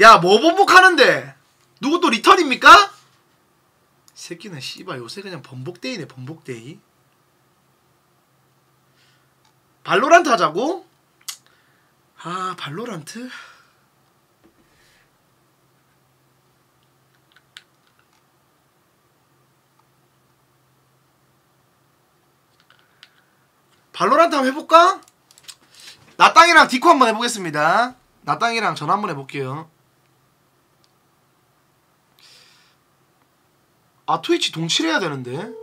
야, 뭐 번복하는데? 누구 또 리턴입니까? 새끼는 씨발 요새 그냥 번복데이네, 번복데이. 발로란트 하자고? 아, 발로란트? 발로란트 한번 해볼까? 나땅이랑 디코 한번 해보겠습니다. 나땅이랑 전화 한번 해볼게요. 아 트위치 동치해야 되는데.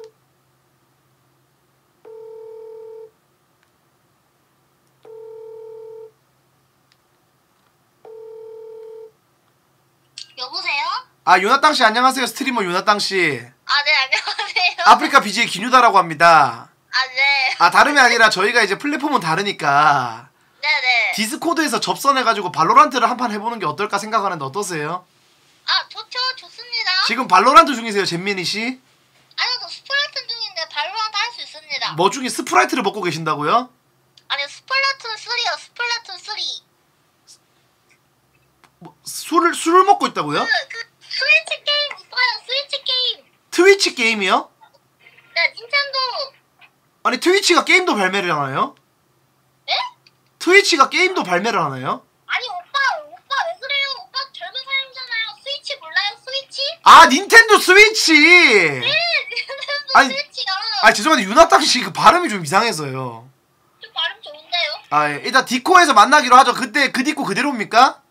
여보세요? 아 유나땅 씨 안녕하세요 스트리머 유나땅 씨. 아, 네, 안녕하세요. 아프리카 BJ 기뉴다라고 합니다. 아, 네. 아 다름이 아니라 저희가 이제 플랫폼은 다르니까 네네. 디스코드에서 접선해가지고 발로란트를 한 판 해보는 게 어떨까 생각하는데 어떠세요? 아, 좋죠. 좋습니다. 지금 발로란트 중이세요 잼민이 씨? 아니요, 저 스플래툰 중인데 발로란트 할 수 있습니다. 뭐 중에 스프라이트를 먹고 계신다고요? 아니, 스플래툰 3요. 스플래툰 3. 뭐, 술을 술을 먹고 있다고요? 그, 그, 스위치 게임 있어요. 스위치 게임. 트위치 게임이요? 네, 닌텐도. 아니 트위치가 게임도 발매를 하나요? 네? 트위치가 게임도 발매를 하나요? 아 닌텐도 스위치. 네, 닌텐도 아니, 스위치가. 아 죄송한데 유나땅 씨그 발음이 좀 이상해서요. 좀 발음 좋은데요? 아 예. 일단 디코에서 만나기로 하죠. 그때 그 디코 그대로입니까?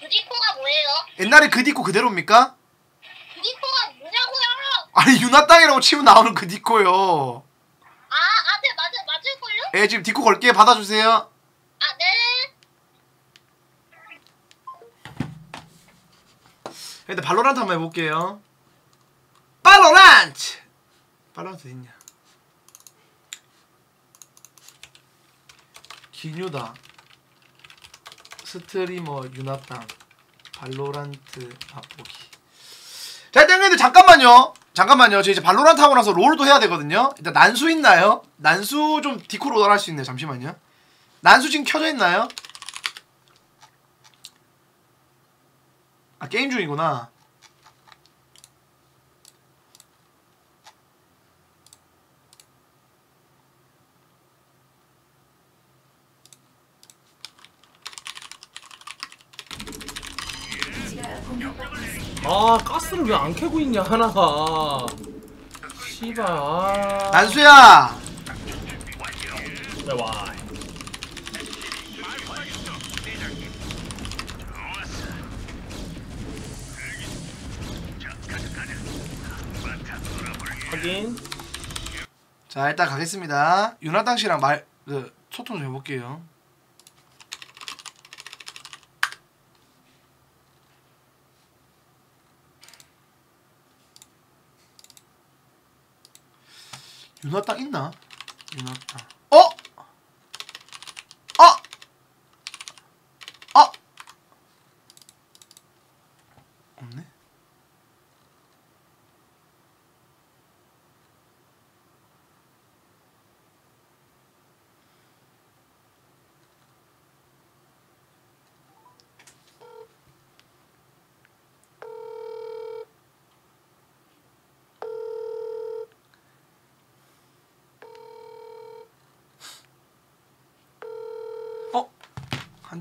그 디코가 뭐예요? 옛날에 그 디코 그대로입니까? 그 디코가 뭐냐고요? 아니 유나땅이라고 치면 나오는 그 디코요. 아, 아, 네, 맞아, 맞을걸요? 예 지금 디코 걸게 받아주세요. 아, 네. 일단 발로란트 한번 해볼게요. 발로란트. 발로란트 있냐? 기뉴다. 스트리머 유나땅. 발로란트 맛보기. 자 일단 근데 잠깐만요. 잠깐만요. 저 이제 발로란트 하고 나서 롤도 해야 되거든요. 일단 난수 있나요? 난수 좀 디코로 오더할 수 있네요. 잠시만요. 난수 지금 켜져 있나요? 아 게임 중이구나. 아 가스를 왜안 켜고 있냐 하나가 씨발 아 난수야. 왜 와. 확인 자 일단 가겠습니다. 유나땅 씨랑 말 그 소통 좀 해볼게요. 유나땅 있나? 유나땅. 어? 어?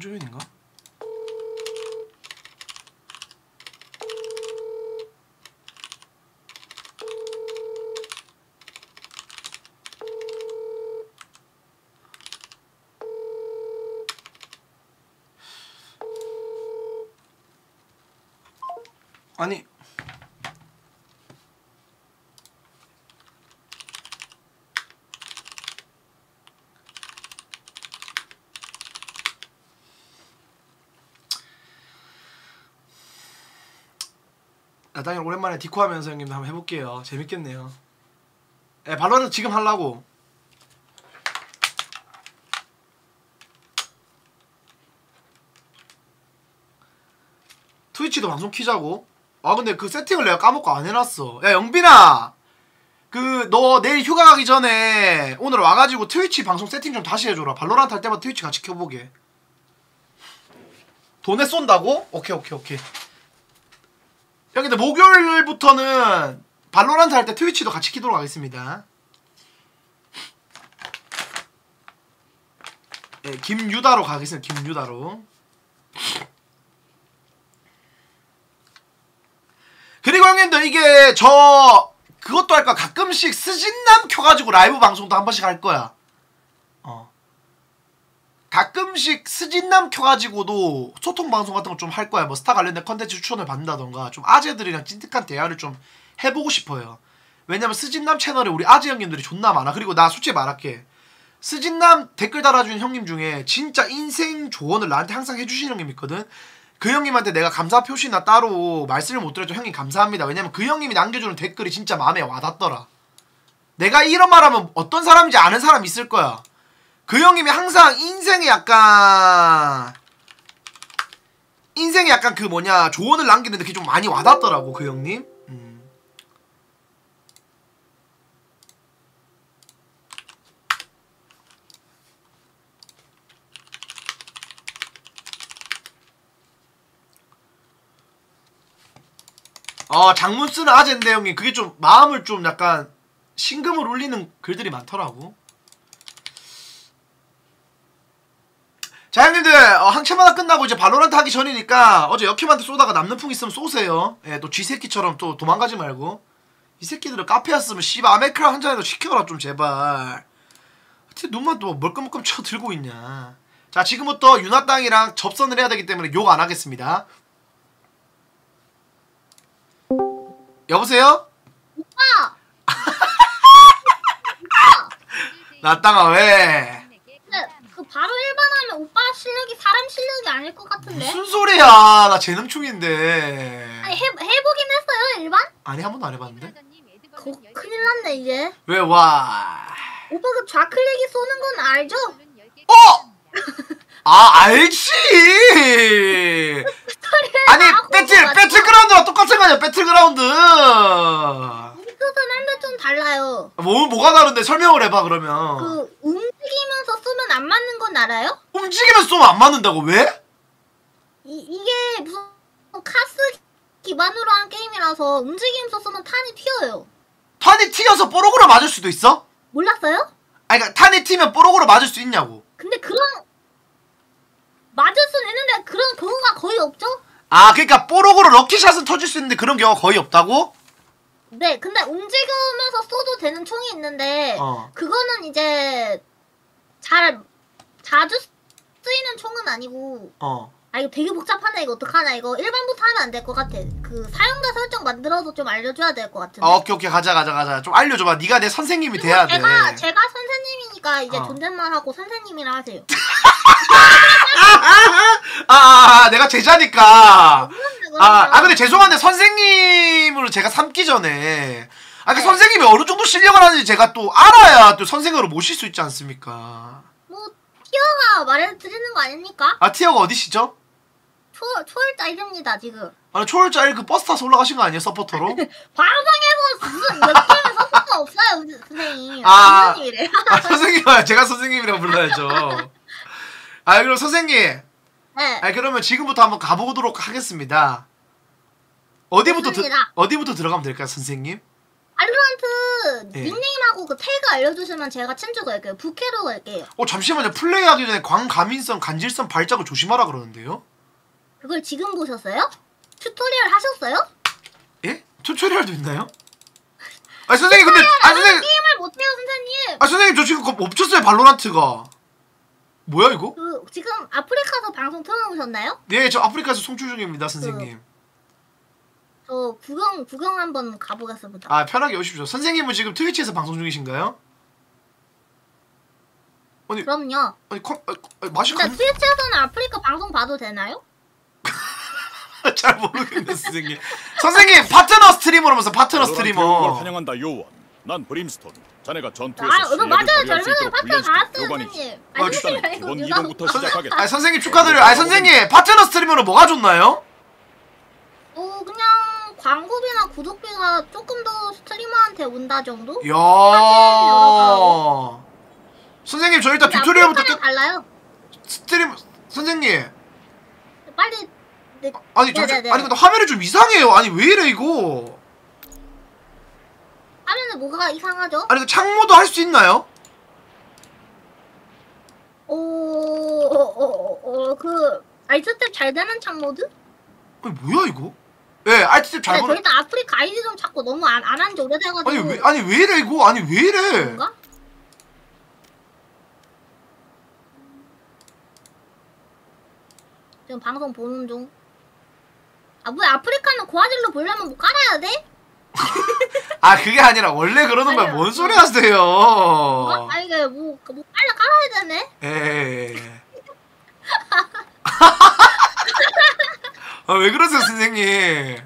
한조연인가? 아니 나 당일 오랜만에 디코 하면서 형님 한번 해볼게요. 재밌겠네요. 예, 발로는 지금 하려고. 트위치도 방송 키자고. 아 근데 그 세팅을 내가 까먹고 안 해놨어. 야 영빈아, 그 너 내일 휴가 가기 전에 오늘 와가지고 트위치 방송 세팅 좀 다시 해줘라. 발로란트 할 때마다 트위치 같이 켜보게. 돈에 쏜다고? 오케이 오케이 오케이 형 근데 목요일부터는 발로란트 할 때 트위치도 같이 키도록 하겠습니다. 예, 김유다로 가겠습니다. 김유다로. 그리고 형님들 이게 저 그것도 할까 가끔씩 스진남 켜가지고 라이브 방송도 한 번씩 할 거야. 어 가끔씩 스진남 켜가지고도 소통 방송 같은 거 좀 할 거야. 뭐 스타 관련된 컨텐츠 추천을 받는다던가 좀 아재들이랑 찐득한 대화를 좀 해보고 싶어요. 왜냐면 스진남 채널에 우리 아재 형님들이 존나 많아. 그리고 나 솔직히 말할게. 스진남 댓글 달아주는 형님 중에 진짜 인생 조언을 나한테 항상 해주시는 형님 있거든. 그 형님한테 내가 감사 표시나 따로 말씀을 못 드려도 형님 감사합니다. 왜냐면 그 형님이 남겨주는 댓글이 진짜 마음에 와닿더라. 내가 이런 말하면 어떤 사람인지 아는 사람 있을 거야. 그 형님이 항상 인생에 약간 인생에 약간 그 뭐냐 조언을 남기는데 그게 좀 많이 와닿더라고 그 형님. 음. 어 장문 쓰는 아재인데 형님 그게 좀 마음을 좀 약간 심금을 울리는 글들이 많더라고. 자 형님들 어, 항체마다 끝나고 이제 발로란트 하기 전이니까 어제 역캠한테 쏘다가 남는 풍 있으면 쏘세요. 예, 또 쥐새끼처럼 또 도망가지 말고. 이 새끼들은 카페 왔으면 씨발 아메리카노 한 잔이라도 시켜라 좀 제발. 어떻게 눈만 또 멀끔멀끔 쳐 들고 있냐. 자 지금부터 유나 땅이랑 접선을 해야 되기 때문에 욕 안 하겠습니다. 여보세요? 오빠! 나 땅아 왜? 근데 그 바로 일반하면 오빠 실력이 사람 실력이 아닐 것 같은데 무슨 소리야 나 재능충인데 아니 해, 해보긴 했어요 일반? 아니 한 번도 안 해봤는데 거, 큰일 났네 이제 왜 와? 오빠 그 좌클릭이 쏘는 건 알죠? 어? 아 알지. 아니 나하고 배틀 배틀그라운드랑 똑같은 거 아니야 배틀그라운드. 비슷은 한데 좀 달라요 뭐 뭐가 다른데 설명을 해봐 그러면. 그 움직이면서 쏘면 안 맞는 건 알아요? 움직이면서 쏘면 안 맞는다고 왜? 이, 이게 무슨 카스 기반으로 한 게임이라서 움직이면서 쏘면 탄이 튀어요 탄이 튀어서 뽀록으로 맞을 수도 있어? 몰랐어요? 아니 그러니까 탄이 튀면 뽀록으로 맞을 수 있냐고. 근데 그런 맞을 수는 있는데 그런 경우가 거의 없죠? 아 그러니까 뽀록으로 럭키샷은 터질 수 있는데 그런 경우가 거의 없다고? 네, 근데 움직이면서 쏘도 되는 총이 있는데 어. 그거는 이제 잘 자주 쓰이는 총은 아니고 어. 아 이거 되게 복잡하네 이거 어떡하나 이거 일반부터 하면 안 될 것 같아 그 사용자 설정 만들어서 좀 알려줘야 될 것 같은데 아, 오케이 오케이 가자 가자 가자 좀 알려줘봐. 네가 내 선생님이 돼야 돼. 제가 제가 선생님이 니까 이제 어. 존댓말 하고 선생님이라 하세요 아, 아, 아, 내가 제자니까. 아. 아 근데 죄송한데 선생님으로 제가 삼기 전에 아, 그 선생님이 어느 정도 실력을 하는지 제가 또 알아야 또 선생으로 모실 수 있지 않습니까? 뭐 티어가 말해 드리는 거 아닙니까? 아, 티어가 어디시죠? 초, 초월자 이름니다 지금 아, 초월자 1그 버스 타서 올라가신 거 아니에요, 서포터로? 방송에서 무슨 몇 개를 섞을 수 없어요 선생님 아. 선생님이래 아, 선생님, 제가 선생님이라고 불러야죠. 아, 그럼 선생님. 네 아, 그러면 지금부터 한번 가보도록 하겠습니다. 어디부터 드. 어디부터 들어가면 될까요, 선생님? 알루란트 네. 닉네임하고 그 태그 알려주시면 제가 친추 걸게요 부캐로 걸게요 어, 잠시만요. 플레이하기 전에 광가민성, 간질성, 발작을 조심하라 그러는데요? 그걸 지금 보셨어요? 튜토리얼 하셨어요? 예? 튜토리얼도 있나요? 아 선생님 근데 아안 선생님 게임을 못해요 선생님 아 선생님 저 지금 그거 멈췄어요 발로란트가 뭐야 이거? 그 지금 아프리카서 방송 틀어놓으셨나요? 네저 아프리카에서 송출 중입니다 선생님 저 구경 구경 한번 가보겠습니다 아 편하게 오십시오 선생님은 지금 트위치에서 방송 중이신가요? 아니 그럼요 아니 컴, 아, 아, 맛이 근데 트위치에서는 아프리카 방송 봐도 되나요? 잘 모르겠네 선생님 선생님 파트너 스트리머로 면서 파트너 걸 스트리머 환영한다 요원. 난 브림스톤. 자네가 전투에서 아, 어, 신뢰를 맞아요. 발휘할 수 젊은 있도록 파트너 나왔어요, 교관이지. 선생님. 아, 선생님, 기본 이동부터 시작하겠다. 아 선생님 축하드려요 아 선생님 파트너 스트리머로 뭐가 좋나요? 어, 그냥 광고비나 구독비가 조금 더 스트리머한테 온다 정도? 이야 여러 선생님 저 일단 튜토리얼부터 끝 달라요 스트리머 선생님 빨리 네, 아니 저, 저 네네네. 아니 근데 화면이 좀 이상해요. 아니 왜 이래 이거? 하면은 뭐가 이상하죠? 아니 그 창모도 할 수 있나요? 오어어그 알트탭 잘 되는 창 모드? 아니 뭐야 이거? 예, 알트탭 잘 근데 저 보는. 일단 아프리카 아이디 좀 찾고 너무 안 안한지 오래돼가지고 아니 왜 아니 왜 이래 이거? 아니 왜 이래? 뭔가? 지금 방송 보는 중. 아, 뭐야, 아프리카는 고화질로 보려면 뭐 깔아야 돼? 아 그게 아니라 원래 그러는 거야. 뭔 소리 하세요? 어? 아, 이게 뭐, 뭐 빨리 깔아야 되네? 예, 예. 예. 아, 왜 그러세요, 선생님?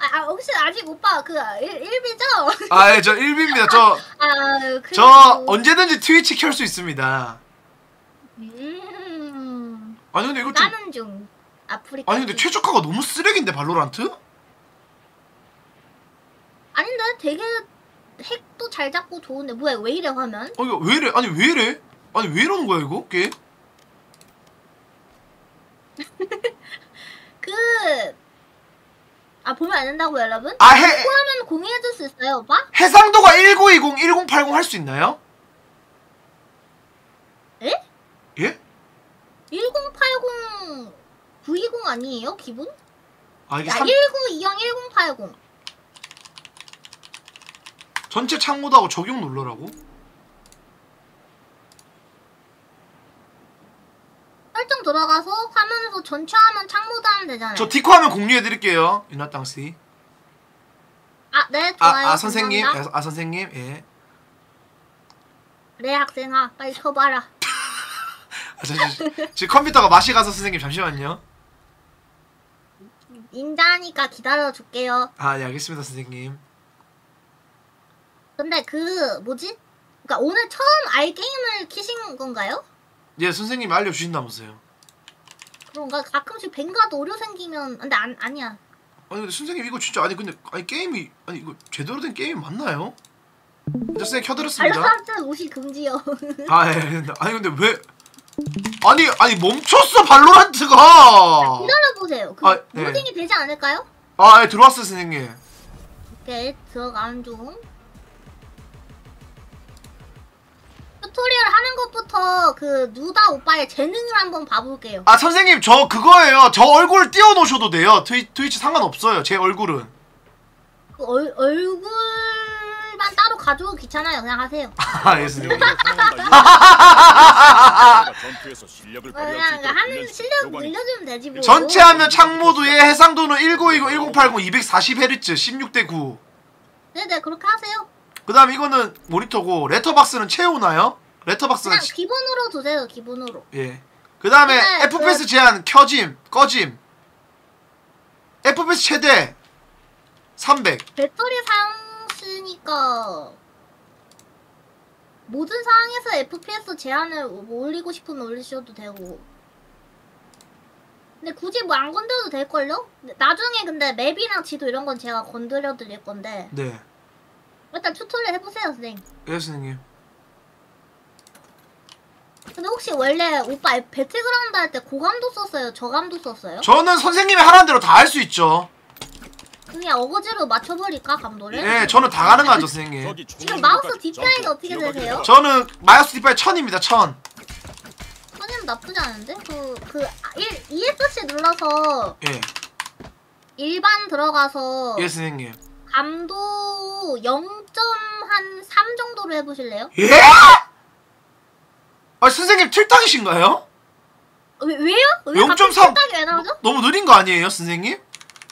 아, 아 혹시 아직 오빠 그 1, 일비죠 아, 예, 저 1비입니다. 저, 아, 그. 저 언제든지 트위치 켤 수 있습니다. 음. 아니, 근데 이거 좀. 까는 중. 아프리카. 아니, 근데 최적화가 너무 쓰레기인데, 발로란트? 아닌데 되게 핵도 잘 잡고 좋은데 뭐야 왜 이래 화면? 아, 이거 왜 이래? 아니, 왜 이래? 아니, 왜 이러는 거야, 이거? 게임? 그. 아 보면 안 된다고 여러분? 아, 해, 화면 공유해줄 수 있어요 오빠? 해상도가 1920, 1080 할 수 있나요? 에? 예? 1080 920 아니에요 기본? 아, 이게 야 3, 1920 1080 전체 창모드하고 적용 눌러라고? 설정 들어가서 화면에서 전체 화면 창모드 하면 되잖아요 저 디코 하면 공유해드릴게요, 유나땅씨. 아, 네 아, 좋아요 아, 선생님. 아, 아, 선생님. 예. 그래 학생아 빨리 쳐봐라 아, 저, 저, 지금 컴퓨터가 맛이 가서 선생님 잠시만요. 인자하니까 기다려줄게요 아, 예, 알겠습니다, 선생님. 근데 그 뭐지? 그러니까 오늘 처음 아이 게임을 키신 건가요? 예, 선생님이 알려 주신다면서요. 그런가 가끔씩 뱅가도 오류 생기면 근데 안 아니야 아니 근데 선생님 이거 진짜 아니 근데 아니 게임이 아니 이거 제대로 된 게임이 맞나요? 저 선생님 켜드렸습니다. 발로란트 무시 금지요 아 예. 근데 아니 근데 왜 아니 아니 멈췄어 발로란트가. 기다려보세요 그 아, 네. 로딩이 되지 않을까요? 아 예, 들어왔어요 선생님. 오케이 들어가는 중 튜토리얼 하는 것부터 그 누다 오빠의 재능을 한번 봐볼게요 아 선생님 저 그거예요. 저 얼굴 띄워놓으셔도 돼요. 트위, 트위치 상관없어요. 제 얼굴은. 그 얼, 얼굴 만 따로 가져오기 귀찮아요 그냥 하세요 아예 선생님. 내가 전투에서 실력을 발휘할 수 그냥 있도록 하는 실력 늘려주면 되지 뭐 전체 화면 창모드의 해상도는 1920, 1080, 240Hz, 16대 9. 네네 그렇게 하세요 그 다음 이거는 모니터고 레터박스는 채우나요? 레터박스는 그냥 기본으로 두세요 기본으로 예. 그 다음에 네, FPS 제한 켜짐 꺼짐 FPS 최대 300 배터리 사용 쓰니까 모든 상황에서 FPS 제한을 뭐 올리고 싶으면 올리셔도 되고 근데 굳이 뭐 안 건드려도 될걸요? 나중에 근데 맵이랑 지도 이런 건 제가 건드려 드릴 건데 네. 일단 튜토리얼 해보세요 선생님 예 선생님 근데 혹시 원래 오빠 배틀그라운드 할 때 고감도 썼어요? 저감도 썼어요? 저는 선생님이 하라는 대로 다 할 수 있죠 그냥 어거지로 맞춰버릴까 감도를? 예 저는 다 가능하죠 선생님 지금 마우스 것까지 DPI 가 전투에 어떻게 되세요? 저는 마이너스 DPI 1000입니다 1000 선생님 나쁘지 않은데? 그, 그, 아, 일- ESC 눌러서 예. 일반 들어가서 예 선생님 감도 0.3 정도로 해보실래요? 예? 아 선생님 틀딱이신가요? 왜, 왜요? 왜 0.3? 갑자기 틀딱이 왜 나오죠? 너무 느린 거 아니에요 선생님?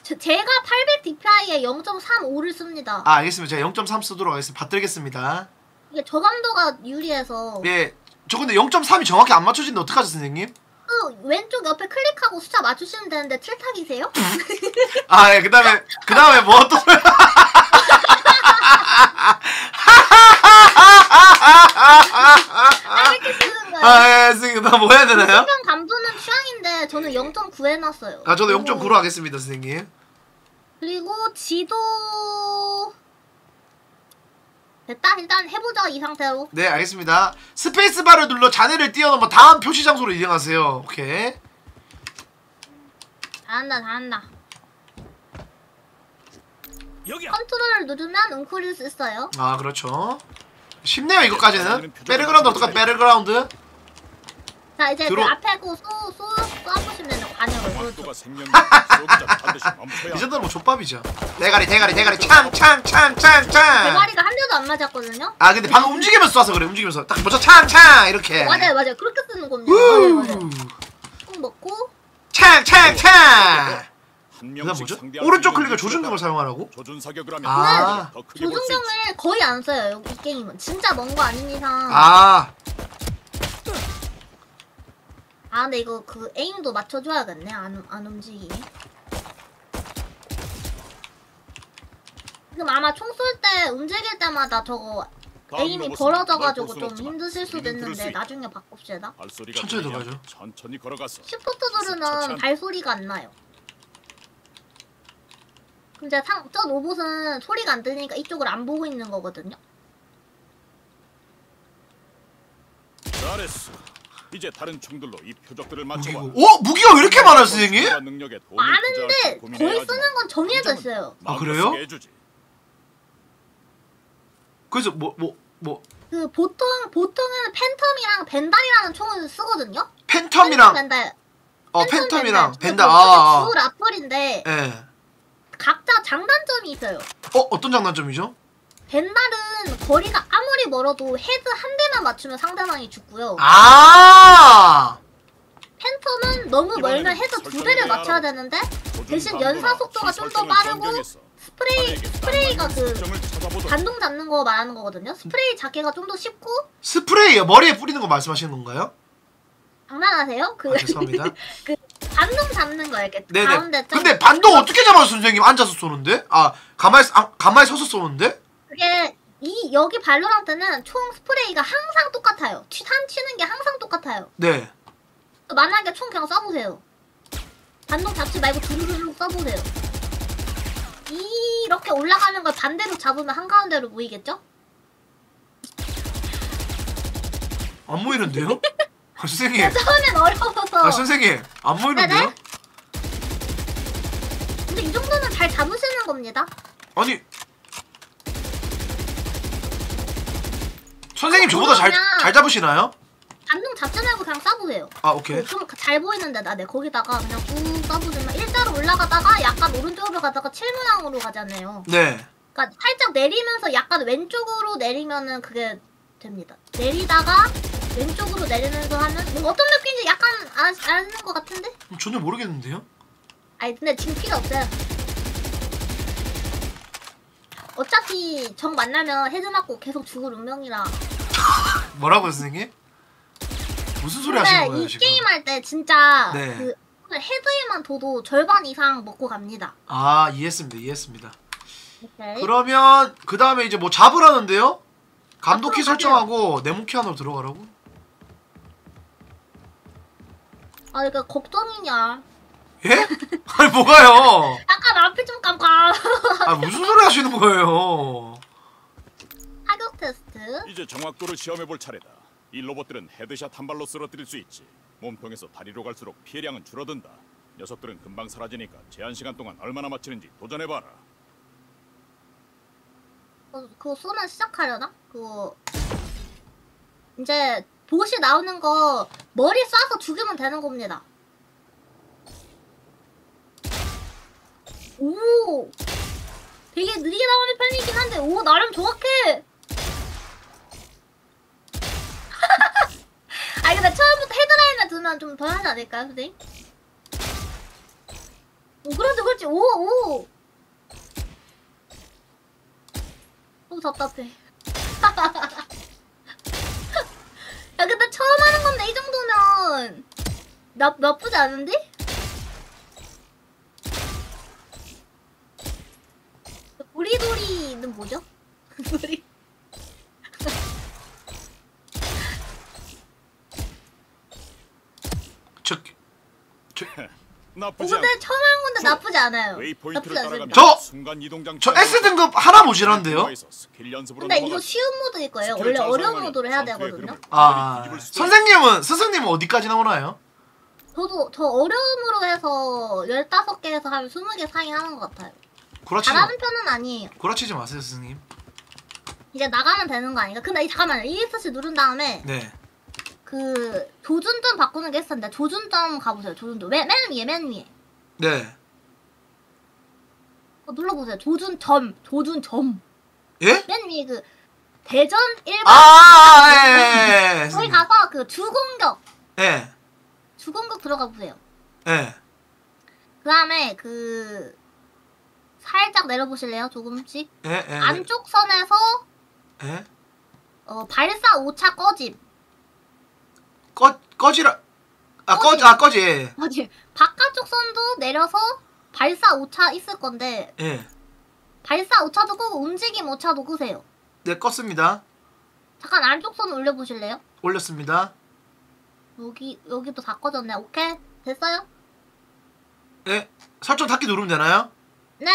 제, 제가 800 DPI에 0.35를 씁니다. 아 알겠습니다 제가 0.3 쓰도록 하겠습니다 받들겠습니다 이게 저감도가 유리해서 예 저 근데 0.3이 정확히 안 맞춰지는데 어떡하죠 선생님? 그 왼쪽 옆에 클릭하고 숫자 맞추시면 되는데 틀딱이세요? 아, 예, 그 다음에, 그 다음에 뭐 또. 아. 아, 예, 선생님, 나뭐 해야 되나요? 감도는 취향인데 저는 0.9 해놨어요. 아, 저도 그리고- 0.9로 하겠습니다, 선생님. 그리고 지도 됐다 일단 해보자 이 상태로 네, 알겠습니다. 스페이스바를 눌러 잔해를 뛰어넘은 다음 표시 장소로 이동하세요. 오케이. 잘한다 잘한다 여기야. 컨트롤을 누르면 웅크릴 수 있어요 아 그렇죠. 쉽네요 이거까지는. 배틀그라운드 어떨까? 배틀그라운드. 자 이제 들어- 그 앞에 그쏘쏘 쏴보시면 과녁을 멈춰야. 이 정도는 뭐 좆밥이죠. 대가리 대가리 대가리 창창창창창. 대가리가 한 대도 안 맞았거든요 아 근데 방금 움직이면서 쏴서 그래 움직이면서 딱 먼저 창창 이렇게. 맞아요 맞아요 그렇게 쓰는 겁니다. 총 먹고 창창창. 명씩 뭐죠? 오른쪽 수 클릭을 조준경을 사용하라고? 조준 사격을 하면 아. 볼수 있지. 조준경을 거의 안 써요 이 게임은 진짜 먼 거 아닌 이상 아 아 근데 이거 그 에임도 맞춰줘야겠네 안, 안 움직이게 지금 아마 총 쏠 때 움직일 때마다 저거 에임이 벌어져가지고 좀 힘드실 수도 있는데. 나중에 바꿉시다 천천히 들어가죠. 천천히 걸어가서 천천히. 발소리가 안 나요 근데 상, 저 로봇은 소리가 안 들리니까 이쪽을 안 보고 있는 거거든요 잘했어. 이제 다른 총들로 이 표적들을 맞춰봐. 무기고. 어 무기가 왜 이렇게 많아요 선생님? 투자할지 많은데 하지만 쓰는 건 정해져 있어요 아, 그래요? 그래서 뭐 뭐 뭐 그 보통 보통은 팬텀이랑 밴달이라는 총을 쓰거든요 팬텀이랑 밴달 어 팬텀이랑 밴달 그 아, 아. 주 라플인데 예. 각자 장단점이 있어요. 어 어떤 장단점이죠? 밴달은 거리가 아무리 멀어도 헤드 한 대만 맞추면 상대방이 죽고요. 아 팬텀은 너무 멀면 헤드 두 대를 맞춰야. 되는데 대신 연사 속도가 좀 더 빠르고. 스프레이 스프레이가 그. 반동 잡는 거 말하는 거거든요. 스프레이 잡기가 좀 더 쉽고 스프레이요 머리에 뿌리는 거 말씀하시는 건가요? 장난하세요? 그, 아, 죄송합니다. 그 반동 잡는 거 이렇게 네네. 가운데 좀 근데 반동 어떻게 잡아요 선생님? 앉아서 쏘는데? 아 가만히 아, 가만히 서서 쏘는데? 그게 이 여기 발로란트는 총 스프레이가 항상 똑같아요. 튀, 한 튀는 게 항상 똑같아요. 네. 만약에 총 그냥 써보세요. 반동 잡지 말고 두루두루 써보세요. 이렇게 올라가는 걸 반대로 잡으면 한가운데로 모이겠죠? 안 모이는데요? 아, 선생님. 처음엔 어려워서. 아 선생님 안 모이는데요? 네네? 근데 이 정도는 잘 잡으시는 겁니다. 아니 선생님 저보다 잘 그냥- 잘 잡으시나요? 반동 잡지 말고 그냥 써보세요. 아 오케이. 좀 잘 보이는 데다 네 거기다가 그냥 쭉 써보시면 일자로 올라가다가 약간 오른쪽으로 가다가 칠문항으로 가잖아요. 네. 그러니까 살짝 내리면서 약간 왼쪽으로 내리면은 그게 됩니다. 내리다가 왼쪽으로 내리면서 하는 뭐 어떤 느낌인지 약간 아, 아는 것 같은데? 전혀 모르겠는데요? 아니 근데 지금 필요 없어요. 어차피 적 만나면 헤드 맞고 계속 죽을 운명이라. 뭐라고요 선생님? 무슨 소리 하시는 거예요 이 지금? 게임 할 때 진짜 네. 그 헤드에만 둬도 절반 이상 먹고 갑니다. 아 이해했습니다 이해했습니다. 오케이. 그러면 그 다음에 이제 뭐 잡으라는데요? 감도 키 설정하고 네모칸 안으로 들어가라고? 아 이거 걱정이냐? 예? 아니 뭐가요? 약간 앞이 좀 깜깜. 아 무슨 소리 하시는 거예요? 타격 테스트. 이제 정확도를 시험해 볼 차례다. 이 로봇들은 headshot 한 발로 쓰러뜨릴 수 있지. 몸통에서 다리로 갈수록 피해량은 줄어든다. 녀석들은 금방 사라지니까 제한 시간 동안 얼마나 맞추는지 도전해 봐라. 어, 그거 쏘면 시작하려나? 그거 이제 봇이 나오는 거 머리 쏴서 죽이면 되는 겁니다. 오, 되게 느리게 나오는 편이긴 한데 오 나름 정확해. 아 근데 처음부터 헤드라인을 두면 좀 덜 하지 않을까요, 선생님? 오 그렇지 그렇지 오 오. 너무 답답해. 야, 근데 처음 하는 건데 이 정도면 나 나쁘지 않은데? 도리도리는 뭐죠? 도리. 저, 저, 어, 나쁘지. 근데 처음 하는 건데 저 나쁘지 않아요. 나쁘지 않습니다. 저- 순간 이동 장치. 저 S 등급 하나 연습으로 근데 이거. 쉬운 모드일 거예요. 원래 잘 어려운 모드를 해야 되거든요. 아 선생님은 스승님은 어디까지 나오나요? 저도 저 어려움으로 해서 15개에서 한 20개 사이 하는 것 같아요. 구라치지, 잘하는 편은 아니에요. 구라치지 마세요 스승님. 이제 나가면 되는 거 아닌가? 근데 이- 잠깐만요. ESC 누른 다음에 네. 그 조준점 바꾸는 게 있었는데 조준점 가보세요. 조준점. 맨, 맨 위에 맨 위에. 네. 어, 눌러보세요. 조준점. 조준점. 예? 맨 위에 그 대전 1번. 아, 아, 예, 예, 예, 거기 스승님. 가서 그 주공격. 예, 주공격 들어가 보세요. 예. 그 다음에 그 살짝 내려보실래요? 조금씩. 예, 예. 안쪽 선에서 예. 어, 발사 5차 꺼짐. 꺼 꺼지라. 아, 꺼, 꺼지. 아, 꺼지. 예. 어디 바깥쪽 선도 내려서 발사 5차 있을 건데 예. 발사 5차도 끄고 움직임 5차도 끄세요. 네, 껐습니다. 잠깐 안쪽 선 올려보실래요? 올렸습니다. 여기 여기도 다 꺼졌네. 오케이 됐어요? 예. 설정 닫기 누르면 되나요? 네.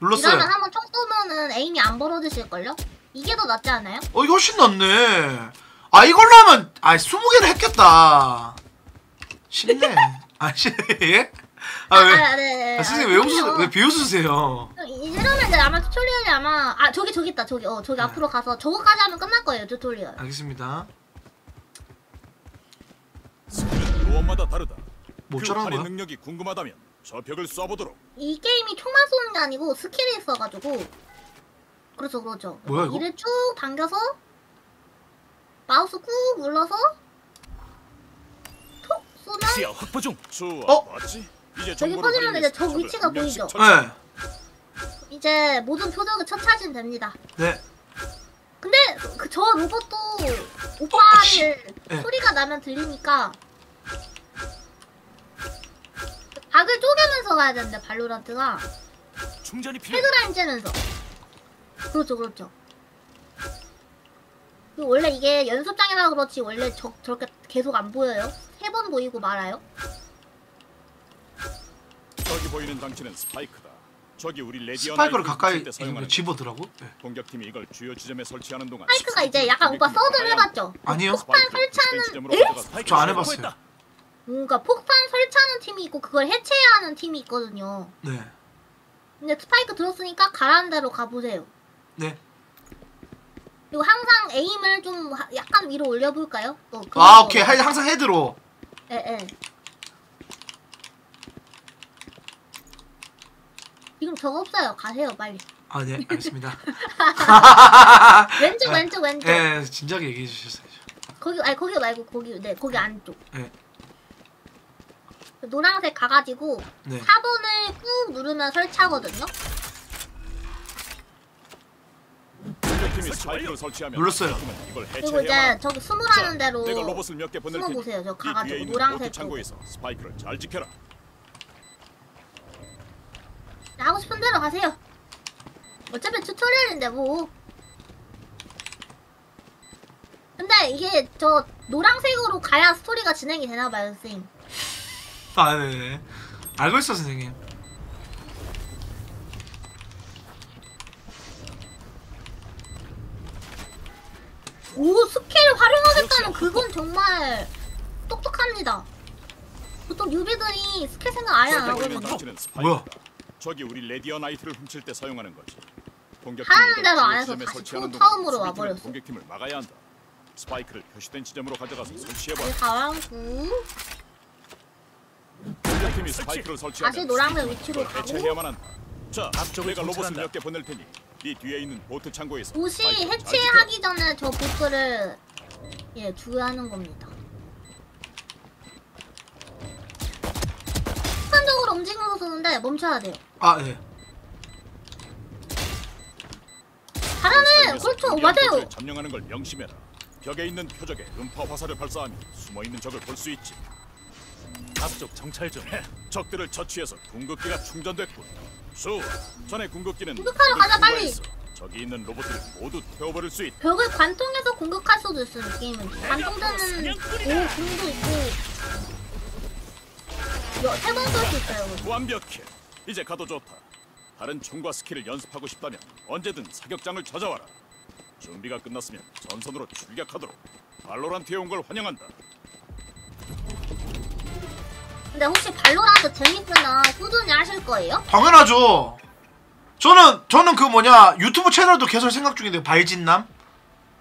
눌렀어요. 이러면 한번 총 쏘면은 에임이 안 벌어지실 걸요? 이게 더 낫지 않아요? 어, 이거 훨씬 낫네. 아, 이걸로 하면, 아, 20개를 했겠다. 쉽네. 아, 씨, 예? 아, 왜? 아, 네, 네. 아, 선생님, 아, 왜 웃으세요? 왜 비웃으세요? 이러면 이제 아마 tutorial이 아마 아 저기 저기 있다 저기 어 저기 네. 앞으로 가서 저거까지 하면 끝날 거예요 tutorial. 알겠습니다. skill은 요원마다 다르다. 뭐그 어쩌라는 발의 거야? 능력이 궁금하다면 저 벽을 쏴보도록. 이 게임이 총만 쏘는 게 아니고 skill이 있어가지고 그렇죠 그렇죠. 뭐야, 이거? 이를 쭉 당겨서 마우스 꾹 눌러서 톡 쏘면 시야 확보 중. 좋아. 어? 맞지? 이제 저기 정보를 꺼지면 이제 활용해서 저 위치가 보이죠? 처치. 네. 이제 모든 표적을 처치하시면 됩니다. 네. 근데 그 저 로봇도 오빠를 네. 소리가 나면 들리니까 박을 쪼개면서 가야 되는데 발로란트가 충전이 필요해. 헤드라인 째면서 그렇죠 그렇죠 그리고 원래 이게 연습장이라 그렇지 원래 저, 저렇게 계속 안 보여요 세 번 보이고 말아요 저기 보이는 장치는 스파이크다. 저기 우리 레디언 스파이크를 가까이 집어더라고. 네. 공격팀이 이걸 주요 지점에 설치하는 동안 스파이크가 이제 약간 오빠 서든 해봤죠 아니요. 폭탄 설치하는 에? 저 안 해봤어요. 뭔가 폭탄 설치하는 팀이 있고 그걸 해체해야 하는 팀이 있거든요 네. 근데 스파이크 들었으니까 가라는 대로 가보세요 네. 그리고 항상 에임을 좀 하- 약간 위로 올려볼까요? 어, 그 아, 정도로. 오케이. 하- 항상 헤드로. 예, 예. 지금 저거 없어요. 가세요, 빨리. 아, 네. 알겠습니다. 왼쪽, 아, 왼쪽, 왼쪽. 예, 진작에 얘기해 주셨어야죠. 거기, 아니, 거기 말고, 거기, 네, 거기 안쪽. 예. 노란색 가가지고, 네. 4번을 꾹 누르면 설치하거든요? 눌렀어요. 그리고 이제. 저기 스물하는 대로 내가 로봇을 몇개 보낼 테니 숨어 보세요. 저 가가지고, 노란색 창고에서 스파이크를 잘 지켜라. 하고 싶은 대로 가세요. 어차피 튜토리얼인데 뭐. 근데 이게 저 노란색으로 가야 스토리가 진행이 되나봐요, 쌤. 아, 네. 네. 알고 있어, 선생님. 오 스킬 활용하겠다는 그건 정말 똑똑합니다. 보통 newbie들이 skill 생각 아예 안 하거든요. 뭐야? 저기 우리 레디언 나이트를 훔칠 때 사용하는 거지. 하는 대로 안 해서 다시 수비팀은 와버렸어. 공격팀을 막아야 한다. 스파이크를 표시된 지점으로 가져가서 설치해봐. 이 가왕구 공격팀이 스파이크를 설치하면 다시 노란색 위치로 이걸 가고 해체해야만 한다. 자, 앞쪽을 내가 로봇을 정찰한다. 몇 개 보낼 테니 네 뒤에 있는 보트 창고에서 옷이 잘. 해체하기 전에 저 보스를 예 주의하는 겁니다. 습관적으로 움직이면서 쓰는데 멈춰야 돼요. 아, 네. 잘하네. 그렇죠. 맞아요. 점령하는 걸 명심해라. 벽에 있는 표적에 음파 화살을 발사하면 숨어 있는 적을 볼 수 있지. 앞쪽 정찰 중. 적들을 처치해서 궁극기가 충전됐군. 수, 전에 궁극기는 궁극하러 가자, 빨리. 저기 있는 로봇들을 모두 태워버릴 수 있다. 벽을 관통해서 공격할 수도 있어요. 이 게임은 관통되는 오 궁도 있고 세번 쏠 수 있어요. 완벽해. 이제 가도 좋다. 다른 총과 skill을 연습하고 싶다면 언제든 사격장을 찾아와라. 준비가 끝났으면 전선으로 출격하도록 발로란트에 온 걸 환영한다. 근데 혹시 발로라도 재밌으면 꾸준히 하실 거예요? 당연하죠. 저는 저는 그 뭐냐 유튜브 채널도 개설 생각 중인데 발진남.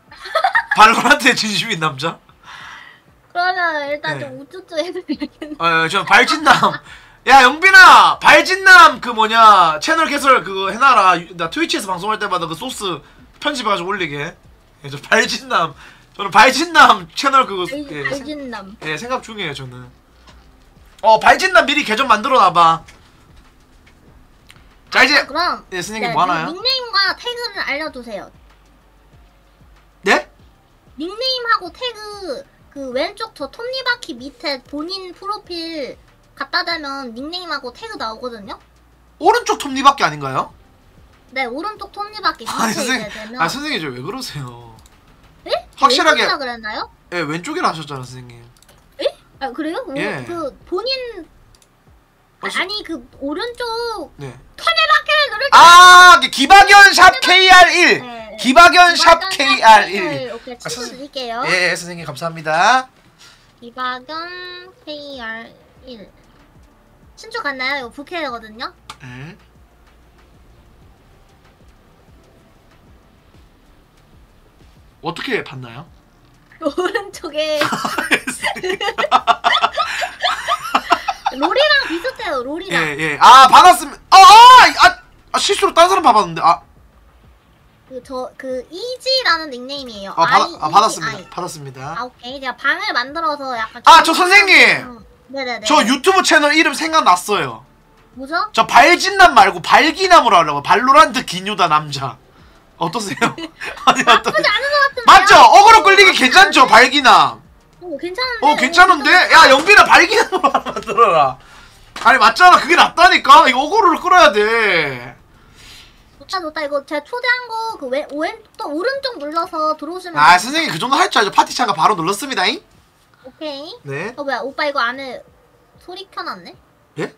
발로란트의 진심인 남자. 그러면 일단 네. 좀 우쭈쭈 해드려야겠네. 어, 저 발진남. 야 영빈아, 발진남 그 뭐냐 채널 개설 그거 해놔라. 유- 나 트위치에서 방송할 때마다 그 소스 편집해가지고 올리게. 예, 저 발진남. 저는 발진남 채널 그거 예, 생- 알진남. 예, 생각 중이에요 저는. 어 발진남 미리 계정 만들어 놔봐. 자 이제 그럼 예, 스님이 네, 뭐 하나요? 닉- 닉네임과 태그를 알려주세요. 네? 닉네임하고 태그 그 왼쪽 저 톱니바퀴 밑에 본인 프로필 갖다 대면 닉네임하고 태그 나오거든요. 오른쪽 톱니바퀴 아닌가요? 네 오른쪽 톱니바퀴 이제 선생님, 되면 아 선생님 저 왜 그러세요? 네? 확실하게- 왼쪽이라 그랬나요? 예, 왼쪽이라 하셨잖아 선생님. 아 그래요? 오, 예. 그 본인 아, 아니 그 오른쪽 네. 톱니바퀴를 누를 때 아, 그 기박연 샵 KR1. 네. 기박연 샵 KR1. KR1 오케이 아, 선생님. 드릴게요. 예, 예, 선생님 감사합니다. 기박연 KR1 신축 갔나요? 이거 부캐거든요. 음. 어떻게 봤나요? 오른쪽에 롤이랑 비슷해요. 롤이랑. 예, 예. 아, 받았습니다. 아, 아, 아, 아, 실수로 딴 사람 봐봤는데. 아, 그저그 이지라는 닉네임이에요. 아, 받, 아이, 아 받았습니다. 아이. 받았습니다. 아 오케이. 제가 방을 만들어서 약간. 아, 저 선생님! 음, 네네네. 저 유튜브 채널 이름 생각났어요. 뭐죠? 저 발진남 말고 발기남으로 하려고. 발로란트 기뉴다 남자. 어떠세요? 아니, 어떠 나쁘지 않은 것 같은데. 맞죠? 어그로 끌리기 괜찮죠? 발기남. 오 괜찮은데. 어, 괜찮은데? 야, 영빈아, 하나 만들어라. 아니, 맞잖아. 그게 낫다니까? 이거 어그로를 끌어야 돼. 좋다 좋다. 이거 제가 초대한 거 그 왼 왼 또 오른쪽 눌러서 들어오시면. 아. 선생님, 그 정도 할 줄 알죠? 파티 참가 바로 눌렀습니다. 잉? 오케이. 네. 어 뭐야 오빠 이거 안에 소리 켜놨네? 예?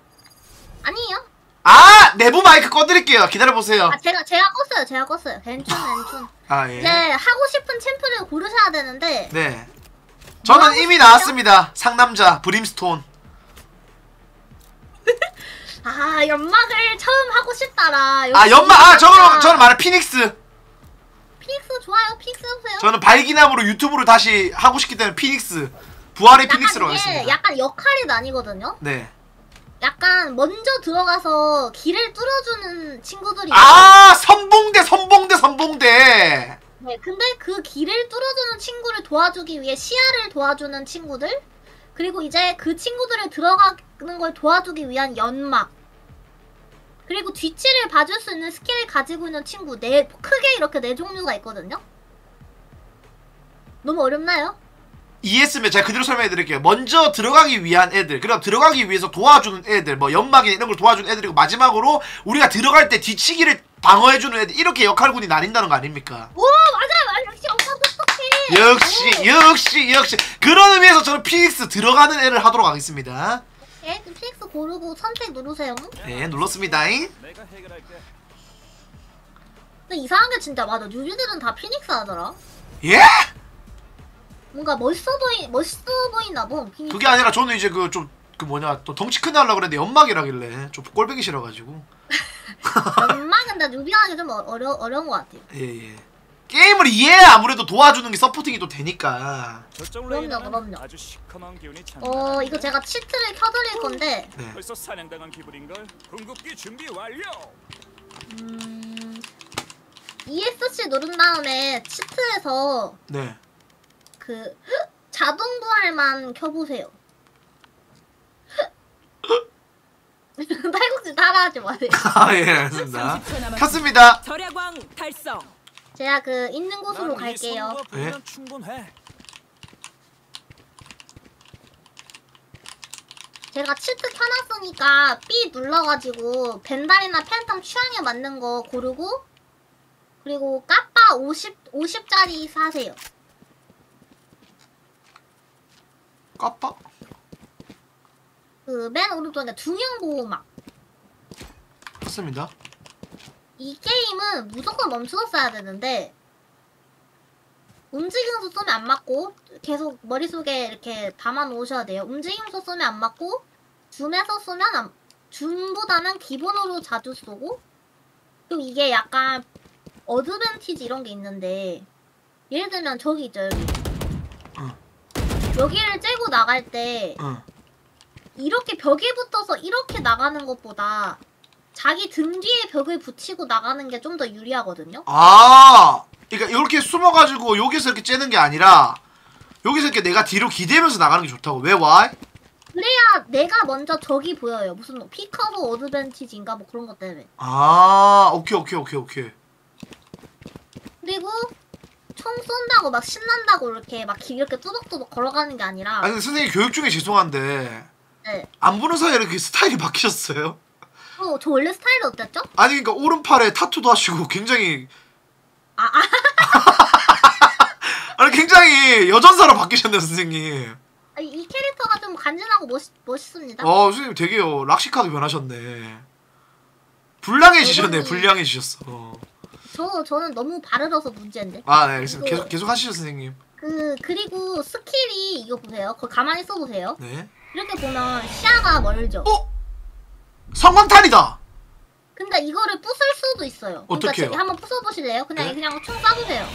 아니에요? 아! 내부 마이크 꺼드릴게요. 기다려보세요. 아 제가 제가 껐어요. 제가 껐어요. 괜춘 괜춘. 아, 예. 이제 하고 싶은 챔프를 고르셔야 되는데 네. 저는 이미 나왔습니다. 상남자, 브림스톤. 아 연막을 처음 하고 싶다라. 아, 연마, 아, 저는. 저는 말해, 피닉스. 피닉스 좋아요. 피닉스 해보세요. 저는 발기남으로 유튜브를 다시 하고 싶기 때문에 피닉스. 부활의 피닉스로 이게 하겠습니다. 약간 역할이 나뉘거든요. 네. 약간 먼저 들어가서 길을 뚫어주는 친구들이 아, 선봉대, 선봉대, 선봉대. 네, 근데 그 길을 뚫어주는 친구를 도와주기 위해 시야를 도와주는 친구들 그리고 이제 그 친구들을 들어가는 걸 도와주기 위한 연막 그리고 뒤치를 봐줄 수 있는 skill을 가지고 있는 친구 네 크게 이렇게 네 종류가 있거든요. 너무 어렵나요? 이해했으면 제가 그대로 설명해 드릴게요. 먼저 들어가기 위한 애들, 그리고 들어가기 위해서 도와주는 애들, 뭐 연막이나 이런 걸 도와주는 애들이고 마지막으로 우리가 들어갈 때 뒤치기를 방어해주는 애들 이렇게 역할군이 나뉜다는 거 아닙니까? 오 맞아요. 역시 엄청 똑똑해. 역시, 오. 역시, 역시. 그런 의미에서 저는 피닉스 들어가는 애를 하도록 하겠습니다. 예, 그럼 피닉스 고르고 선택 누르세요. 네, 눌렀습니다. 근데 이상한 게 진짜 맞아. 뉴비들은 다 피닉스 하더라. 예? 뭔가 멋있어 보이 멋있어 보이나 봐. 피닉스. 그게 아니라 저는 이제 그 좀 그 뭐냐 또 덩치 큰 애 하려고 그랬는데 연막이라길래 좀 꼴보기 싫어가지고 연막은 나 뉴비 하기 좀 어- 어려 어려운 것 같아요. 예예 게임을 이해해야 아무래도 도와주는 게 서포팅이 또 되니까 그럼요, 그럼요. 아주 시커먼 기운이 어 이거 제가 치트를 켜드릴 건데 네. 벌써 사냥당한 기분인걸? 궁극기 준비 완료. 음, ESC 누른 다음에 치트에서 네. 그 자동 부활만 켜보세요. 딸꾹질 따라하지 마세요. 아 예 알겠습니다 30초 남았습니다. 켰습니다 절야광 달성. 제가 그 있는 곳으로 갈게요. 네. 충분해. 제가 치트 켜놨으니까 B 눌러가지고 벤달이나 팬텀 취향에 맞는 거 고르고 그리고 까빠 50 50짜리 사세요. 까빠 그 맨 오른쪽에 두명 보호막. 켰습니다 이 게임은 무조건 멈춰서 써야 되는데 움직이면서 쏘면 안 맞고 계속 머릿속에 이렇게 담아 놓으셔야 돼요. 움직이면서 쏘면 안 맞고 줌에서 쏘면 안- 줌보다는 기본으로 자주 쏘고 그리고 이게 약간 어드밴티지 이런 게 있는데 예를 들면 저기 있죠 여기 응. 여기를 째고 나갈 때 응. 이렇게 벽에 붙어서 이렇게 나가는 것보다 자기 등 뒤에 벽을 붙이고 나가는 게 좀 더 유리하거든요. 아, 그러니까 이렇게 숨어가지고 여기서 이렇게 째는 게 아니라 여기서 이렇게 내가 뒤로 기대면서 나가는 게 좋다고. 왜 와? 그래야 내가 먼저 적이 보여요. 무슨 뭐 피커브 어드밴티지인가 뭐 그런 것 때문에. 아, 오케이 오케이 오케이 오케이. 그리고 총 쏜다고 막 신난다고 이렇게 막길 이렇게 뚜벅뚜벅 걸어가는 게 아니라 아니 근데 선생님 교육 중에 죄송한데 네. 안 보는 사이에 이렇게 스타일이 바뀌셨어요? 어, 저 원래 스타일이 어땠죠? 아니 그러니까 오른팔에 타투도 하시고 굉장히 아, 아, 아니 굉장히 여전사로 바뀌셨네요 선생님. 이, 이 캐릭터가 좀 간지나고 멋있, 멋있습니다. 어 선생님 되게요 락시카도 변하셨네. 불량해지셨네 불량해지셨어. 저, 저는 너무 바르러서 문제인데. 아 네 알겠습니다. 계속 계속 하시죠 선생님. 그, 그리고 skill이 이거 보세요. 거 가만히 써 보세요. 네. 이렇게 보면 시야가 멀죠. 어? 섬광탄이다. 근데 이거를 부술 수도 있어요. 그러니까 제- 한번 부숴 보실래요? 그냥 네? 그냥 총 쏴보세요.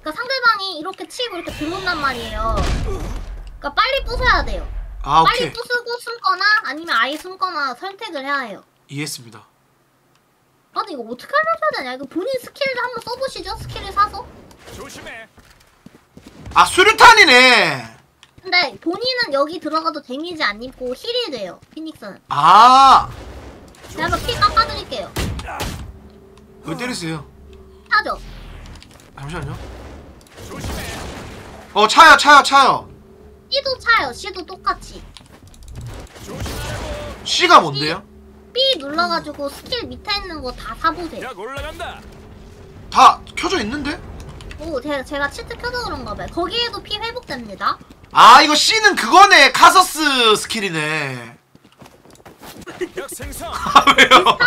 그러니까 상대방이 이렇게 치고 이렇게 들어온단 말이에요. 그러니까 빨리 부숴야 돼요. 아 빨리 오케이 부수고 숨거나 아니면 아예 숨거나 선택을 해야 해요. 이해했습니다. 아 근데 이거 어떻게 알려줘야 되냐? 이거 본인 skill을 한번 써보시죠. skill을 사서. 조심해. 아 수류탄이네. 근데 본인은 여기 들어가도 damage 안 입고 heal이 돼요. 피닉스는. 아 제가 한번 피 깎아드릴게요. 왜 때리세요? 하죠. 잠시만요. 조심해. 어 차요 차요 차요. C도 차요. C도 똑같이. 조심하라고. C가 뭔데요? B 눌러가지고 스킬 밑에 있는 거 다 사보세요. 약 올라간다. 다 켜져 있는데? 오, 제가, 제가 cheat 켜서 그런가 봐요. 거기에도 피 회복됩니다. 아 이거 C는 그거네 카서스 스킬이네. 약 생성. 아 왜요?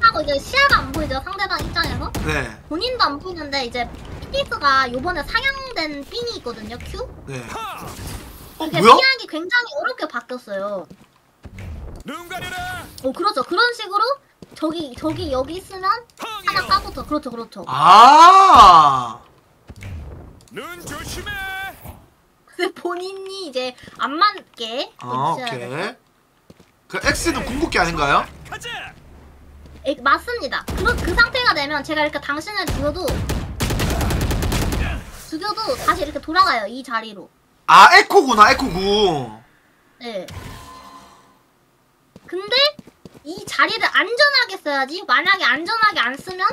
하고 이제 시야가 안 보이죠, 상대방 입장에서? 네 본인도 안 보이는데 이제 피니스가 요번에 상향된 핀이 있거든요, Q? 네. 하. 어 그게 뭐야? 피하기 굉장히 어렵게 바뀌었어요. 눈 가려라. 어, 그렇죠. 그런 식으로 저기, 저기 여기 있으면 하나 펑이요. 까부터. 그렇죠, 그렇죠. 아 눈 조심해. 근데 본인이 이제 안 맞게 아. 오케이. 그 X는 궁극기 아닌가요? 가자. 에, 맞습니다. 그, 그 상태가 되면 제가 이렇게 당신을 죽여도 죽여도 다시 이렇게 돌아가요 이 자리로. 아 에코구나 에코구. 네. 근데 이 자리를 안전하게 써야지. 만약에 안전하게 안 쓰면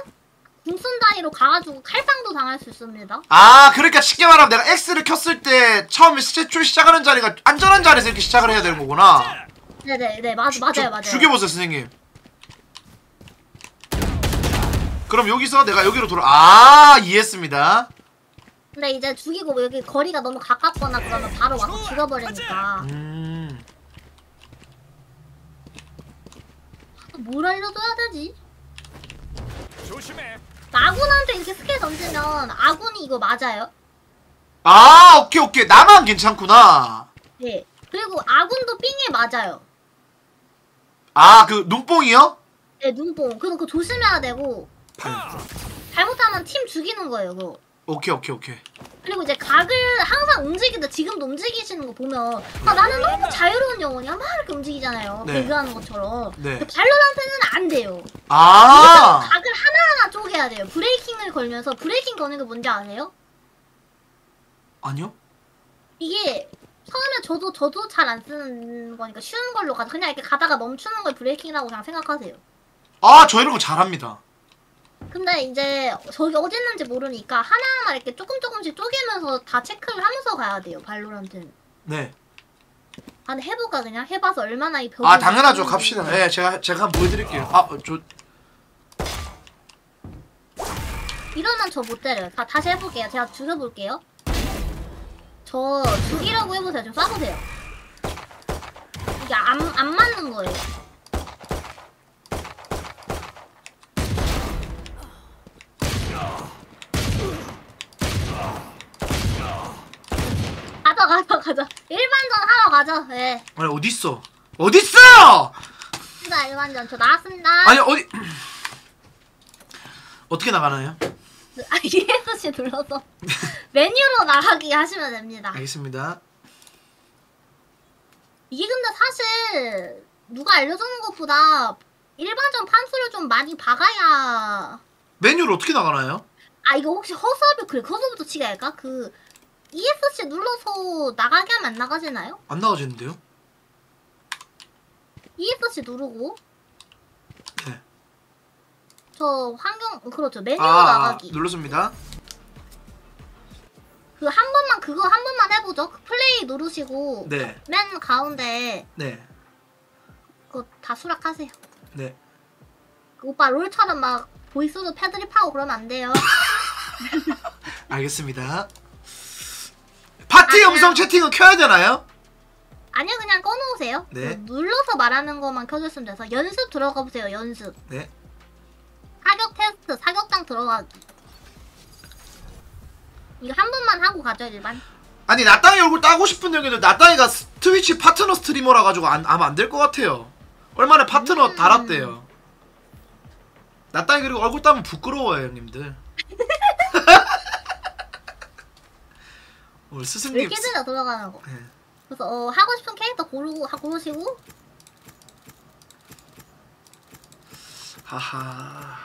궁순 단위로 가가지고 칼빵도 당할 수 있습니다. 아 그러니까 쉽게 말하면 내가 X를 켰을 때 처음에 최초 시작하는 자리가 안전한 자리에서 이렇게 시작을 해야 되는 거구나. 가자. 네네 네 맞, 맞아요 주- 맞아요. 죽여보세요 선생님. 그럼 여기서 내가 여기로 돌아. 아 이해했습니다. 근데 이제 죽이고 뭐 여기 거리가 너무 가깝거나 그러면 바로 와서 죽여버리니까 음. 뭘 알려줘야 되지? 조심해. 아군한테 이렇게 스킬 던지면 아군이 이거 맞아요? 아 오케이 오케이 나만 괜찮구나. 네. 그리고 아군도 삥에 맞아요. 아 그 눈뽕이요? 네, 눈뽕. 그래서 그거 조심해야 되고 파. 잘못하면 팀 죽이는 거예요, 그거. 오케이 오케이 오케이. 그리고 이제 각을 항상 움직이다 지금도 움직이시는 거 보면 아 나는 너무 자유로운 영혼이야 막 이렇게 움직이잖아요 네. 배그하는 것처럼 네. 발로란트는 안 돼요 아 각을 하나하나 쪼개야 돼요 브레이킹을 걸면서 브레이킹 거는 게 뭔지 아세요? 아니요? 이게 처음에 저도 저도 잘 안 쓰는 거니까 쉬운 걸로 가서 그냥 이렇게 가다가 멈추는 걸 브레이킹이라고 그냥 생각하세요 아 저 이런 거 잘합니다. 근데 이제 저기 어디 있는지 모르니까 하나하나 이렇게 조금 조금씩 쪼개면서 다 체크를 하면서 가야 돼요 발로란트는 네. 아 근데 해볼까 그냥 해봐서 얼마나 이 벽이 아 당연하죠. 갑시다. 네 제가 제가 한번 보여드릴게요. 아저 이러면 저 못 때려요. 다, 다시 해볼게요. 제가 죽여볼게요. 저 죽이라고 해보세요. 좀 쏴보세요. 이게 안, 안 맞는 거예요. 가자, 가자, 가자. 일반전 하러 들어가죠. 예. 아니 어딨어 어딨어 진짜 일반전 저 나왔습니다. 아니 어디 어떻게 나가나요? 아, ESC 눌러서 메뉴로 나가기 하시면 됩니다. 알겠습니다 이게 근데 사실 누가 알려주는 것보다 일반전 판수를 좀 많이 박아야 메뉴를 어떻게 나가나요? 아 이거 혹시 허수아비 그래 허수부터 치게 할까? 그 ESC 눌러서 나가게 하면 안 나가지나요? 안 나가지는데요? ESC 누르고 네. 저 환경 그렇죠 메뉴로 아 나가기 눌렀습니다 그 한 번만 그거 한 번만 해보죠 그 플레이 누르시고 네 맨 가운데 네, 그거 다 수락하세요 네. 그 오빠 롤처럼 막 보이스로 패드립하고 그러면 안 돼요 알겠습니다. 아, 음성 채팅은 켜야 되나요? 아니요 그냥 꺼놓으세요 네. 그 눌러서 말하는 것만 켜줬으면 돼서 연습 들어가 보세요 연습 네. 사격 테스트 사격장 들어가기 이거 한 번만 하고 가죠 일반 아니 나땅이 얼굴 따고 싶은 얘기는 나땅이가 스- 트위치 파트너 streamer라 가지고 안, 아마 안 될 것 같아요. 얼마나 파트너 음. 달았대요. 나땅이 그리고 얼굴 따면 부끄러워요 형님들. 왜 스승님. 들어 들어가는 거 네. 그래서 어, 하고 싶은 캐릭터 고르고 하, 고르시고 하하.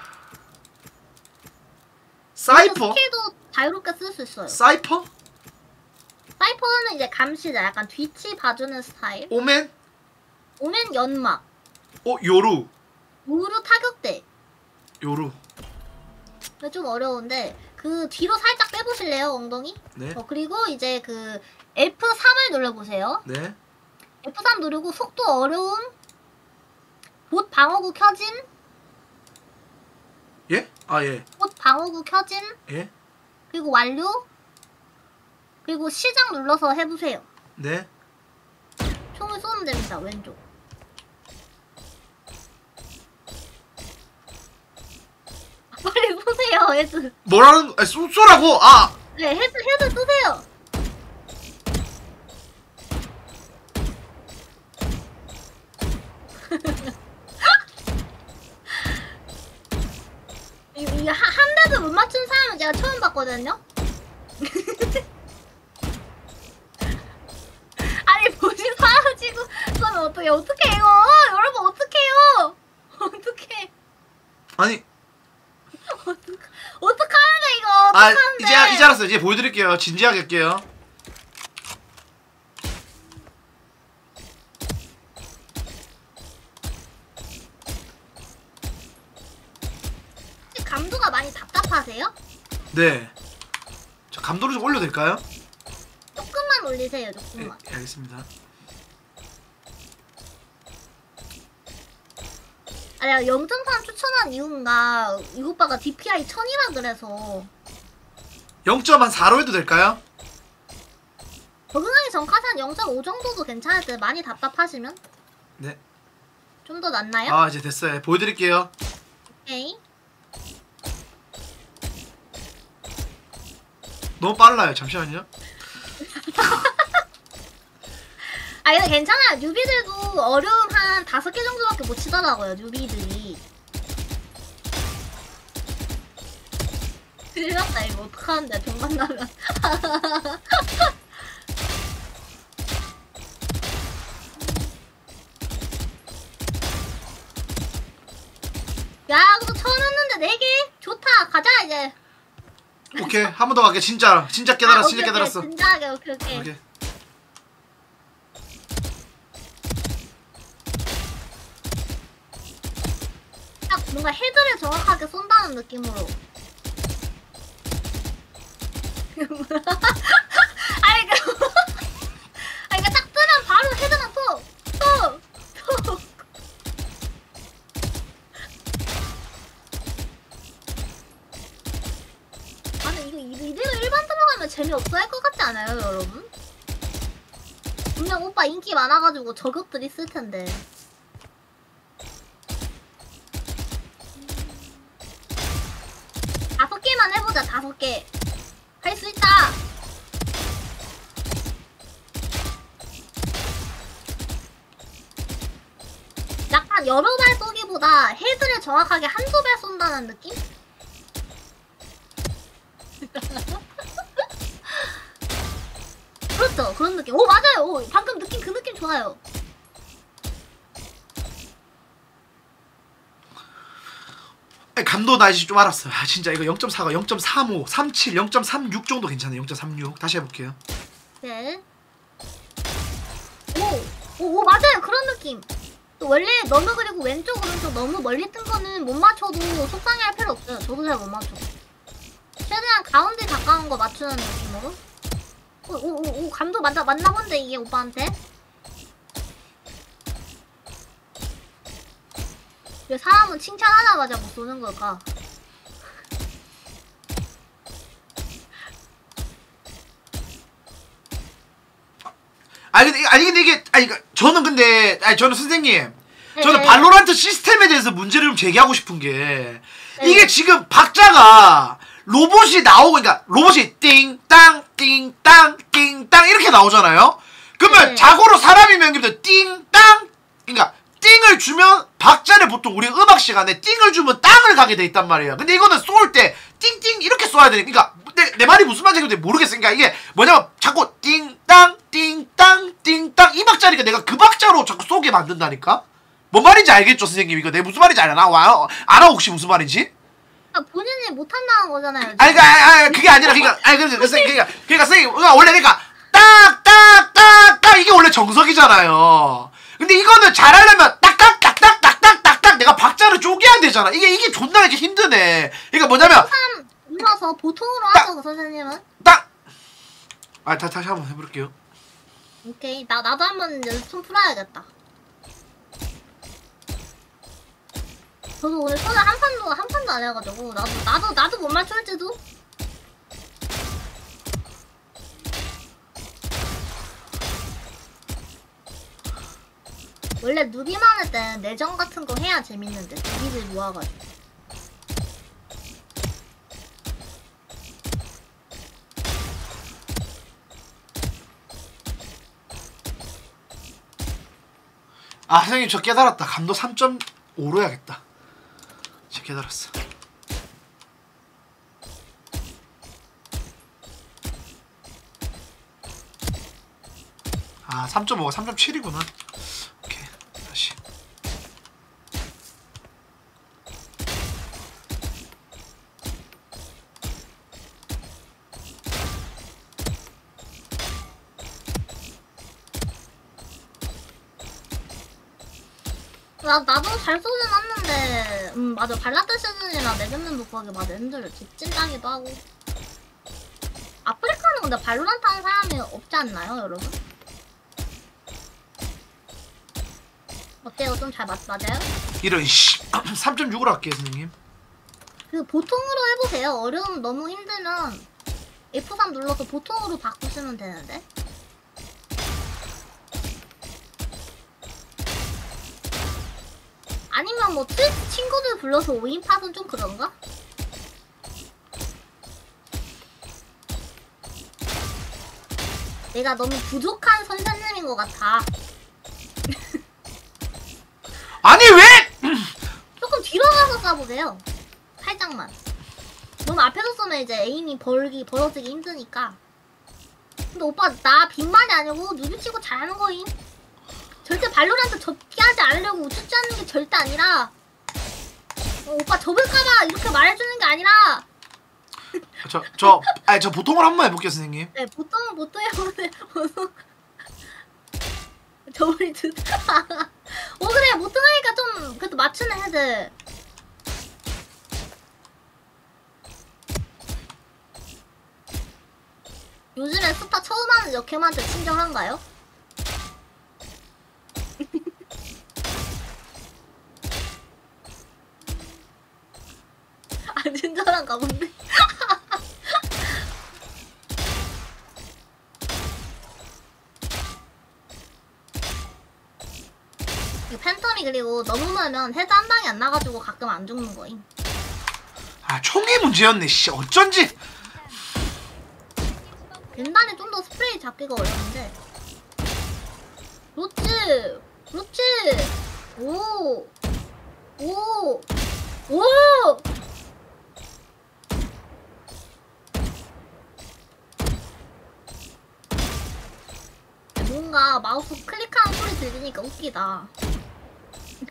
사이퍼? 스킬도 자유롭게 쓸 수 있어요 사이퍼? 사이퍼는 이제 감시자 약간 뒤치 봐주는 스타일 오멘? 오면 연막 어 요루. 무르 타격대 요루. 좀 어려운데 그 뒤로 살짝 빼보실래요 엉덩이? 네. 어, 그리고 이제 그 F3을 눌러보세요 네. F3 누르고 속도 어려움 봇 방어구 켜짐 예? 아 예. 봇 방어구 켜짐 예? 그리고 완료 그리고 시작 눌러서 해보세요 네. 총을 쏘면 됩니다 왼쪽 빨리 쏘세요 헤드. 뭐라는 아, 쏘, 쏘라고. 아. 네 헤드 헤드 쏘세요. 이- 이게 한, 한 대도 못 맞춘 사람은 제가 처음 봤거든요? 아니 보시 사라지고 그러면 어떡해. 어떡해 이거 여러분 어떡해요? 어떡해. 아니 어떡하는데 이거 아 어떡하는데 이제 이제 알았어요. 이제 보여드릴게요. 진지하게 할게요. 감도가 많이 답답하세요? 네. 저 감도를 좀 올려도 될까요? 조금만 올리세요 예, 조금만 예, 알겠습니다. 아 내가 0.3 추천한 이유가 이 오빠가 DPI 1000이라 그래서 0.4로 해도 될까요? 적응하기 전까지 한0.5 정도도 괜찮을 때 많이 답답하시면 네. 좀 더 낫나요? 아 이제 됐어요. 보여드릴게요. 오케이 너무 빨라요. 잠시만요. 아 근데 괜찮아요 뉴비들도 어려움 한 다섯 개 정도밖에 못 치더라고요 뉴비들이. 큰일 났다 이거 어떡하는데 돈 만나면. 야 그거 쳐놨는데 네개? 좋다. 가자 이제. 오케이. 한 번 더 갈게. 진짜 진짜 깨달았어. 아, 진짜 오케이, 깨달았어. 오케이, 진지하게 오케이 오케이. 오케이. 뭔가 헤드를 정확하게 쏜다는 느낌으로. 아니 그 아니 그딱 뜨면 바로 헤드만 쏘. 아니 이거 이- 이대로 일반 들어가면 재미없어 할 것 같지 않아요, 여러분? 분명 오빠 인기 많아가지고 저격들 있을 텐데. 모자 다섯 개. 할 수 있다! 약간 여러 발 쏘기보다 헤드를 정확하게 한두 발 쏜다는 느낌? 그렇죠. 그런 느낌. 오, 맞아요. 오, 방금 느낌 그 느낌 좋아요. 감도 나 이제 좀 알았어요. 아, 진짜 이거 0.4가 0.35, 37, 0.36 정도 괜찮아요. 0.36. 다시 해볼게요. 네. 오, 오, 오 맞아요 그런 느낌. 또 원래 너무 그리고 왼쪽 오른쪽 너무 멀리 뜬 거는 못 맞춰도 속상해할 필요 없어요. 저도 잘 못 맞춰. 최대한 가운데 가까운 거 맞추는 느낌으로. 오, 오, 오, 오 감도 맞나 맞나 본데 이게 오빠한테. 왜 사람은 칭찬하자마자 못 쏘는 걸까? 아니 근데 아니 근데 이게 아니 그러니까 저는 근데 아니 저는 선생님 저는 네. 발로란트 시스템에 대해서 문제를 좀 제기하고 싶은 게 네. 이게 지금 박자가 로봇이 나오고 그러니까 로봇이 띵땅 띵땅 띵땅 이렇게 나오잖아요. 그러면 네. 자고로 사람이 명기부터 띵땅 그러니까 띵을 주면 박자를 보통 우리 음악 시간에 띵을 주면 땅을 가게 돼 있단 말이에요. 근데 이거는 쏠 때 띵띵 이렇게 쏴야 되니까 그러니까 내, 내 말이 무슨 말인지 모르겠으니까 이게 뭐냐면 자꾸 띵땅 띵땅 띵땅 이 박자니까 내가 그 박자로 자꾸 쏘게 만든다니까. 뭔 말인지 알겠죠 선생님 이거 내 무슨 말인지 알아? 와 알아 혹시 무슨 말인지? 아, 본인이 못한다는 거잖아요. 아니 그니까 아니, 아니, 그게 아니라 그니까 아니 그러니까 선생님 그니까 그니까 선생님 그러니까 원래 그니까 딱딱딱딱 이게 원래 정석이잖아요. 근데 이거는 잘하려면 딱딱 딱딱 딱딱 딱딱 내가 박자를 쪼개야 되잖아. 이게 이게 존나 이게 힘드네. 그러니까 뭐냐면 사람 눌러서 보통으로 딱- 하죠, 그 선생님은. 딱 아, 다, 다시 한번 해볼게요. 오케이. 나, 나도 한번 연습 좀 풀어야겠다. 저도 오늘 손을 한 판도, 한 판도 안 해가지고, 나도, 나도, 나도 못 맞출지도? 원래 누비만 할 때 내전 같은 거 해야 재밌는데, 누비들 모아가지고. 아, 선생님 저 깨달았다. 감도 3.5로 해야겠다. 저 깨달았어. 아, 3.5가 3.7이구나. 나, 나도 잘 쏘진 않는데, 음, 맞아. 발라드 시즌이랑 내전면 독하기 맞아. 힘들어. 뒷진다기도 하고. 아프리카는 근데 발로란트 하는 사람이 없지 않나요, 여러분? 어때요? 좀 잘 맞아요? 이런 씨. 3.6으로 할게요, 선생님. 그 보통으로 해보세요. 어려움 너무 힘들면 F3 눌러서 보통으로 바꾸시면 되는데. 아니면 뭐 트위치 친구들 불러서 5인 팟은 좀 그런가? 내가 너무 부족한 선생님인 것 같아. 아니, 왜! 조금 뒤로 가서 쏴보세요. 살짝만. 너무 앞에서 쏘면 이제 에임이 벌기, 벌어지기 힘드니까. 근데 오빠, 나 빈말이 아니고 누비 치고 잘하는 거임. 절대 발로란트 접기 하지 않으려고 우쭈쭈 하는 게 절대 아니라. 어, 오빠 접을까봐 이렇게 말해주는 게 아니라. 저, 저, 아니, 저 보통으로 한번 해볼게요, 선생님. 네, 보통은 보통에 보내, 보통. 저번에 드 어, 그래, 보통 하니까 좀, 그래도 맞추는 헤드. 요즘에 스타 처음 하는 역캠한테 친절한가요? 친절한가 본데? 이 팬텀이 그리고 너무 멀면 헤드 한 방이 안 나가지고 가끔 안 죽는 거임. 아, 총이 문제였네, 씨. 어쩐지. 벤단이 좀더 스프레이 잡기가 어려운데. 그렇지! 그렇지! 오! 오! 오! 뭔가 마우스 클릭하는 소리 들리니까 웃기다.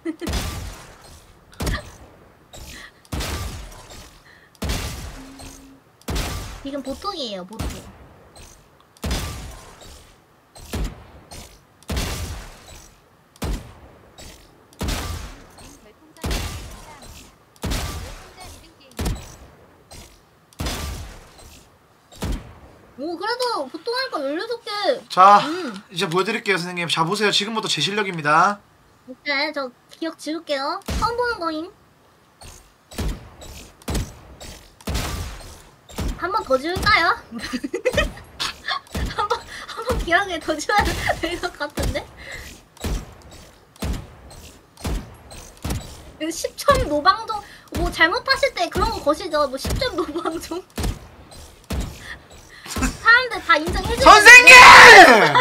지금 보통이에요, 보통. 오, 그래도 보통 하니까 16개. 자 음. 이제 보여드릴게요 선생님 자 보세요 지금부터 제 실력입니다 오케이, 저 기억 지울게요. 처음 보는 거임. 한 번 더 지울까요? 한 번, 한 번 기억에 더 지워야 될 것 같은데? 10점 노방종, 뭐 잘못하실 때 그런 거 거시죠? 뭐 10점 노방종. 사람들 다 인정해줘. 선생님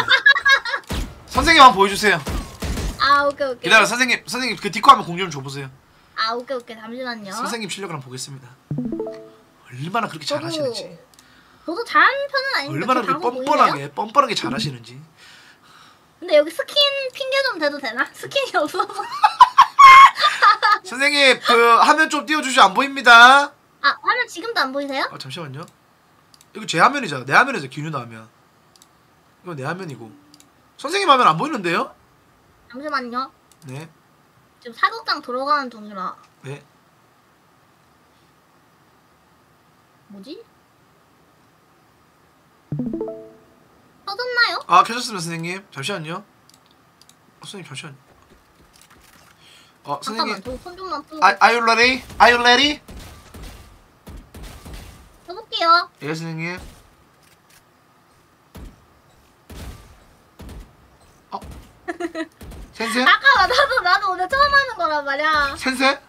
선생님 한번 보여주세요 아, 오케이, 오케이. 기다려 선생님 선생님 그 디코 한번 공유 좀 줘보세요 아, 오케이, 오케이. 잠시만요. 선생님 실력을 한번 보겠습니다 얼마나 그렇게 저도- 잘하시는지 저도 잘하는 편은 아닌데 얼마나 저 그렇게 방송 보이네요? 뻔뻔하게 뻔뻔하게 잘하시는지 근데 여기 스킨 핑계 좀 대도 되나? 스킨이 없어서 선생님 그 화면 좀 띄워주시 안 보입니다 아 화면 지금도 안 보이세요? 아 잠시만요 이거 제 화면이잖아 내 화면에서 기뉴 나면 이거 내 화면이고 선생님 화면 안 보이는데요? 잠시만요 네 지금 사극장 들어가는 중이라 네. 뭐지? 터졌나요? 아 켜졌습니다 선생님 잠시만요 어, 선생님 잠시만요 어 잠깐만 선생님 저손 좀만 풀고 아, are you ready? Are you ready? 해볼게요 예 선생님 어? 센세? 잠깐만 나도 나도 오늘 처음 하는 거란 말이야 센세?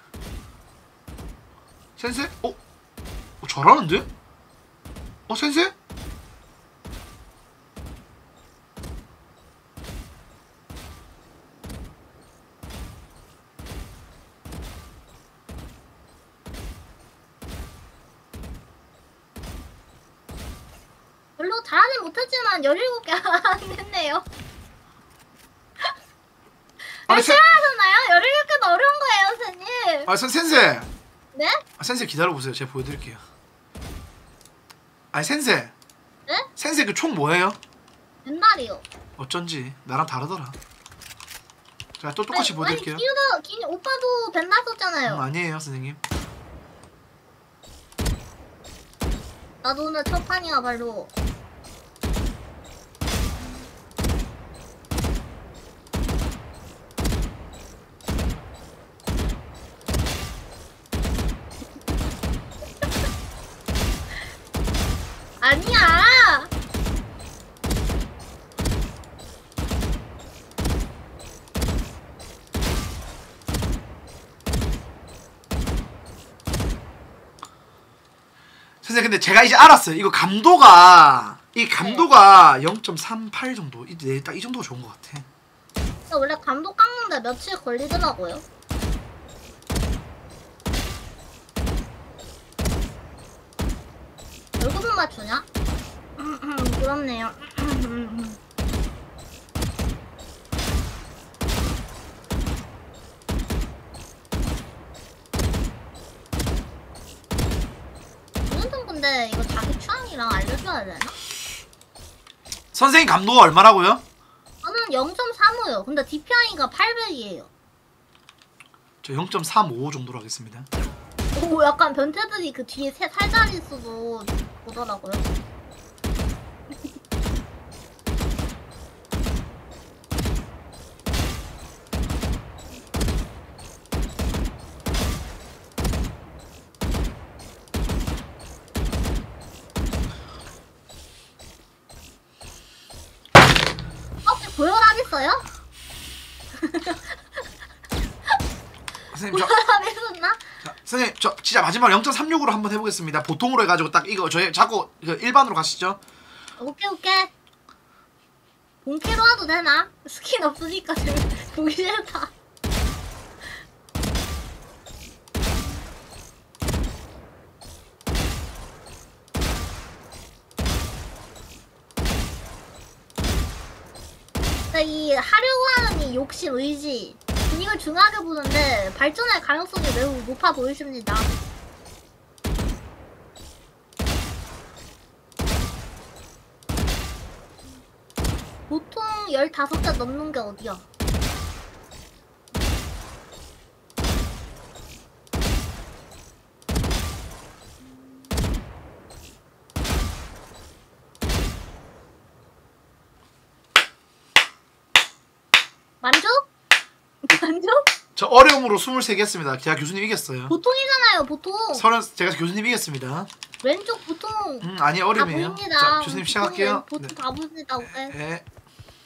센세? 어? 어 잘하는데? 어 센세? 잘하진 못했지만 17개 안 됐네요. 아니, 세- 싫어하셨나요? 17개도 어려운 거예요 선생님. 아 선, 센세. 네? 아, 센세 기다려보세요. 제가 보여드릴게요. 아니 센세. 네? 센세 그 총 뭐예요? 옛날이요. 어쩐지 나랑 다르더라. 자또 똑같이 아니, 보여드릴게요. 아니 기우도 기 오빠도 벤달 썼잖아요. 음, 아니에요 선생님. 나도 오늘 첫 판이야 발로 아니야 선생님 근데 제가 이제 알았어요. 이거 감도가 이 감도가 0.38 정도. 이제 딱이 정도가 좋은 것 같아. 원래 감독 깎는데 며칠 걸리더라고요. 얼굴만 맞추냐? 부럽네요 이분은 근데 이거 자기 취향이랑 알려줘야 되나? 선생님 감도가 얼마라고요? 저는 0.35요. 근데 DPI가 800이에요. 저 0.35 정도로 하겠습니다 오, 약간 변태들이 그 뒤에 세 살자리 수도 보더라고요. 진짜 마지막 0.36으로 한번 해보겠습니다. 보통으로 해가지고 딱 이거 저희 자꾸 그 일반으로 가시죠. 오케이 오케이. 본캐로 와도 되나? 스킨 없으니까 보기 싫다. 이 하려고 하는 이 욕심 의지 이걸 중요하게 보는데 발전할 가능성이 매우 높아 보이십니다. 보통 15자 넘는 게 어디야? 만족? 만족? 저 어려움으로 23개 했습니다. 제가 교수님 이겼어요. 보통이잖아요, 보통. 서른 제가 교수님 이겼습니다. 왼쪽 보통 음 아니 다 어려움이에요. 자 교수님 시작할게요. 보통, 네. 다 보입니다. 네. 네.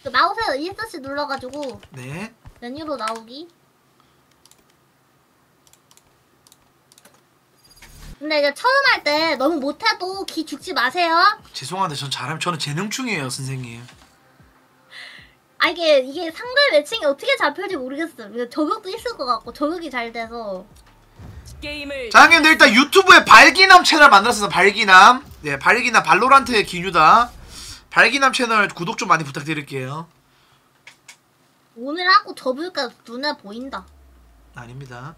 그 마우스에 ESC 눌러가지고 네. 메뉴로 나오기. 근데 이제 처음 할 때 너무 못해도 기 죽지 마세요. 죄송한데 전 잘하면 저는 재능충이에요 선생님. 아 이게 이게 상대 매칭이 어떻게 잡힐지 모르겠어요. 이거 저격도 있을 것 같고 저격이 잘 돼서 게임을 자 형님들 일단 유튜브에 발기남 채널 만들었습니다. 발기남. 네 발기남 발로란트의 기뉴다. 발기남 채널 구독 좀 많이 부탁드릴게요. 오늘 하고 접을까 눈에 보인다. 아닙니다.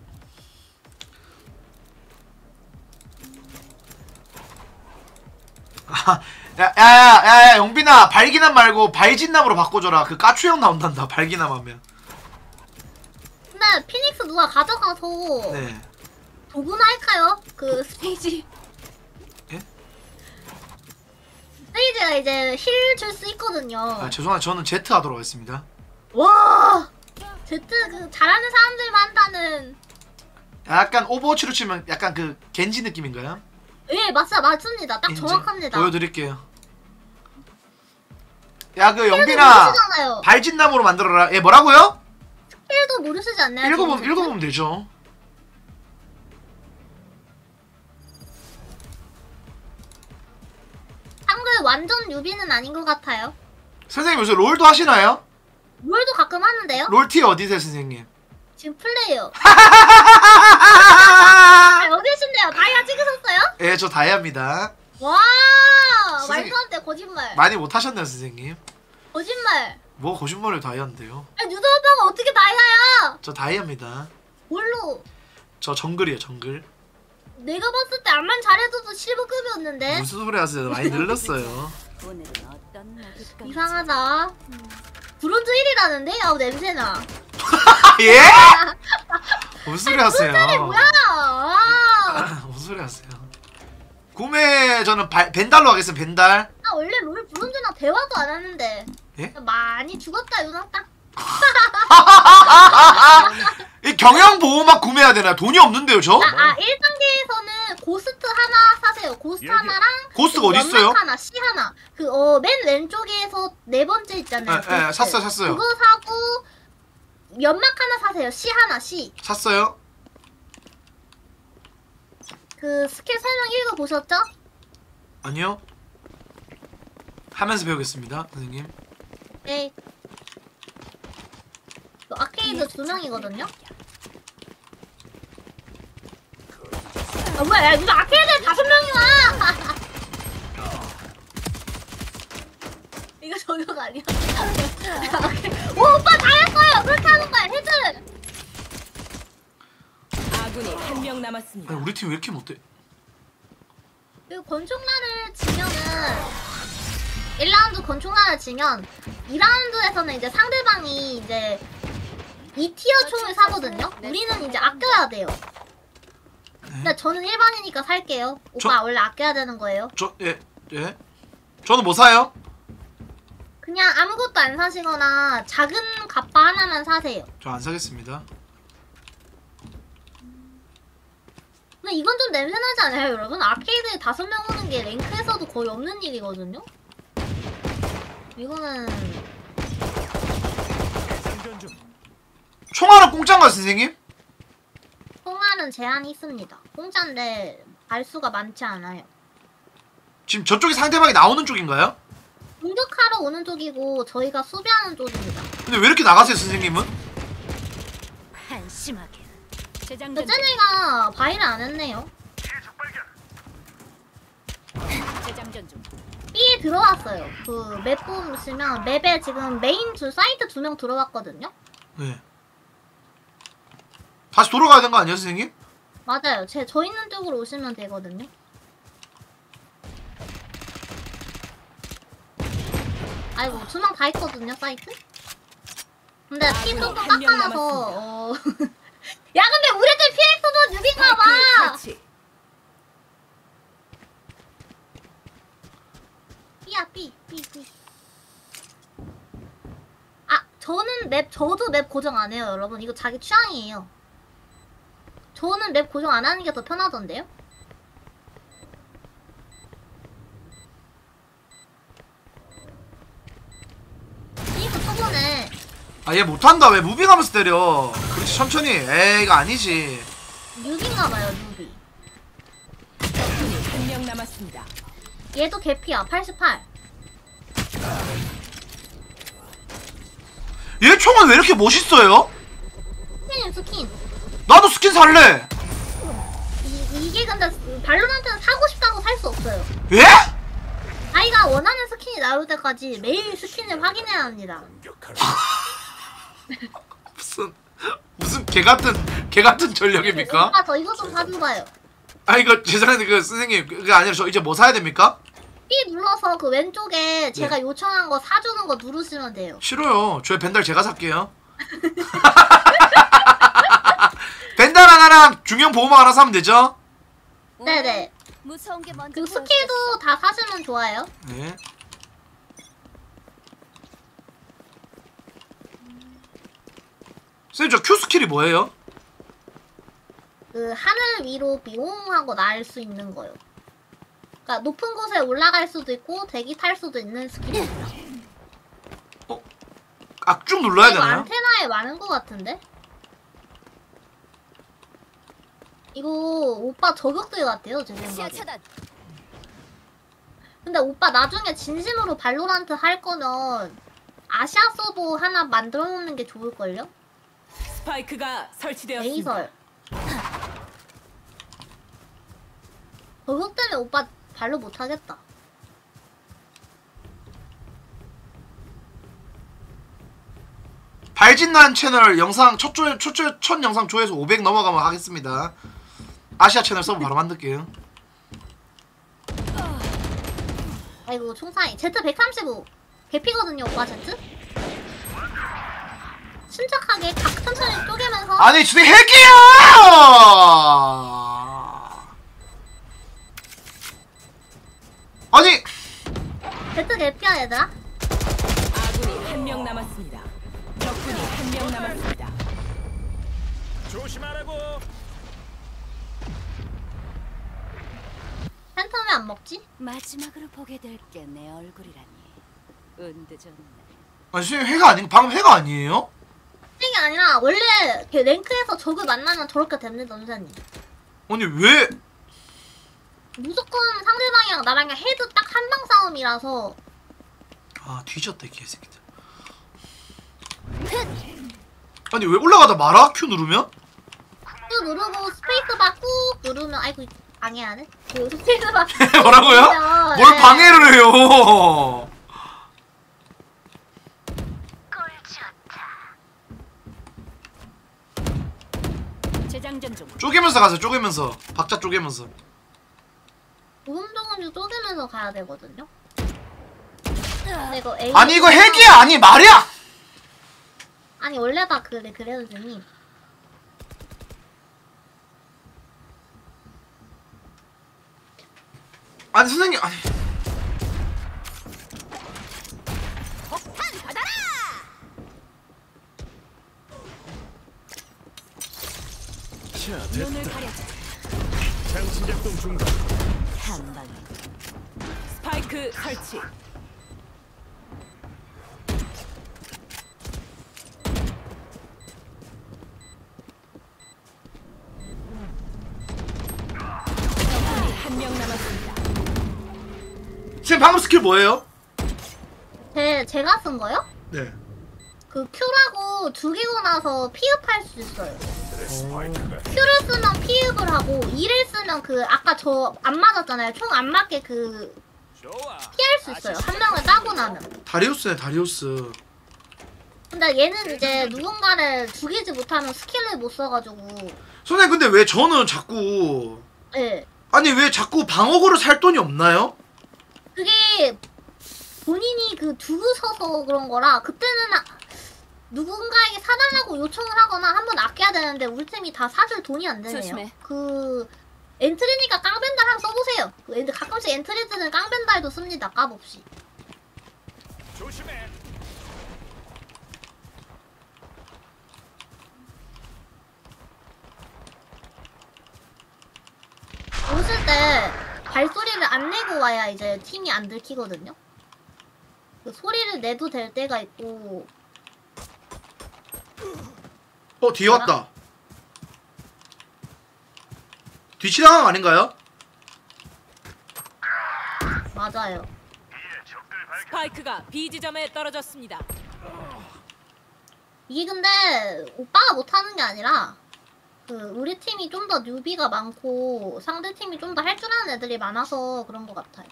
아, 야, 야, 야, 야, 야, 영빈아, 발기남 말고 발진남으로 바꿔줘라. 그 까추형 나온단다. 발기남 하면. 근데 피닉스 누가 가져가서 네. 도구나 할까요? 그 세이지. 예? 세이지가 이제 heal 줄 수 있거든요. 아, 죄송한데 저는 제트 하도록 하겠습니다. 와! 제트 그 잘하는 사람들만 한다는 약간 오버워치로 치면 약간 그 겐지 느낌인가요? 예 맞아 맞습니다 딱 인증. 정확합니다 보여드릴게요. 야, 그 영빈아, 모르시잖아요 발진남으로 만들어라. 예, 뭐라고요? heal도 모르시지 않나요? 읽어보면? 읽어보면 되죠. 한글 완전 newbie는 아닌 것 같아요 선생님 요새 롤도 하시나요? 롤도 가끔 하는데요? 롤 tier 어디세요, 선생님? 지금 플레이요 아, 어디 계신데요? 다이아 찍으셨어요? 예, 저 다이아입니다. 와 선생님. 말도 안 돼 거짓말 많이 못 하셨네요, 선생님. 거짓말 뭐 거짓말을 다이아인데요. 아니 유도 오빠가 어떻게 다이아야 저 다이아입니다. 뭘로 저 정글이에요, 정글. 내가 봤을 때 암만 잘해도 실버급이었는데 무슨 소리 하세요? 많이 늘렸어요. 이상하다 음. 브론즈 1이라는데? 아우 냄새나 아, 예? 무슨 소리 하세요? 뭐야 아, 무슨 소리 하세요? 구매 저는 발, 밴달로 하겠습니다. 밴달. 나 원래 롤 브론즈랑 대화도 안 하는데 예? 많이 죽었다 유나땅 이 경량 보호막 구매해야 되나? 돈이 없는데요, 저? 아, 아 1단계에서는 고스트 하나 사세요 고스트 여기. 하나랑 고스트가 어디 있어요? 하나 C 하나 그 어 맨 왼쪽에서 네 번째 있잖아요 예, 예, 고스트. 샀어요, 샀어요. 그거 사고 연막 하나 사세요 C 하나 C 샀어요? 그 스킬 설명 읽어 보셨죠? 아니요. 하면서 배우겠습니다, 선생님. 네. 그 아케이드 두 명이거든요. 아 뭐야? 야, 이거 아케이드 다섯 명이 와. 이거 저격 아니야? 오 오빠 잘했어요. 그렇게 하는 거야. 헤드. 아군이 한명 아니, 남았습니다. 우리 팀 왜 이렇게 못해? 그리고 권총날을 지면은 1라운드 권총날을 지면 2라운드에서는 이제 상대방이 이제 2tier 총을 사거든요. 우리는 이제 아껴야 돼요. 근데 저는 일반이니까 살게요. 오빠 저- 원래 아껴야 되는 거예요. 저, 예, 예? 저는 뭐 사요? 그냥 아무것도 안 사시거나 작은 갑바 하나만 사세요. 저 안 사겠습니다. 근데 이건 좀 냄새나지 않아요, 여러분? 아케이드에 다섯 명 오는 게 랭크에서도 거의 없는 일이거든요. 이거는 총알은 공짜인가요, 선생님? 총알은 제한이 있습니다. 공짜인데 발수가 많지 않아요. 지금 저쪽이 상대방이 나오는 쪽인가요? 공격하러 오는 쪽이고 저희가 수비하는 쪽입니다. 근데 왜 이렇게 나가세요, 선생님은? 한심하게. 재장전 근데 쟤네가 바이를 안 했네요. 재장전 중. B에 들어왔어요. 그맵 보시면 맵에 지금 메인 두 사이트 두 명 들어왔거든요. 네. 다시 돌아가야 되는 거 아니에요, 선생님? 맞아요. 제 저 있는 쪽으로 오시면 되거든요. 아이고 두명다 있거든요 사이트. 근데 피 아군이 조금 한명 깎아놔서 어... 야 근데 우리들 PX도 6인가 봐. B야 B B B. 아 저는 맵 저도 맵 고정 안 해요 여러분. 이거 자기 취향이에요. 저는 맵 고정 안 하는 게 더 편하던데요? 이거 저번에 아, 얘 못한다. 왜 무빙하면서 때려? 그렇지, 천천히. 에이, 이거 아니지. 6인가 봐요 6이. 적군이 한 명 남았습니다. 얘도 개피야 88. 얘 총은 왜 이렇게 멋있어요? 스킨 스킨. 나도 스킨 살래. 이, 이게 근데 발로란트는 사고 싶다고 살 수 없어요. 예? 아이가 원하는 스킨이 나올 때까지 매일 스킨을 확인해야 합니다. 무슨 무슨 개 같은 개 같은 전략입니까? 오빠 저 이거 좀 사줘봐요. 아 이거 죄송한데 그 선생님 그게 아니라 저 이제 뭐 사야 됩니까? B 눌러서 그 왼쪽에 제가 요청한 거 사주는 거 누르시면 돼요. 싫어요. 저의 벤달 제가 살게요. 벤달 하나랑 중형 보호막 하나 사면 되죠? 네네. 무서운 게 먼저 그리고 스킬도 다 사시면 좋아요. 네. 선생님 저 Q 스킬이 뭐예요? 그 하늘 위로 비옹하고 날 수 있는 거요. 그러니까 높은 곳에 올라갈 수도 있고 대기 탈 수도 있는 스킬입니다. 아 쭉 눌러야 이거 되나요? 안테나에 많은 것 같은데? 이거 오빠 저격들 같아요 제 생각에. 근데 오빠 나중에 진심으로 발로란트 할 거면 아시아 서버 하나 만들어 놓는 게 좋을걸요? 스파이크가 설치되었습니다. 레이설. 저격 때문에 오빠 발로 못 하겠다. 발진난 채널 영상 첫, 조, 첫, 조, 첫 영상 조회수 500 넘어가면 하겠습니다. 아시아 채널 서브 바로 만들게요. 아이고 총사이 Z135 개피거든요 오빠 Z? 침착하게 각 천천히 쪼개면서 아니 진짜 핵이야! 아니 Z 개피야 얘들아 아군이 한 명 남았습니다. 적군이 한 명 남았습니다. 조심하라고. 팬텀이 안 먹지? 마지막으로 보게 될 게 내 얼굴이라니. 좋네. 아니 선생님 핵 아니 방금 핵 아니에요? 이게 아니라 원래 그 랭크에서 적을 만나면 저렇게 됩니다 선생님 아니 왜 무조건 상대방이랑 나랑 헤드 딱 한 방 싸움이라서 아 뒤졌다 이 개새끼들 아니 왜 올라가다 말아? Q 누르면? 꾹 누르고 스페이스바 꾹 누르면 아이고 방해하네 그 스페이스바 뭐라고요? 뭘 네. 방해를 해요. 쪼개면서 가세요 쪼개면서. 박자 쪼개면서. 조금 조금씩 쪼개면서 가야 되거든요? 근데 이거 아니 이거 핵이야! 아니 말이야! 아니 원래 다 그래 그래도 되니 아니 선생님 아니 폭탄 받아라! 자, 눈을 가려줘. 장치 작동 중단. 한 방에. 스파이크 설치. 적군이 한 명 남았습니다. 선생님 방금 스킬 뭐예요? 제, 제가 쓴 거요? 네 그 Q라고 죽이고 나서 피흡할 수 있어요 Q를 쓰면 피흡을 하고 E를 쓰면 그 아까 저 안 맞았잖아요 총 안 맞게 그 피할 수 있어요. 한 명을 따고 나면. 다리우스네 다리우스. 근데 얘는 이제 누군가를 죽이지 못하면 스킬을 못 써가지고. 선생님 근데 왜 저는 자꾸 예. 아니 왜 자꾸 방어구를 살 돈이 없나요? 그게 본인이 그 두고 서서 그런 거라 그때는 아- 누군가에게 사달라고 요청을 하거나 한 번 아껴야 되는데 우리 팀이 다 사줄 돈이 안 되네요. 조심해. 그 엔트리니까 깡벤달 한번 써보세요. 그 엔트- 가끔씩 엔트리들은 깡벤달도 씁니다. 값없이. 조심해. 오실 때 발소리를 안 내고 와야 이제 팀이 안 들키거든요. 그 소리를 내도 될 때가 있고 어 뒤에 왔다. 뒤치 당한 거 아닌가요? 맞아요. 스파이크가 B 지점에 떨어졌습니다. 이게 근데 오빠가 못하는 게 아니라 그 우리 팀이 좀 더 뉴비가 많고 상대 팀이 좀 더 할 줄 아는 애들이 많아서 그런 것 같아요.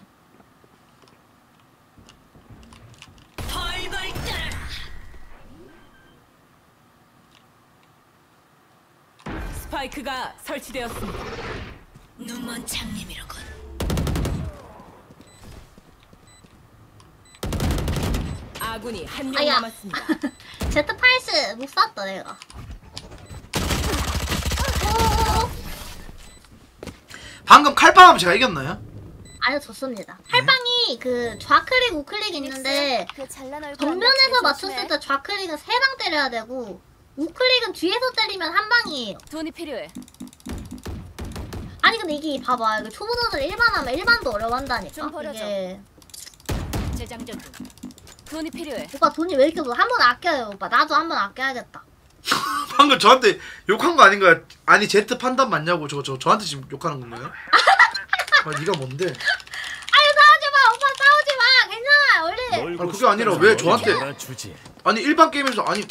스파이크가 설치되었습니다. 눈먼 장님이로군. 아군이 한 명. 남았습니다. 제트 팔스 못 쐈다 내가. 오, 방금 칼빵하면 제가 이겼나요? 아니요 좋습니다. 팔방이 그 좌클릭 우클릭 있는데 그 정면에서 맞췄을 때 좌클릭은 세 방 때려야 되고 우클릭은 뒤에서 때리면 한 방이에요. 돈이 필요해. 아니 근데 이게 봐봐 이거 초보자들 일반 하면 일반도 어려워한다니까. 이게 재장전 중. 돈이 필요해. 오빠 돈이 왜 이렇게 없어 한번 아껴요 오빠 나도 한 번 아껴야겠다 방금 저한테 욕한 거 아닌가요? 아니 제트 판단 맞냐고 저저 저한테 지금 욕하는 건가요? 아 네가 뭔데? 아유 싸우지 마 오빠 싸우지 마 괜찮아 원래 아, 그게 아니라 왜 저한테- 주지. 아니 일반 게임에서 아니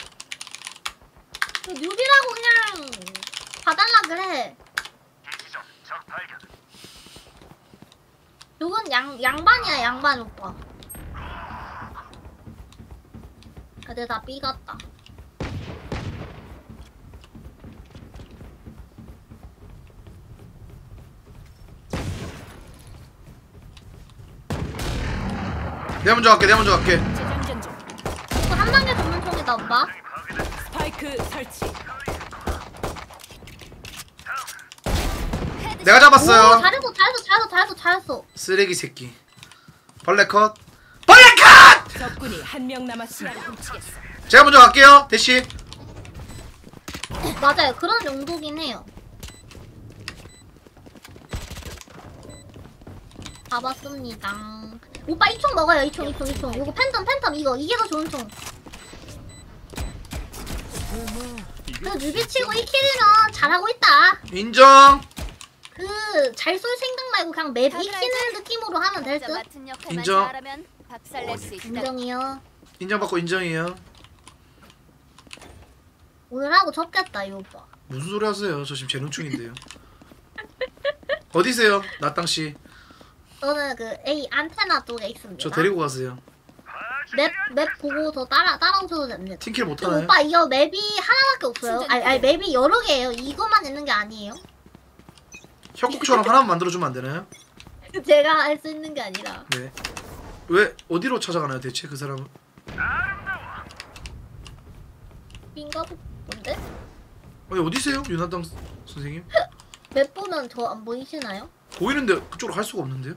그 뉴비라고 그냥 봐달라 그래 요건 양, 양반이야 양반 오빠 근데 다 삐갔다 내가 먼저 갈게 내가 먼저 갈게 재장전 중. 또한 방에 전문 총이다 오빠 스파이크 설치. 내가 오 잡았어요 잘했어 잘했어 잘했어 잘했어 잘했어 쓰레기 새끼 벌레 컷 벌레 컷! 적군이 한 명 남았습니다. 훔치겠어. 제가 먼저 갈게요 대시 맞아요 그런 용도긴 해요 잡았습니다 오빠 이 총 먹어요 이 총 이 총 이총. 요거 팬텀 팬텀 이거. 이게 더 좋은 총. 그 뉴비 치고 1킬이면 잘하고 있다. 인정. 그 잘 쏠 생각 말고 그냥 맵 익히는 느낌으로 하면 될저 듯. 맡은 역할만 인정. 있다. 인정이요. 인정받고 인정이에요. 오늘 하고 접겠다 이 오빠. 무슨 소리 하세요? 저 지금 재능충인데요. 어디세요 나땅씨 저는 그 A 안테나 쪽에 있습니다 저 데리고 가세요 맵, 맵 보고 더 따라, 따라오셔도 됩니다 팀킬 그 못하나요? 오빠 이거 맵이 하나밖에 없어요. 아니, 아니 맵이 여러 개예요. 이것만 있는 게 아니에요. 협곡처럼 하나만 만들어주면 안 되나요? 제가 할 수 있는 게 아니라. 네. 왜 어디로 찾아가나요 대체 그 사람은? 빈가 뭔데? 아니 어디세요 유나당 선생님? 맵 보면 저 안 보이시나요? 보이는데 그쪽으로 갈 수가 없는데요?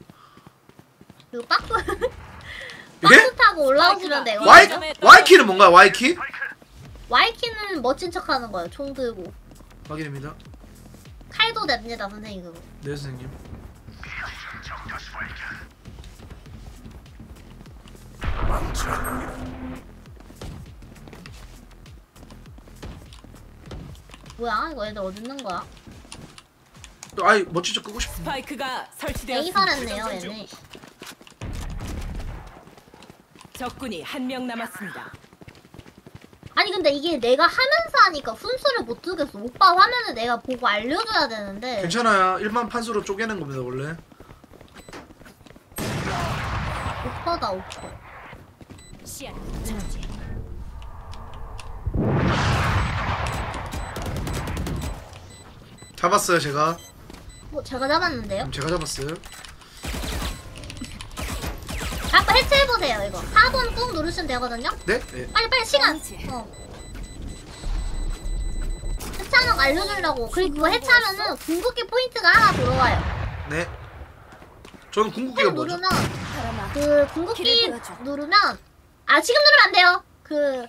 그 예? 박스 타고 올라오시면 돼요. Y Y키는 뭔가요? Y키? Y키는 멋진 척하는 거예요. 총 들고 확인입니다. 칼도 됩니다, 선생님 그거. 네 선생님. 뭐야? 이거 애들 어디 있는 거야? 아이 멋진 척 끄고 싶은데. 스파이크가 설치되었습니다. 살았네요, 얘네. 적군이 한 명 남았습니다. 아니 근데 이게 내가 하면서 하니까 순수를 못 두겠어. 오빠 화면을 내가 보고 알려줘야 되는데. 괜찮아요. 일반 판수로 쪼개는 겁니다 원래. 오퍼다 오퍼. 시야를 정지. 잡았어요 제가. 뭐 제가 잡았는데요? 음, 제가 잡았어요. 한번 해체해보세요 이거 4번 꾹 누르시면 되거든요 네? 네. 빨리 빨리 시간. 어 해체하는 거 알려주려고 그리고 그거 해체하면은 궁극기 포인트가 하나 들어와요 네. 저는 궁극기가 꾹 뭐죠? 누르면. 그 궁극기 길을 보여줘. 누르면 아 지금 누르면 안 돼요 그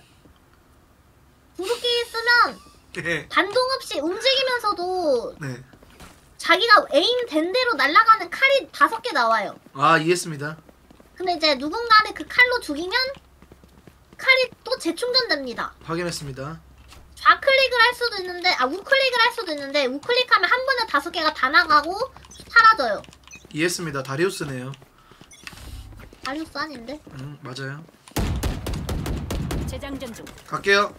궁극기 쓰면 네. 반동 없이 움직이면서도 네. 자기가 에임 된 대로 날아가는 칼이 다섯 개 나와요 아 이해했습니다. 근데 이제 누군가를 그 칼로 죽이면 칼이 또 재충전됩니다 확인했습니다. 좌클릭을 할 수도 있는데 아 우클릭을 할 수도 있는데 우클릭하면 한 번에 다섯 개가 다 나가고 사라져요. 이해했습니다. 다리우스네요. 아리우스 아닌데? 음 맞아요. 재장전 중. 갈게요.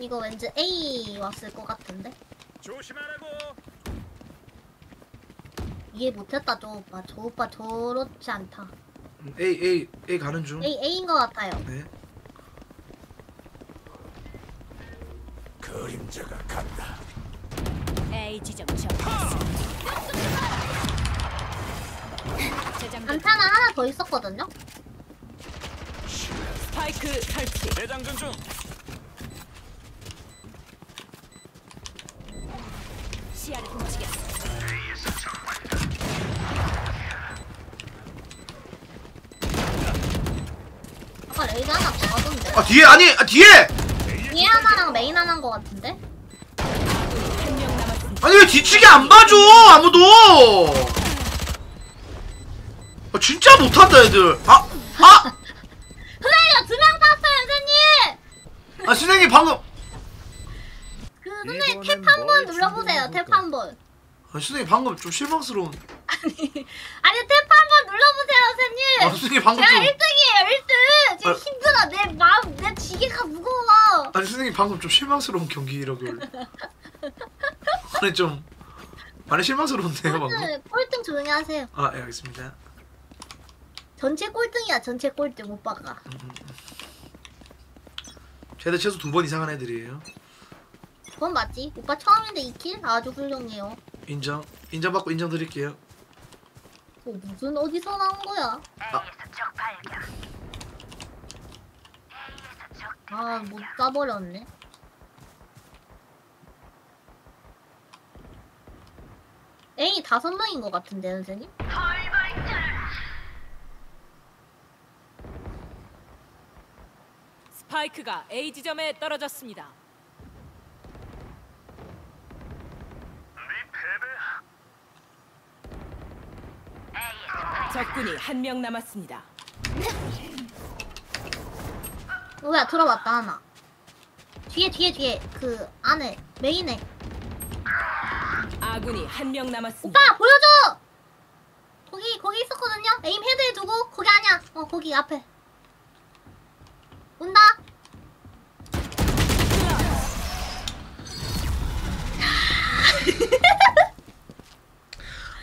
이거 왠지 A 왔을 것 같은데 조심하라고. 이해 못했다 저 오빠. 저 오빠 저렇지 않다. 음, A A A 가는 중. A A인 것 같아요. 네. 그림자가 간다. A 지점. 안타나 하나 더 있었거든요. 스파이크 설치. 재장전 중. 시야를 훔치겠어. 레이즈 하나 더 하던데. 아 뒤에 아니 아, 뒤에 뒤에 하나랑 메인 하나인 것 같은데? 아니 왜 뒤치기 안 봐줘 아무도. 아, 진짜 못한다 애들. 아 아. 선생님 두명 땄어요 선생님. 아 선생님 방금. 그 선생님 탭 한 번 눌러보세요. 탭 한 번. 아 선생님 방금 좀 실망스러운. 아니 탭한 번 눌러보세요 선생님. 아 선생님 방금 제가 좀. 1등이에요 1등 지금 아. 힘들어 내 마음 내 지게가 무거워 아니 선생님 방금 좀 실망스러운 경기력을. 아니 좀 많이 실망스러운데요 방금. 꼴등, 조용히 하세요 아 예, 알겠습니다. 전체 꼴등이야 전체 꼴등 오빠가 쟤들 최소 두 번 이상한 애들이에요. 그건 맞지 오빠 처음인데 2킬 아주 훌륭해요 인정. 인정받고 인정 드릴게요. 어, 무슨 어디서 나온 거야 아 못 따버렸네 A 다섯 명인 것 같은데 선생님? 스파이크가 A 지점에 떨어졌습니다. 적군이 한 명 남았습니다. 뭐야 들어왔다 하나 뒤에 뒤에 뒤에 그 안에 메인에 아군이 한 명 남았습니다. 오빠 보여줘! 거기 거기 있었거든요. 에임 헤드에 두고 거기 아니야. 어 거기 앞에. 온다.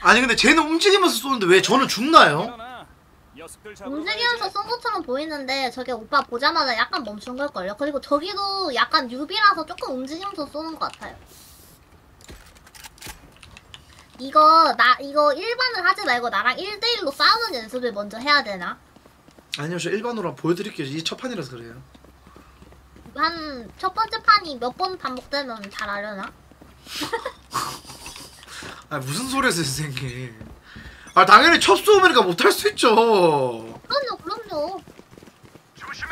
아니 근데 쟤는 움직이면서 쏘는데 왜 저는 죽나요? 움직이면서. 쏜 것처럼 보이는데 저게 오빠 보자마자 약간 멈춘 걸걸요. 그리고 저기도 약간 뉴비라서 조금 움직이면서 쏘는 것 같아요. 이거 나 이거 일반을 하지 말고 나랑 1대1로 싸우는 연습을 먼저 해야 되나? 아니요 저 일반으로 보여드릴게요. 이게 첫 판이라서 그래요. 한 첫 번째 판이 몇 번 반복되면 잘 하려나? 아 무슨 소리세요 선생님? 아 당연히 첫 수업이니까 못할 수 있죠. 그럼요, 그럼요. 조심해.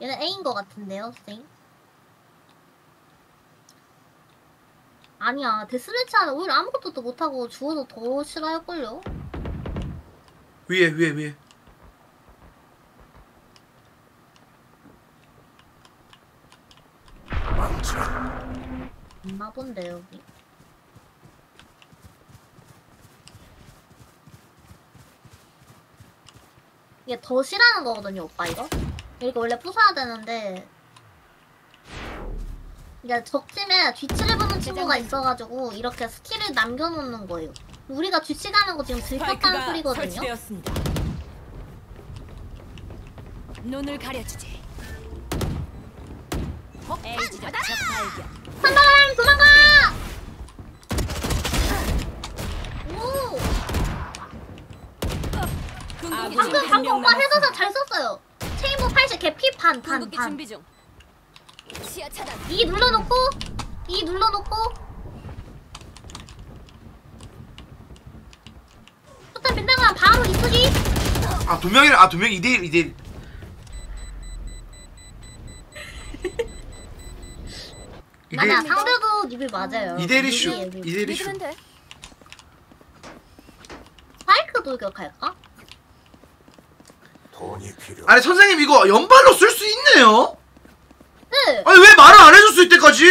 얘는 A인 것 같은데요, 쌤? 아니야, 데스매치 하면 오히려 아무것도 또 못하고 죽어서 더 싫어할걸요? 위에 위에 위에. 없나 본데, 여기. 이게 더 싫어하는 거거든요, 오빠, 이거? 이렇게 원래 부숴야 되는데. 이게 적팀에 뒤치를 보는 친구가 있어가지고, 이렇게 스킬을 남겨놓는 거예요. 우리가 뒤치 가는 거 지금 들켰다는 소리거든요. 설치되었습니다. 눈을 가려주지. 적 발견. 한방 도망가! 오! 아군이 방금 한 방금 명 오빠. 해서서 잘 썼어요. 체인버 80 개피 반 반 반. 준비 중. 시야 차단. 이 눌러놓고 이 눌러놓고 일단 빗나가 바로 이쁘기 아두 명이라 아두 명 2대1 2대1 맞아 상대도 리뷰 맞아요 이대1 이슈 리뷰. 2대1 이슈 믿으면 돼. 스파이크 돌격할까? 아니 선생님 이거 연발로 쓸 수 있네요? 네. 아니 왜 말을 안 해줬어 이때까지?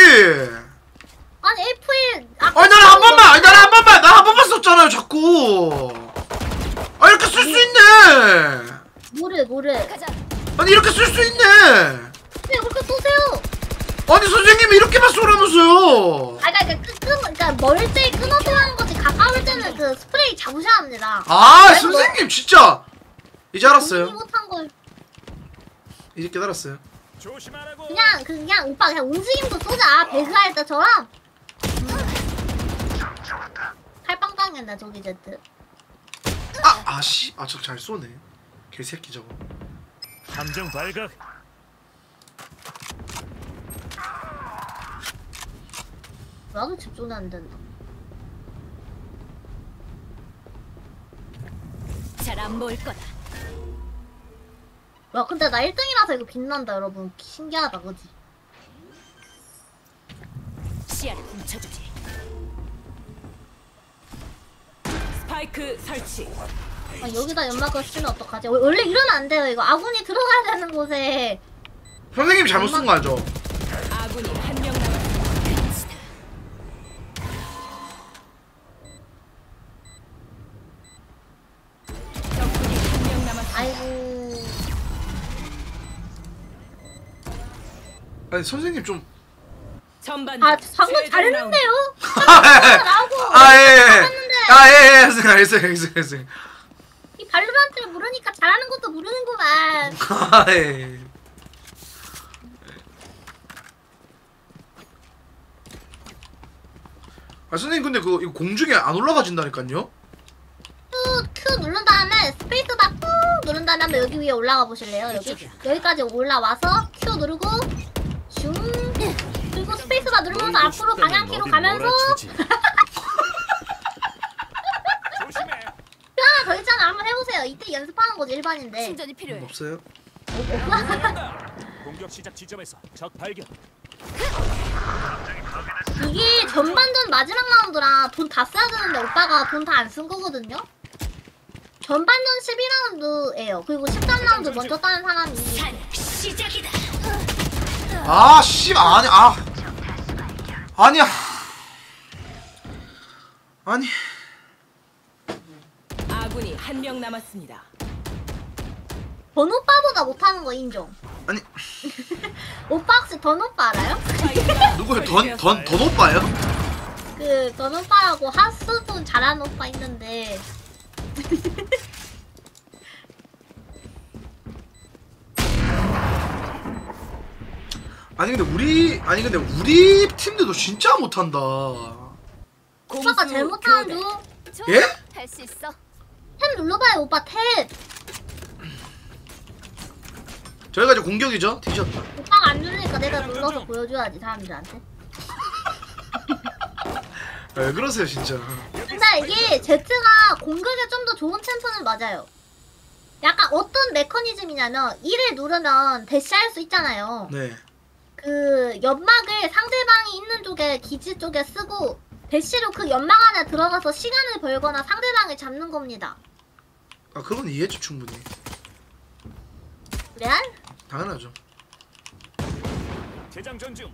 아니 F1 아니 나는 한 번만 아니 나는 한 번만 나한 번만 썼잖아요 자꾸. 아 이렇게 쓸 수 있네. 뭐래 가자. 아니 이렇게 쓸 수 있네. 왜 그렇게 쏘세요. 아니 선생님이 이렇게만 쏘라면서요. 아 그니까 끄, 끄, 그니까 멀때 끊어서 하는 거지. 가까울 때는 그 스프레이 잡으셔야 합니다. 아. 선생님 진짜 이제 알았어요. 못한 걸. 이제 깨달았어요. 조심하라고. 그냥 그냥 오빠 그냥 움직임도 쏘자. 배그할 때처럼. 칼빵빵했나 저기 제트. 아 아씨. 아저 잘 쏘네. 개새끼 저거. 함정 발각. 나도 집중이 안 된다. 잘 안 보일 거다. 와 근데 나 1등이라서 이거 빛난다 여러분 신기하다 그지 시야를 훔쳐주지. 스파이크 설치. 아, 여기다 연막을 쓰면 어떡하지 원- 원래 이러면 안 돼요 이거 아군이 들어가야 되는 곳에 선생님이 잘못 쓴거 알죠? 아군이 한 아니 선생님 좀 전반 아 방금 잘했는데요? 나오고 아예예. 아예예 알겠어요 알겠어요 알겠어요 이 발로란트를 모르니까 잘하는 것도 모르는구만. 아예 아 선생님 근데 그거 이거 공중에 안 올라가진다니까요? Q, Q 누른 다음에 스페이스바 꾹 누른 다음에 여기 위에 올라가 보실래요? 여기? 여기까지 올라와서 Q 누르고 슝 그리고 스페이스바 누르면서 앞으로 방향키로 가면서 Q 조심해. 하나 더 있잖아 한번 해보세요 이때 연습하는 거지 일반인데 충전이 필요해. 없어요? 공격 시작 지점에서 적 발견. 이게 전반전 마지막 라운드라 돈 다 써야 되는데 오빠가 돈 다 안 쓴 거거든요? 전반전 12라운드예요 그리고 13라운드 먼저 따는 사람이 시작이다. 아, 씨, 아니, 아. 아니야. 아니. 아군이 한 명 남았습니다. 번 오빠보다 못하는 거 인정 아니, 오빠 혹시 던 오빠 알아요? 누구요? 던, 던, 던 오빠요? 그 던 오빠라고 하스돈 잘하는 오빠 있는데 아니, 근데 우리, 아니, 근데 우리 팀들도 진짜 못한다. 오빠가 제일 못하는 중. 예? 할수 있어. 탭 눌러봐요 오빠 탭 저희가 이제 공격이죠? 뒤졌다. 오빠가 안 누르니까 내가 눌러서 보여줘야지 사람들한테 아, 왜 그러세요, 진짜. 근데 이게 Z가 공격에 좀 더 좋은 챔프는 맞아요 약간 어떤 메커니즘이냐면 1을 누르면 대시할 수 있잖아요 네. 그 연막을 상대방이 있는 쪽에 기지 쪽에 쓰고 대시로 그 연막 안에 들어가서 시간을 벌거나 상대방을 잡는 겁니다 아, 그건 이해했죠, 충분히. 레알? 당연하죠. 재장전 중.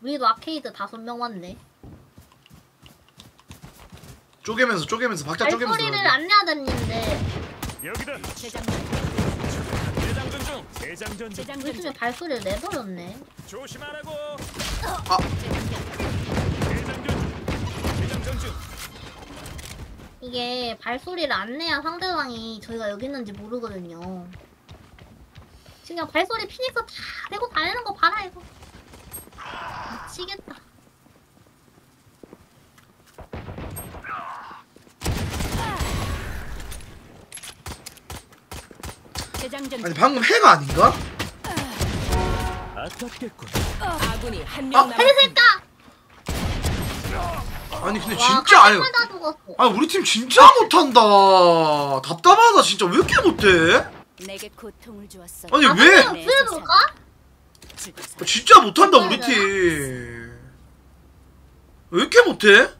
우리도 아케이드 다섯 명 왔네 쪼개면서, 쪼개면서, 박자 쪼개면서. 돼. 안 내야 되는데 여기다. 재장전. 재장전 중. 중. 대장전 중. 재장전 우리 중. 팀에 발소리를 내버렸네. 조심하라고. 아. 대장전 중. 대장전 중. 이게 발소리를 안 내야 상대방이 저희가 여기 있는지 모르거든요. 지금 그냥 발소리 피니까 다 대고 다니는 거 봐라 이거. 미치겠다. 재장전 아니 중. 방금 해가 아닌가? 한 아, 명. 해냈다. 아니 근데 와, 진짜 아니. 아니 우리 팀 진짜 못한다 답답하다 진짜 왜 이렇게 못해? 내게 고통을 주었어. 아니 아, 왜? 아, 진짜 못한다 우리 팀 왜 이렇게 못해?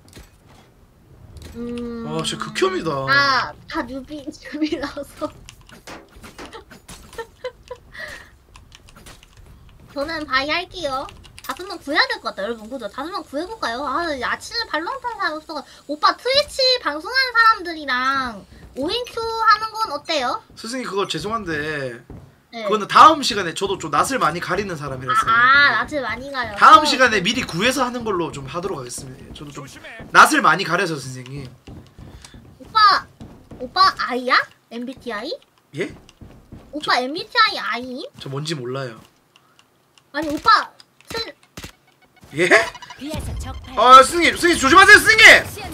음. 아 진짜 극혐이다 아, 다 뉴비, 뉴비라서. 저는 bye 할게요. 다섯 명 구해야 될 것 같다, 여러분. 그죠? 다섯 명 구해볼까요? 아, 나 아침에 발롱탄 사람 없어가 오빠 트위치 방송하는 사람들이랑 5인큐 하는 건 어때요? 스승님 그거 죄송한데 네. 그거는 다음 시간에 저도 좀 낯을 많이 가리는 아, 사람이라서 아, 낯을 많이 가요. 다음 시간에 미리 구해서 하는 걸로 좀 하도록 하겠습니다 저도 좀 조심해. 낯을 많이 가려서 선생님 오빠, 오빠 아이야? MBTI? 예? 오빠 MBTI I임? 저 뭔지 몰라요 아니, 오빠, 틀, 예? 아 스승님 스승님 조심하세요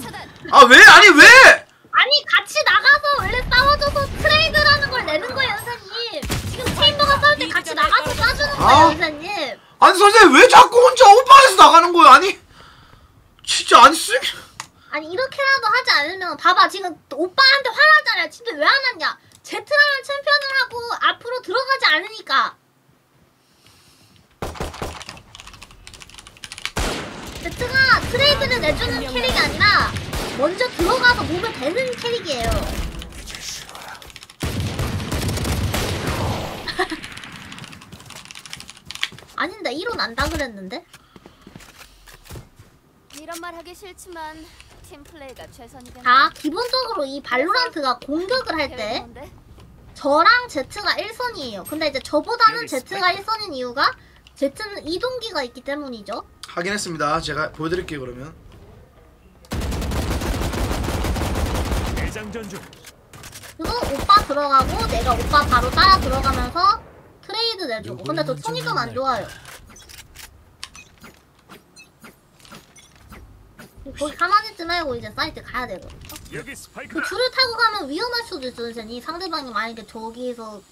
차단. 아 왜? 아니 왜? 아니 같이 나가서 원래 싸워줘서 트레이드라는 걸 내는 거예요 선생님 지금 체인버가 싸울 때 같이 나가서 싸워주는 거예요 아. 선생님 아니 선생님 왜 자꾸 혼자 앞에서 나가는 거예요 아니 진짜 아니 스승님 아니 이렇게라도 하지 않으면 봐봐 지금 오빠한테 화나잖아요 진짜 왜 안 왔냐 제트라는 챔피언을 하고 앞으로 들어가지 않으니까 제트가 트레이드를 내주는 캐릭이 아니라 먼저 들어가서 몸을 대는 캐릭이에요. 아닌데 1호 난다 그랬는데? 이런 말 하기 싫지만 팀 플레이가 최선이겠네. 자 기본적으로 이 발로란트가 공격을 할 때 저랑 제트가 1선이에요. 근데 이제 저보다는 제트가 1선인 이유가 제트는 이동기가 있기 때문이죠. 확인했습니다. 제가 보여드릴게요 그러면. 대장전 중. 그리고 오빠 들어가고 내가 오빠 바로 따라 들어가면서 트레이드 내주고 근데 저 총이 좀 안 좋아요. 거기 가만히 있지 말고 이제 사이트 가야 되거든 여기 그. 줄을 타고 가면 위험할 수도 있어 선생님 상대방이 만약에 저기에서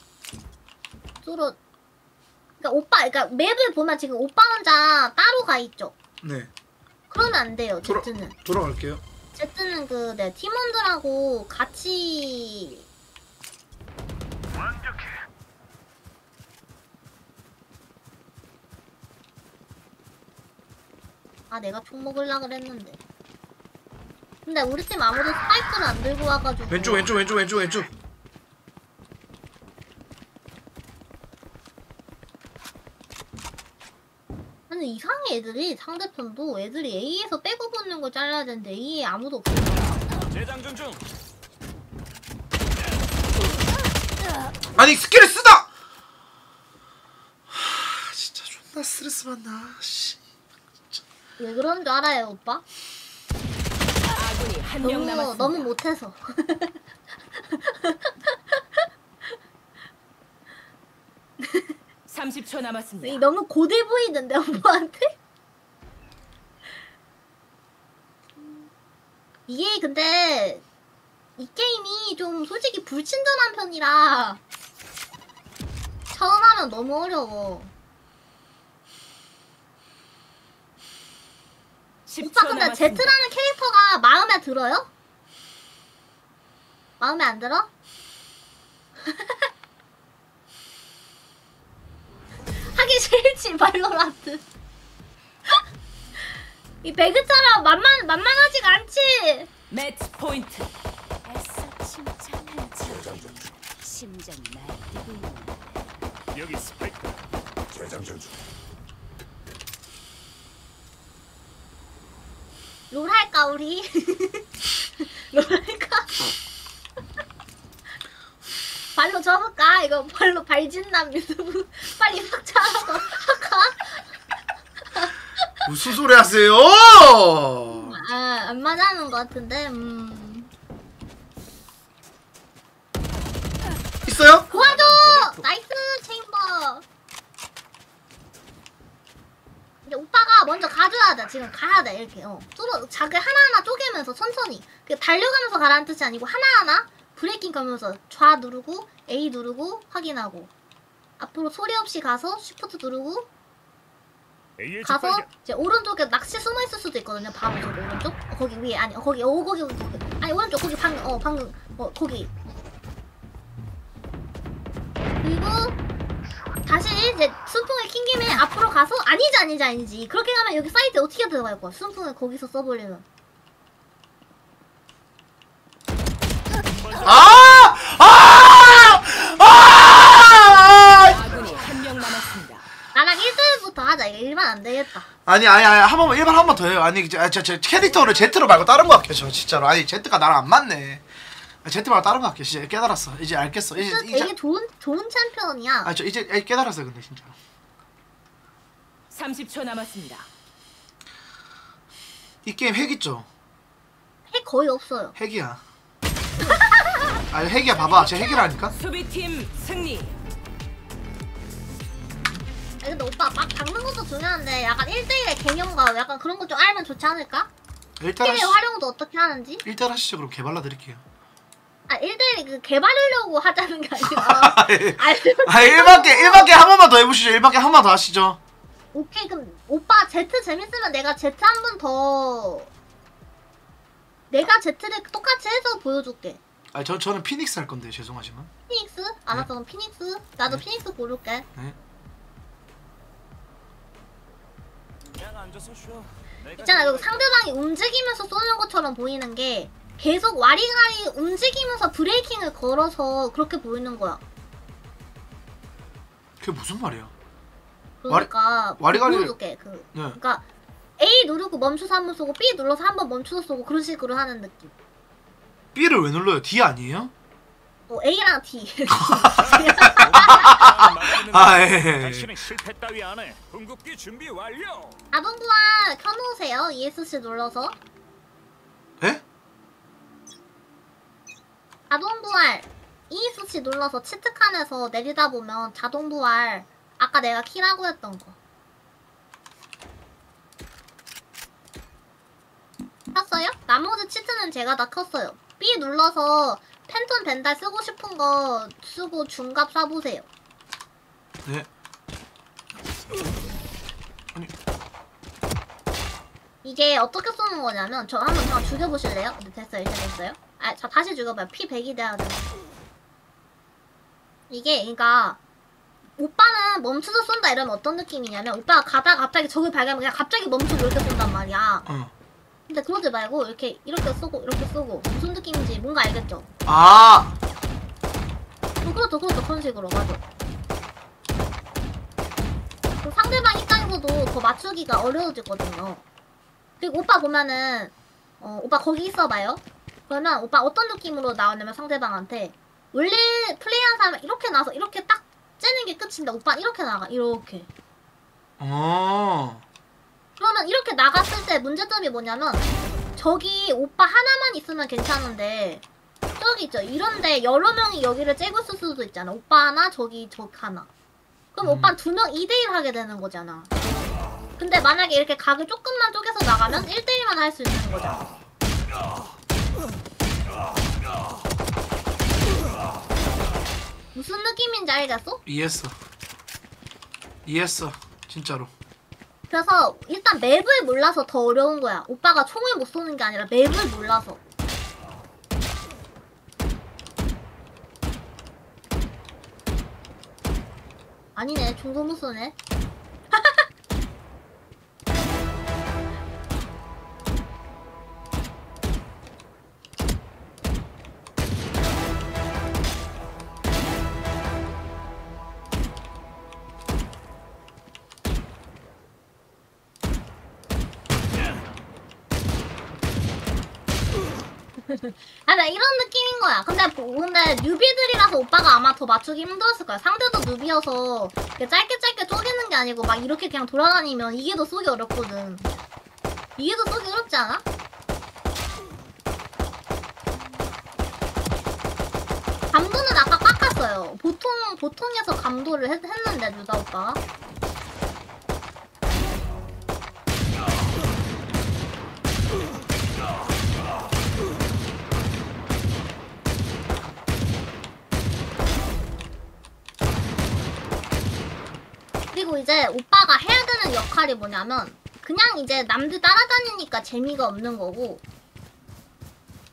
뚫어 그러니까 오빠 그러니까 맵을 보면 지금 오빠 혼자 따로 가 있죠? 네. 그러면 안 돼요 돌아- 제트는. 돌아갈게요. 제트는 그 네, 팀원들하고 같이 아 내가 총 먹으려 그랬는데. 근데 우리 팀 아무도 스파이크를 안 들고 와가지고. 왼쪽 왼쪽 왼쪽 왼쪽 왼쪽 근데 이상해 애들이 상대편도 애들이 A에서 빼고 붙는 걸 잘라야 되는데 A에 아무도 없어 재장전 중. 아니 스킬을 쓰다 하, 진짜 존나 스트레스 받나 씨. 왜 그런 줄 알아요 오빠? 아군이 한 명 너무 남았습니다. 너무 못해서 30초 남았습니다. 너무 고대 보이는데 오빠한테? 이게 근데 이 게임이 좀 솔직히 불친절한 편이라 처음 하면 너무 어려워 10초 오빠 근데 남았습니다. 제트라는 캐릭터가 마음에 들어요? 마음에 안 들어? 하기 싫지 발로란트 이 배그처럼 만만 만만하지가 않지 매치 포인트. 애써 침착한 척. 심장이 날뛰고 있는. 여기 스파이크다. 롤 할까 우리 롤 할까 발로 접을까? 이거 발로 발진남 유튜브 빨리 삭제하라고 할까? 무슨 소리 하세요? 아, 안 맞아하는 것 같은데, 음. 있어요? 도와줘! 나이스, 체임버! 이제 오빠가 먼저 가줘야 돼. 지금 가야 돼. 이렇게. 어. 뚫어, 자기 하나하나 쪼개면서 천천히. 그 달려가면서 가라는 뜻이 아니고 하나하나 브레이킹 걸면서 좌 누르고 A 누르고 확인하고. 앞으로 소리 없이 가서 쉬프트 누르고 가서. 이제 오른쪽에 낚시 숨어 있을 수도 있거든요. 바로 저기 오른쪽. 어, 거기 위에 아니 어, 거기 어 거기 거기. 아니 오른쪽 거기 방금 어 방금 어 거기. 그리고 다시 이제 순풍을 킨 김에 앞으로 가서 아니지 아니지 아니지 그렇게 가면 여기 사이트에 어떻게 들어갈 거야? 순풍을 거기서 써버리면. 아! 아! 아! 아군이 한 명 남았습니다. 나랑 1대1부터 하자. 이거 일만 안 되겠다. 아니 아니 아니 한 번만 일반 한 번 더 해요. 아니 저, 저, 저 캐릭터를 Z로 말고 다른 거 할게요. 저 진짜로. 아니 Z가 나랑 안 맞네. 아, Z 말고 다른 거 할게요. 진짜 깨달았어. 이제 알겠어. 이제 진짜 이제 되게 좋은 좋은 챔피언이야. 아저 이제 깨달았어요. 근데 진짜. 30초 남았습니다. 이 게임 핵 있죠? 핵 거의 없어요. 핵이야. 아니 핵이야 봐봐. 제 핵이라니까. 수비팀 승리. 아니, 근데 오빠 막 박는 것도 중요한데 약간 1대1의 개념과 약간 그런 거 좀 알면 좋지 않을까? 일단 하시, 활용도 어떻게 하는지? 일단 하시죠. 그럼 개발라 드릴게요. 아 1대1이 그 개발하려고 하자는 게 아니라 알면 아 1밖에 1밖에 한 번만 더 해보시죠. 1밖에 한번더 하시죠. 오케이 그럼 오빠 Z 재밌으면 내가 Z 한 번 더 내가 Z를 똑같이 해서 보여줄게 아 저 저는 피닉스 할 건데 죄송하지만. 피닉스? 알았어 그럼 피닉스 나도 피닉스 고를게 네. 있잖아 해결할게. 상대방이 움직이면서 쏘는 것처럼 보이는 게 계속 와리가리 움직이면서 브레이킹을 걸어서 그렇게 보이는 거야 그게 무슨 말이야? 그러니까 와리가리를- 보여줄게 그 네. 그러니까 A 누르고 멈춰서 한 번 쏘고 B 눌러서 한 번 멈춰서 쏘고 그런 식으로 하는 느낌 B를 왜 눌러요? D 아니에요? 어, A랑 D 아, 아 예. 예, 예. 당신은 실패 따위 안 해. 궁극기 준비 완료. 자동부활 켜놓으세요 ESC 눌러서 예? 자동부활 ESC 눌러서 치트칸에서 내리다 보면 자동부활 아까 내가 키라고 했던 거 켰어요? 나머지 치트는 제가 다 켰어요 B 눌러서 팬톤 벤달 쓰고 싶은 거 쓰고 중갑 쏴보세요 네. 이게 어떻게 쏘는 거냐면 저 한번 잠깐 죽여보실래요? 네, 됐어요 이제 됐어요 아저 다시 죽여봐요 피 100이 돼야 돼 이게 그니까 오빠는 멈춰서 쏜다 이러면 어떤 느낌이냐면 오빠가 가다가 갑자기 적을 발견하면 그냥 갑자기 멈추고 이렇게 쏜단 말이야 어. 근데 그러지 말고 이렇게 이렇게 쏘고 이렇게 쏘고 무슨 느낌인지 뭔가 알겠죠? 아. 어, 그렇죠 그렇죠 그런 식으로 맞아 그럼 상대방 입장에서도 더 맞추기가 어려워지거든요 그리고 오빠 보면은 어, 오빠 거기 있어봐요 그러면 오빠 어떤 느낌으로 나오냐면 상대방한테 원래 플레이하는 사람은 이렇게 나와서 이렇게 딱 째는 게 끝인데 오빠 이렇게 나가 이렇게 어. 그러면 이렇게 나갔을 때 문제점이 뭐냐면 저기 오빠 하나만 있으면 괜찮은데 저기 있죠 이런데 여러 명이 여기를 째고 있을 수도 있잖아 오빠 하나 저기 저 하나 그럼 음. 오빠 두 명 2대1 하게 되는 거잖아 근데 만약에 이렇게 각을 조금만 쪼개서 나가면 1대1만 할 수 있는 거잖아 무슨 느낌인지 알겠어? 이해했어. 이해했어. 진짜로. 그래서 일단 맵을 몰라서 더 어려운 거야. 오빠가 총을 못 쏘는 게 아니라 맵을 몰라서. 아니네, 중도 못 쏘네. 이런 느낌인 거야. 근데, 뭐- 근데 뉴비들이라서 오빠가 아마 더 맞추기 힘들었을 거야. 상대도 뉴비여서 이렇게 짧게 짧게 쪼개는 게 아니고 막 이렇게 그냥 돌아다니면 이게 더 쏘기 어렵거든. 이게 더 쏘기 어렵지 않아? 감도는 아까 깎았어요. 보통, 보통에서 감도를 했, 했는데, 누다 오빠가. 그리고 이제 오빠가 해야 되는 역할이 뭐냐면 그냥 이제 남들 따라다니니까 재미가 없는 거고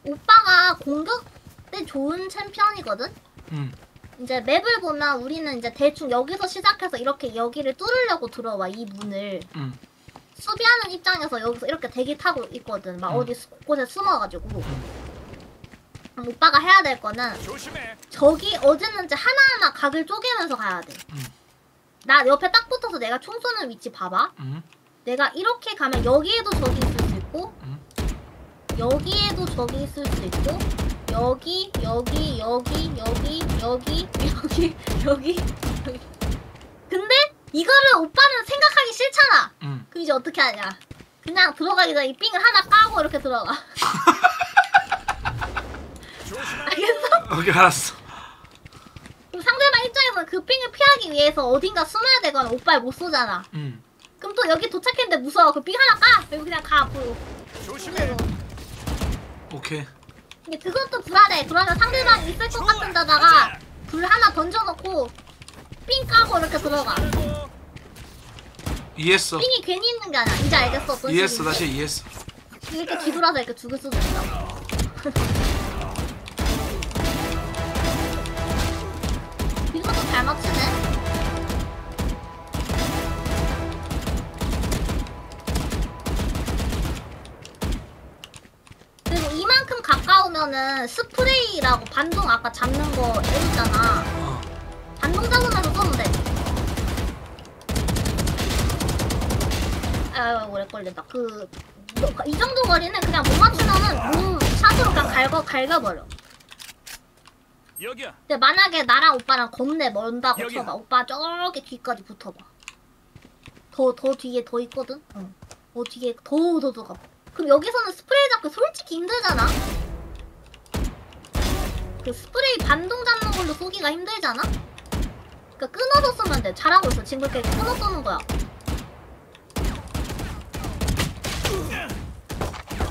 오빠가 공격 때 좋은 챔피언이거든? 음. 이제 맵을 보면 우리는 이제 대충 여기서 시작해서 이렇게 여기를 뚫으려고 들어와 이 문을 음. 수비하는 입장에서 여기서 이렇게 대기 타고 있거든 막 음. 어디 수- 곳에 숨어가지고 그럼 오빠가 해야 될 거는 조심해. 저기 어딨는지 하나하나 각을 쪼개면서 가야 돼. 음. 나 옆에 딱 붙어서 내가 총 쏘는 위치 봐봐. 음. 내가 이렇게 가면 여기에도 적이 있을 수 있고 음. 여기에도 적이 있을 수 있고 여기 여기 여기 여기 여기 여기 여기 여기 근데 이거를 오빠는 생각하기 싫잖아. 음. 그럼 이제 어떻게 하냐? 그냥 들어가기 전에 이 삥을 하나 까고 이렇게 들어가. 알겠어? 오케이 알았어. 그럼 상대방 입장에서는 그 삥을 피하기 위해서 어딘가 숨어야 되거나 오빠를 못 쏘잖아. 음. 그럼 또 여기 도착했는데 무서워. 그삥 하나 까! 그리고 그냥 가, 앞으로. 조심해. 오케이. 근데 그것도 불안해. 그러면 상대방이 있을 것 같은 데다가 불 하나 던져놓고 삥 까고 이렇게 들어가. 이해했어. 삥이 괜히 있는 게 아니야. 이제 알겠어. 어떤 이해했어. 식인지? 다시 이해했어. 이렇게 뒤돌아서 이렇게 죽을 수도 있어. 잘 맞추네. 그리고 이만큼 가까우면은 스프레이라고 반동 아까 잡는 거. 어. 반동 잡으면서 쏘면 돼. 아유 오래 걸린다. 그 이 정도 거리는 그냥 못 맞추면은 몸 샷으로 그냥 갈겨 갈겨버려. 여기야. 근데 만약에 나랑 오빠랑 겁내 멀다고 여기야. 쳐봐. 오빠 저기 뒤까지 붙어봐. 더 더 뒤에 더 있거든. 응. 더 뒤에 더더 더 가. 그럼 여기서는 스프레이 잡기 솔직히 힘들잖아. 그 스프레이 반동 잡는 걸로 쏘기가 힘들잖아. 그러니까 끊어서 쏘면 돼. 잘하고 있어. 친구끼리 끊어 쏘는 거야.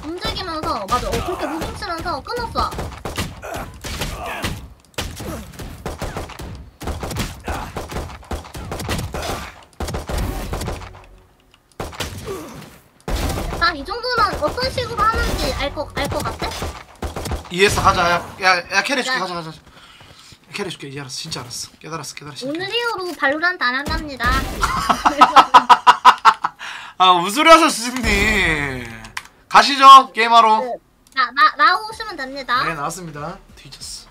움직이면서 맞아. 어, 그렇게 무빙 치면서 끊어 쏴. 이 정도면 어떤 식으로 하는지 알거알것 같아? 이해했어. 가자. 야, 야, 야 캐리 줄게. 야. 가자, 가자. 캐리 줄게. 이해 알았어. 진짜 알았어. 깨달았어. 깨달았어. 오늘 이후로 발로란트 안 한답니다. 아, 무슨 소리 하셨어, 스승님. 가시죠. 게임하러. 나, 나, 나오시면 됩니다. 네, 나왔습니다. 뒤졌어.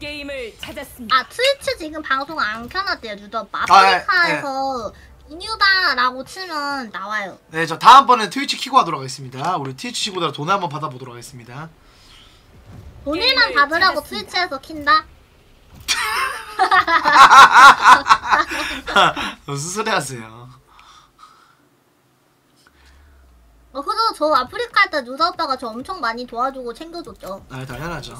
게임을 찾았습니다. 아, 트위치 지금 방송 안 켜놨대요, 유다 오빠. 아, 예, 아프리카에서 인유다라고 치면 나와요. 네, 저 다음번에 트위치 키고 하도록 하겠습니다. 우리 트위치 친구들 돈 한번 받아보도록 하겠습니다. 돈을만 받으라고. 트위치에서 킨다? 무슨 소리 하세요? 어, 그죠? 저 아프리카 할때 유다 오빠가 저 엄청 많이 도와주고 챙겨줬죠. 아, 당연하죠.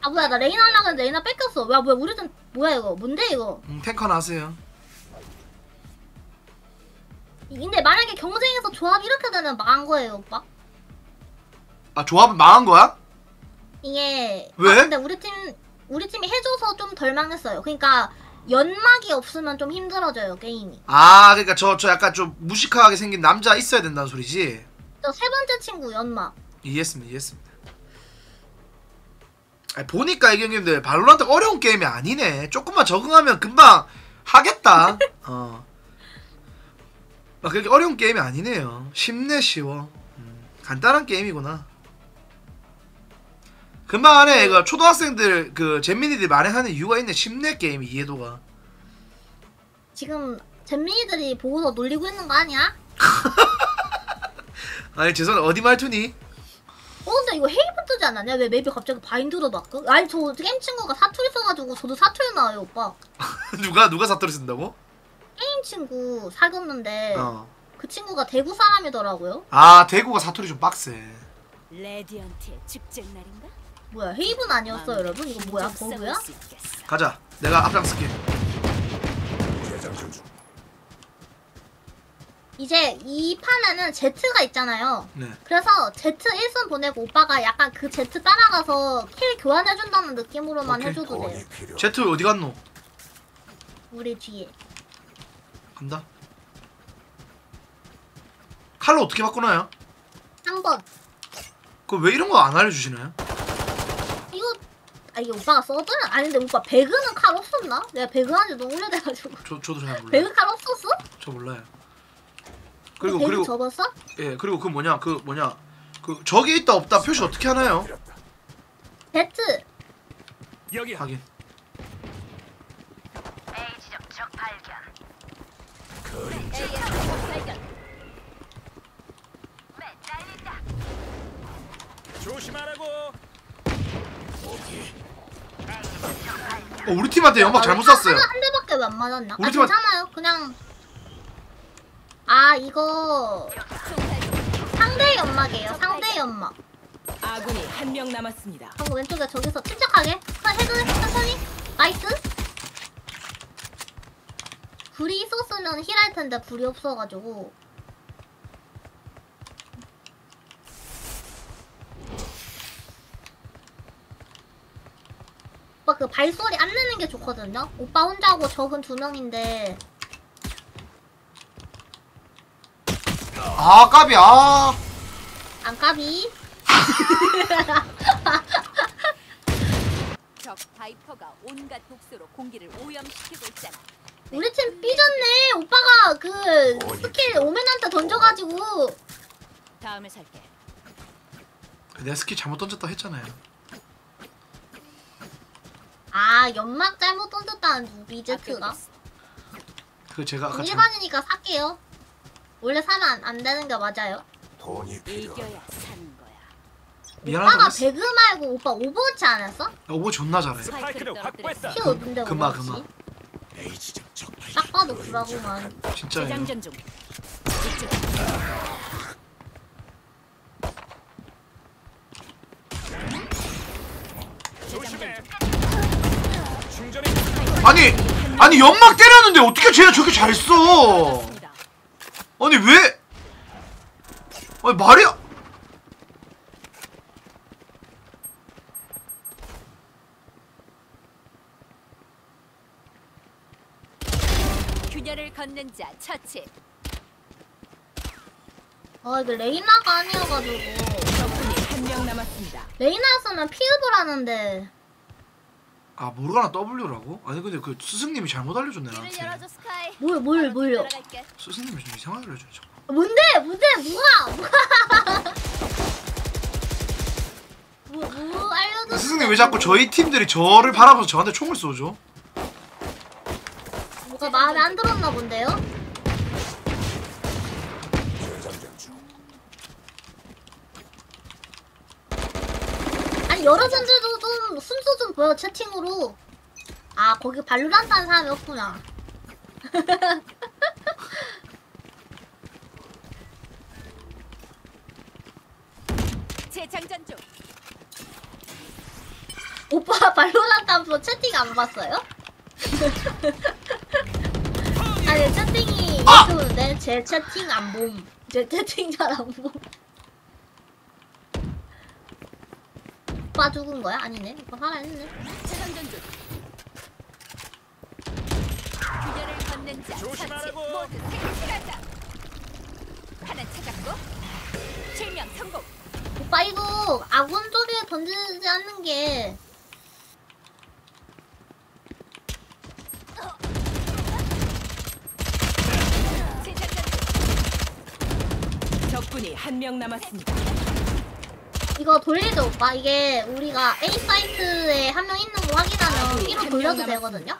아, 뭐야, 나 레이나 하려고 했는데 레이나 뺏겼어. 뭐야, 뭐야, 우리 좀, 뭐야, 이거. 뭔데, 이거? 음, 탱커 나세요. 근데 만약에 경쟁에서 조합 이렇게 되면 망한 거예요, 오빠. 아, 조합 망한 거야? 이게 왜? 아, 근데 우리 팀 우리 팀이 해줘서 좀 덜 망했어요. 그러니까 연막이 없으면 좀 힘들어져요 게임이. 아, 그러니까 저, 저 약간 좀 무식하게 생긴 남자 있어야 된다는 소리지? 저 세 번째 친구 연막. 이해했습니다. 이해했습니다. 아니, 보니까 이 형님들 발로란트 어려운 게임이 아니네. 조금만 적응하면 금방 하겠다. 어. 막 그렇게 어려운 게임이 아니네요. 쉽네 쉬워. 음, 간단한 게임이구나. 금방 하네. 이거 초등학생들 그 잼민이들 많이 하는 이유가 있네. 쉽네 게임 이해도가. 지금 잼민이들이 보고서 놀리고 있는 거 아니야? 아니 죄송해 어디 말투니? 어 근데 이거 헤이븐 뜨지 않았냐? 왜 맵이 갑자기 바인드로 바꿔? 아니 저 게임 친구가 사투리 써가지고 저도 사투리 나와요 오빠 누가 누가 사투리 쓴다고? 게임 친구 사귀었는데 어. 그 친구가 대구 사람이더라고요 아 대구가 사투리 좀 빡세. 레디언트의 축제 날인가? 뭐야 헤이븐 아니었어 여러분? 이거 뭐야 좀 버그야? 가자. 내가 앞장설게. 이제 이 판에는 제트가 있잖아요 네. 그래서 제트 1선 보내고 오빠가 약간 그 제트 따라가서 킬 교환해준다는 느낌으로만 오케이. 해줘도 돼요 제트 어디 갔노? 우리 뒤에 간다. 칼로 어떻게 바꾸나요? 한 번 그왜 이런 거 안 알려주시나요? 이거 아 이게 오빠가 써드는 아닌데 오빠 배그는 칼 없었나? 내가 배그 한지 너무 오래돼가지고 저 저도 잘 몰라요. 배그 칼 없었어? 저 몰라요. 그리고 배그 그리고 접었어? 예 그리고 그 뭐냐 그 뭐냐 그 저기 있다 없다 표시 어떻게 하나요? Z 여기야. 확인. 조심하라고. 어 우리 팀한테 연막 잘못 쐈어요. 하나 한 대밖에 왜 안 맞았나? 우리 아 팀은- 괜찮아요 그냥 아 이거 상대 연막이에요 상대 연막 아군이 한 명 남았습니다. 방금 왼쪽에 저기서 침착하게 자, 헤드 천천히 나이스 불이 있었으면 힐할 텐데 불이 없어가지고. 오빠 그 발소리 안 내는 게 좋거든요? 오빠 혼자고 적은 두 명인데. 아 까비 아 안 까비? 적 바이퍼가 온갖 독소로 공기를 오염시키고 있잖아. 우리 팀 삐졌네 오빠가 그 스킬 오멘한테 던져가지고 다음에 살게. 내 스킬 잘못 던졌다 했잖아요. 아 연막 잘못 던졌다는 우리 제트가 그 제가 아까 잘... 일반이니까 살게요 원래 사면 안, 안 되는 게 맞아요 거야. 미안하다고 오빠가 했어. 배그 말고 오빠 오버워치 안 했어? 오버 존나 잘해. 스파이크를 확보했다. 키 어딘데 오버워치? 그마. 딱 봐도 구라구만 진짜예요. 재장전 중. 이쪽. 조심해. 충전이 아니 아니 연막 때렸는데 어떻게 쟤가 저렇게 잘 써? 아니 왜? 아니 말이 균열을 걷는 자 처치. 아 이게 레이나가 아니어가지고 적군이 한 명 남았습니다. 레이나였으면 피읍을 하는데 아 모르가나 W라고? 아니 근데 그 스승님이 잘못 알려줬네 길을 나한테. 열어줘 스카이. 뭘 뭘 바로 뭘요. 스승님이 좀 이상하게. 자꾸. 뭔데 뭔데 뭐가 뭐가 뭐, 뭐 알려줬어 스승님 왜 자꾸 저희 팀들이 저를 바라보면서 저한테 총을 쏘죠? 마음에 안 들었나 본데요? 아니 여러분들도 좀 순서 좀 보여 채팅으로 아 거기 발로란트 하는 사람이 없구나 재장전 중. 오빠 발로란트 하면서 채팅 안 봤어요? 아니 채팅이 있었는데 제 채팅 안 봄. 제 채팅 잘 안 봄. 오빠 죽은 거야? 아니네. 오빠 살아있네. 재장전 중. 균열을 걷는 자. 조심하라고. 모두 생각하자. 하나 찾았고. 실명 성공. 오빠 이거 아군 쪽에 던지지 않는 게 재장전 중. 적군이 한 명 남았습니다. 이거 돌리죠 오빠. 이게 우리가 A 사이트에 한 명 있는 거 확인하면 B로 한 돌려도 명 되거든요.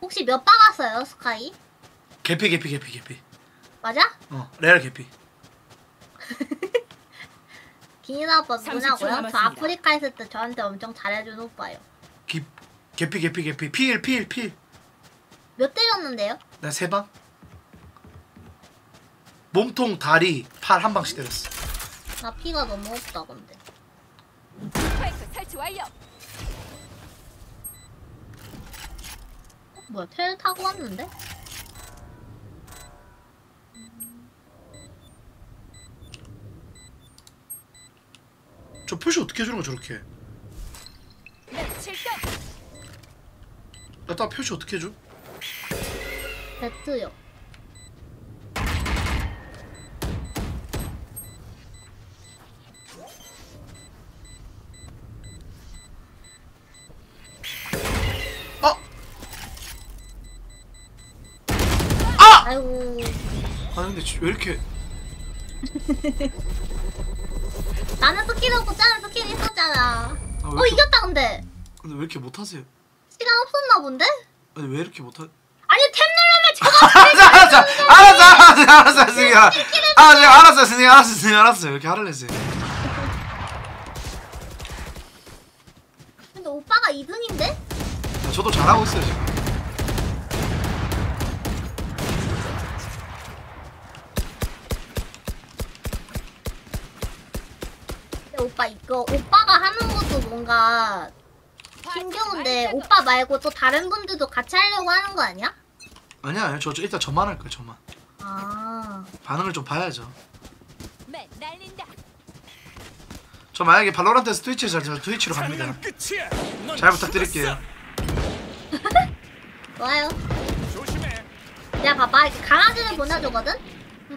혹시 몇 박았어요 스카이? 개피 개피 개피 개피. 맞아? 어 레알 개피. 기니나 오빠 30초 누구냐고요? 저. 아프리카 있을 때 저한테 엄청 잘해준 오빠요. 기, 개피 개피 개피 필필 필. 몇 때렸는데요? 나 세 방. 몸통 다리 팔 한 방씩 때렸어. 나 피가 너무 없다 근데. 스파이크 설치 완료. 어, 뭐야 텔 타고 왔는데? 저 표시 어떻게 해주는 거 저렇게? 네. 나딱 표시 어떻게 해줘? 배트요. 아이고 아니 근데 지- 왜 이렇게 나는 스킬 짜는 스킬이 있었잖아. 아, 왜 어 이렇게, 이겼다 근데 근데 왜 이렇게 못하세요? 시간 없었나 본데? 아니 왜 이렇게 못하? 아니 템 누르면 제가 알았어 알았어 알았어 알았어 알았어 스니가 아 내가 알았어 스니 알았어 스니 알았어 이렇게 하를 했어요. 근데 오빠가 2등인데? 야, 저도 잘하고 있어요 지금. 근데 오빠 이거 오빠가 하는 것도 뭔가 힘겨운데 오빠 말고 또 다른 분들도 같이 하려고 하는 거 아니야? 아니야 아니야 저, 저 일단 저만 할 거예요 저만. 아 반응을 좀 봐야죠. 저 만약에 발로란트에서 트위치에서 저 트위치로 갑니다. 잘 부탁드릴게요. 좋아요. 내가 봐봐 이렇게 강아지를 보내주거든?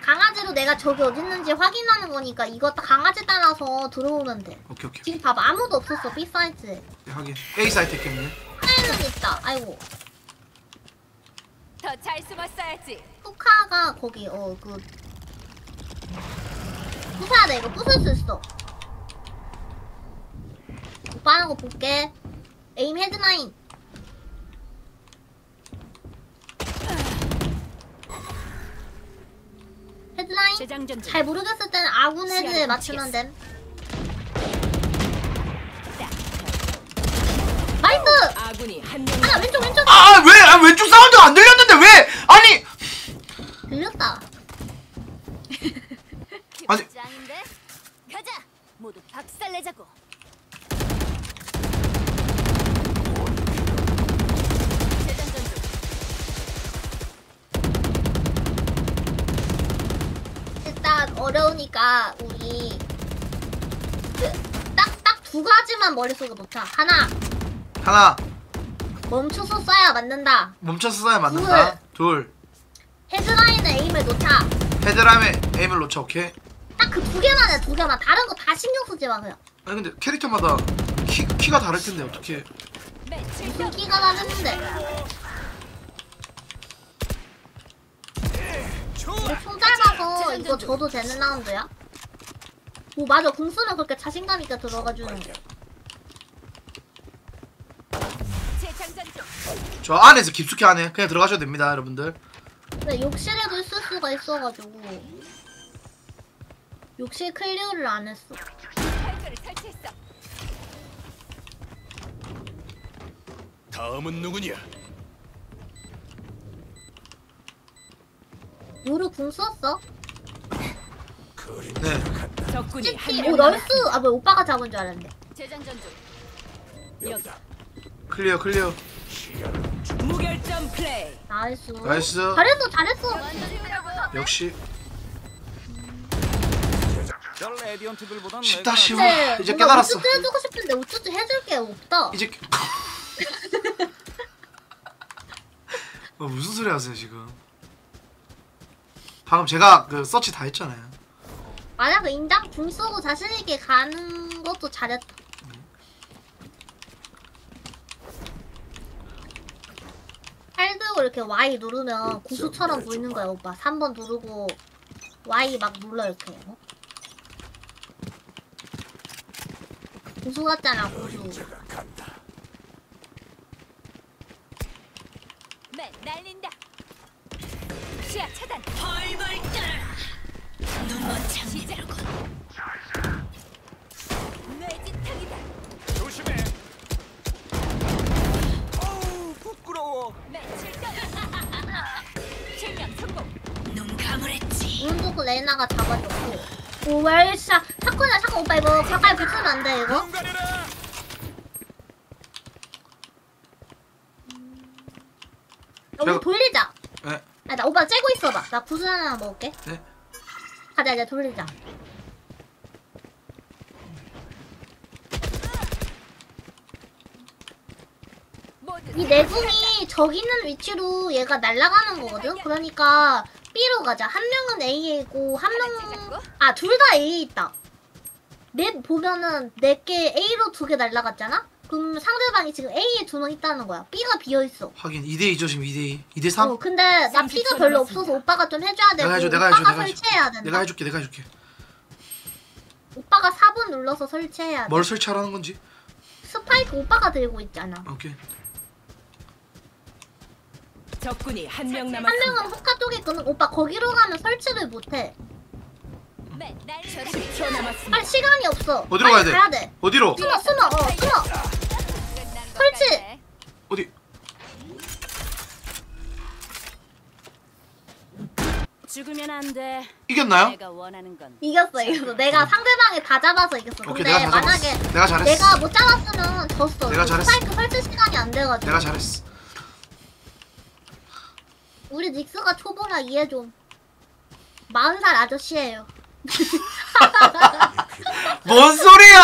강아지로 내가 저기 어디 있는지 확인하는 거니까 이거 딱 강아지 따라서 들어오면 돼. 오케이 오케이. 지금 봐봐 아무도 없었어 B 사이트에. 네, 확인. A 사이트 있겠네. 하나는 있다. 아이고 더 잘 숨었어야지. 후카가 거기 어그 부숴야 돼 이거 부술 수 있어. 오빠 하는 거 볼게. 에임 헤드라인. 헤드라인. 잘 모르겠을 때는 아군 헤드에 맞추면 됨. 딱. 나이스! 아군이 한 명. 하나 왼쪽 왼쪽 아 왜? 아, 왼쪽 사운드가 안 들렸는데 왜? 아니 들렸다. 아니. 모두 박살내자고. 재장전 중. 어려우니까 우리 딱 딱 두 가지만 머릿속에 놓자. 하나 하나 멈춰서 쏴야 맞는다. 멈춰서 쏴야 맞는다. 둘 헤드라인에 에임을 놓자. 헤드라임에 에임을 놓쳐 오케이. 딱 그 두 개만 해, 두 개만. 다른 거 다 신경 쓰지 마, 그냥. 아니 근데 캐릭터마다 키, 키가 다를 텐데 어떻게? 맨 무슨. 키가 다른데. 총 짧아서 이거 줘도 되는 라운드야? 오, 맞아. 공 쓰면 그렇게 자신감 있게 들어가 주는 거. 중. 저 안에서 깊숙이 안에 그냥 들어가셔도 됩니다 여러분들. 근데 욕실에도 있을 수가 있어가지고. 욕실 clear를 안 했어. 다음은 누구냐? 요루 궁 썼어? 네. 적군이 한 찌찌. 명. 오, nice! 아, 왜 오빠가 잡은 줄 알았는데. 재장전 중. 여기. clear clear. 무결점 플레이. nice. nice. 잘했어, 잘했어. 역시 쉽다 쉬워. 네, 이제 뭔가 깨달았어. 우쭈쭈 해주고 싶은데 우쭈쭈 해줄 게 없다. 이제 어, 무슨 소리 하세요 지금? 방금 제가 그 서치 다 했잖아요. 만약 그 인당 궁 쏘고 자신있게 가는 것도 잘했다. 팔 들고 이렇게 Y 누르면 고수처럼 보이는 거야 오빠. 3번 누르고 Y 막 눌러 이렇게. 어? 고수 같잖아 고수. 맨 날린다. 지하 차단. 벌벌 떨어라. 눈먼 장지대로군. 뇌지탕이다. 조심해. 어우 부끄러워. 며칠 전. 실명 성공. 눈 감으랬지. 문 보고 레나가 잡아줬고. 오 웰샤. 사쿠나 사쿠 오빠 이거 가까이 붙으면 안 돼 이거. 여기 돌리자. 에. 아, 나 오빠 째고 있어봐. 나 구슬 하나 먹을게. 네. 가자 이제 돌리자. 이 내궁이 저기 있는 위치로 얘가 날아가는 거거든? 그러니까 B로 가자. 한 명은 A이고 한 명은 아 둘 다 A 있다. 맵 보면은 내게 A로 두 개 날아갔잖아? 그럼 상대방이 지금 A에 두 명 있다는 거야. B가 비어 있어. 하긴 2대 2죠 지금 2대 2 2대 3 어, 근데 나 피가 별로 없어서 오빠가 좀 해줘야 되고 내가 해줘 내가 해줘 오빠가 내가 해줘. 설치해야 된다 내가 해줄게 내가 해줄게. 오빠가 4번 눌러서 설치해야 돼. 뭘 설치하라는 건지? 스파이크 오빠가 들고 있잖아? 오케이. 적군이 한명한 남았습니다. 명은 호카 쪽에 있거든. 오빠 거기로 가면 설치를 못해 10초 남았습니다. 빨리 시간이 없어 어디로 가야 돼? 가야 돼 어디로? 숨어 숨어 어 숨어 설치! 어디? 죽으면 안 돼. 이겼나요? 내가 원하는 건 이겼어 이겼어 내가 상대방이 다 잡아서 이겼어 오케이 근데 내가 다 만약에 잡았어 내가 잘했어 내가 못 잡았으면 졌어 내가 그 잘했어. 스파이크 설치 시간이 안 돼가지고 내가 잘했어 우리 닉스가 초보라 이해 좀 40살 아저씨예요 뭔 소리야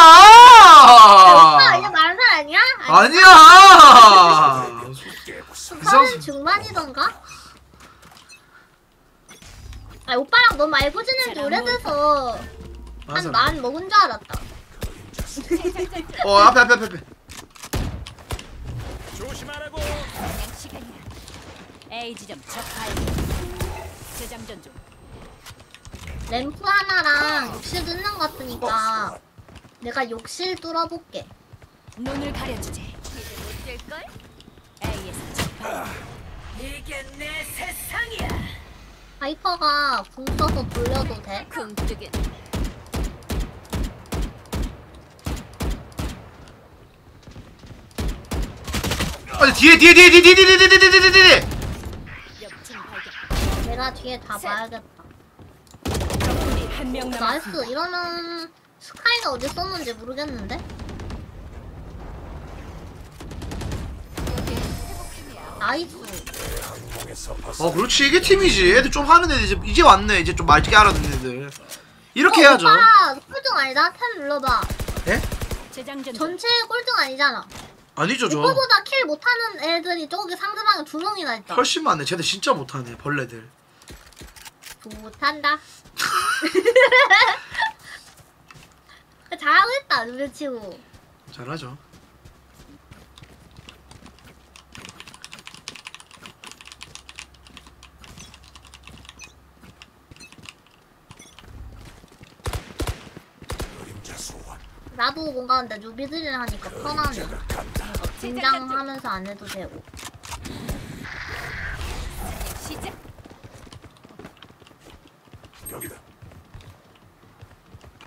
오빠 이제 40살 아니야? 아니, 아니야 서른 중반이던가? 아 오빠랑 너무 알고 지낸 지 오래돼서 한만 먹은 줄 알았다 어 앞에 앞에 앞에 앞에 조심하라고. 시간이야. A 지점 적발. 재장전 중. 램프 하나랑 욕실 뚫는 것 같으니까 내가 욕실 뚫어볼게 눈을 가려주지. 걸? A에서. 이게 내 세상이야. 바이퍼가 궁 써서 돌려도 돼? 궁뜨긴. 아니 뒤에 뒤에 뒤에 뒤에 뒤에 뒤에 뒤에 뒤에 뒤에 뒤에. 내가 뒤에 다 봐야겠다 한 명 남았습니다. nice. 이러면 스카이가 어디 썼는지 모르겠는데? nice. 어 그렇지. 이게 팀이지. 애들 좀 하는 애들 이제 이제 왔네. 이제 좀 말귀 알아듣는 애들. 이렇게 해야죠. 오빠 꼴등 아니다? 탭 눌러봐. 예? 재장전. 전체 꼴등 아니잖아. 아니죠 저. 오빠보다 kill 못하는 애들이 저기 상대방에 두 명이나 있다. 훨씬 많네. 쟤들 진짜 못하네. 벌레들. 못한다 잘하고 있다 눈치고. 잘하죠. 나도 뭔가 근데 누비들이랑 하니까 편하네 뭔가 긴장하면서 안 해도 되고 시작.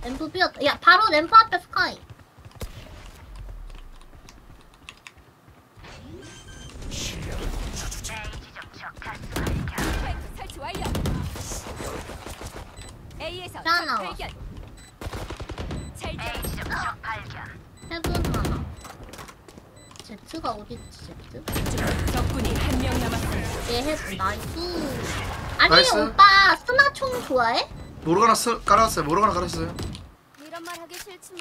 램프 비었다 야 바로 램프 앞에 스카이. A에서 자, 나와. 하나 제트가 어딨지 제트? 적군이 한 명 남았습니다. 얘 heaven nice 아니 nice. 오빠 스나총 좋아해? 모르가나 쓰, 깔았어요 모르가나 깔았어요.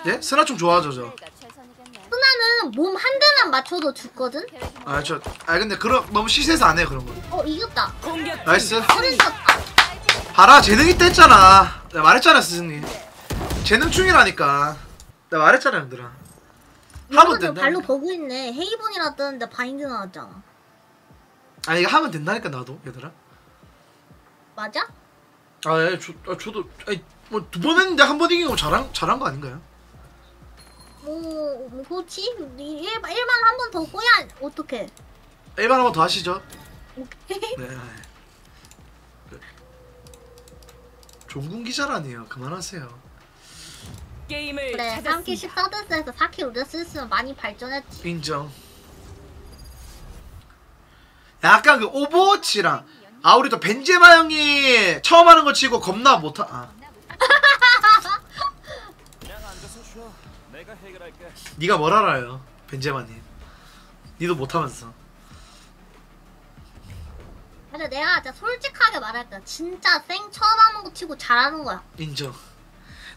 예? 스나총 좋아하죠 저 플레이가 최선이겠네. 스나는 몸 한 대만 맞춰도 죽거든? 아, 저, 아, 근데 그런 너무 시세에서 안 해요 그런 거. 어 이겼다 공격. nice. 봐라, 재능 있다 했잖아. 내가 말했잖아, 스승님. 재능충이라니까. 내가 말했잖아, 형들아. 하면 된다. 발로 버그 있네 헤이븐이라 뜨는데 바인드 나왔잖아 아니, 이거 하면 된다니까, 나도, 얘들아. 맞아? 아, 예, 저, 아, 저도, 아니, 뭐, 두 번 했는데 한 번 이긴 거 잘한, 잘한 거 아닌가요? 뭐, 뭐 그렇지 일, 일반 한번 더 꼬야 어떡해 일반 한번 더 하시죠. 오케이 네. 네. 종군 기자라니요. 그만하세요. 게임을 그래 3kill 찾았습니다. 14death에서 4kill 올렸으면 많이 발전했지 인정. 약간 그 오버워치랑 아 우리 또 벤제마 형이 처음 하는 거 치고 겁나 못하 아. 니가 뭘 알아요 벤제마님 니도 못하면서 근데 내가 진짜 솔직하게 말할게. 진짜 생 처음 하는 거 치고 잘하는 거야. 인정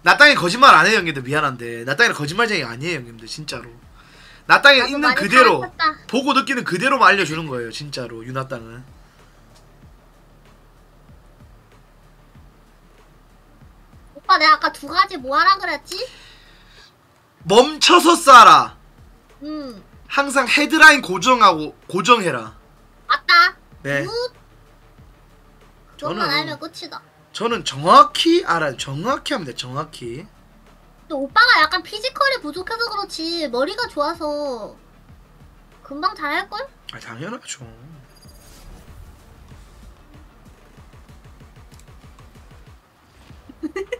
나 땅에 거짓말 안 해요 형님들 미안한데 나 땅에 거짓말쟁이 아니에요 형님들 진짜로 나 땅에 있는 그대로. 보고 느끼는 그대로만 알려주는 거예요 진짜로 유나 땅은 오빠 내가 아까 두 가지 뭐 하라 그랬지? 멈춰서 쏴라 음 항상 헤드라인 고정하고 고정해라 맞다. 네 good. 그것만 저는- 알면 끝이다. 저는 정확히 알아요 정확히 하면 돼 정확히 근데 오빠가 약간 physical이 부족해서 그렇지 머리가 좋아서 금방 잘할걸? 아 당연하죠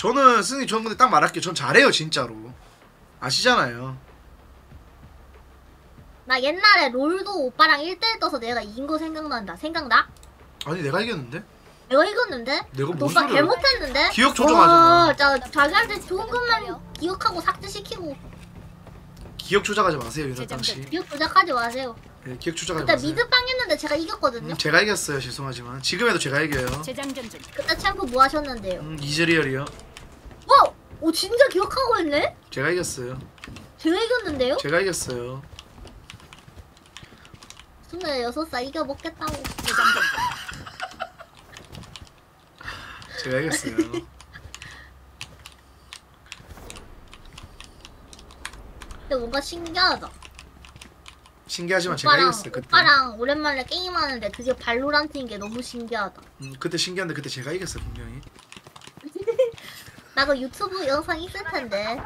저는 스님 저는 근데 딱 말할게요 전 잘해요 진짜로 아시잖아요 나 옛날에 롤도 오빠랑 1대1 떠서 내가 이긴 거 생각난다. 생각나? 아니 내가 이겼는데? 내가 이겼는데? 내가 너뭔 오빠 소리야 개 못했는데? 기억 조작하잖아. 와, 자, 자기한테 좋은 것만 기억하고 삭제시키고 기억 조작하지 마세요 유나 당시 기억 조작하지 마세요. 네, 기억 조작하지 그때 마세요 미드빵 했는데 제가 이겼거든요. 음, 제가 이겼어요 죄송하지만 지금에도 제가 이겨요 재장전 중. 그때 챔프 뭐 하셨는데요? 음, 이즈리얼이요 와! 오 진짜 기억하고 있네? 제가 이겼어요 제가 이겼는데요? 제가 이겼어요 26살 이겨먹겠다고. 제가 이겼어요 근데 뭔가 신기하다. 신기하지만 제가 이겼어요 그때 오빠랑 오랜만에 게임하는데 그게 발로란트인 게 너무 신기하다. 음, 그때 신기한데 그때 제가 이겼어요 분명히 나그 유튜브 영상 있을 텐데.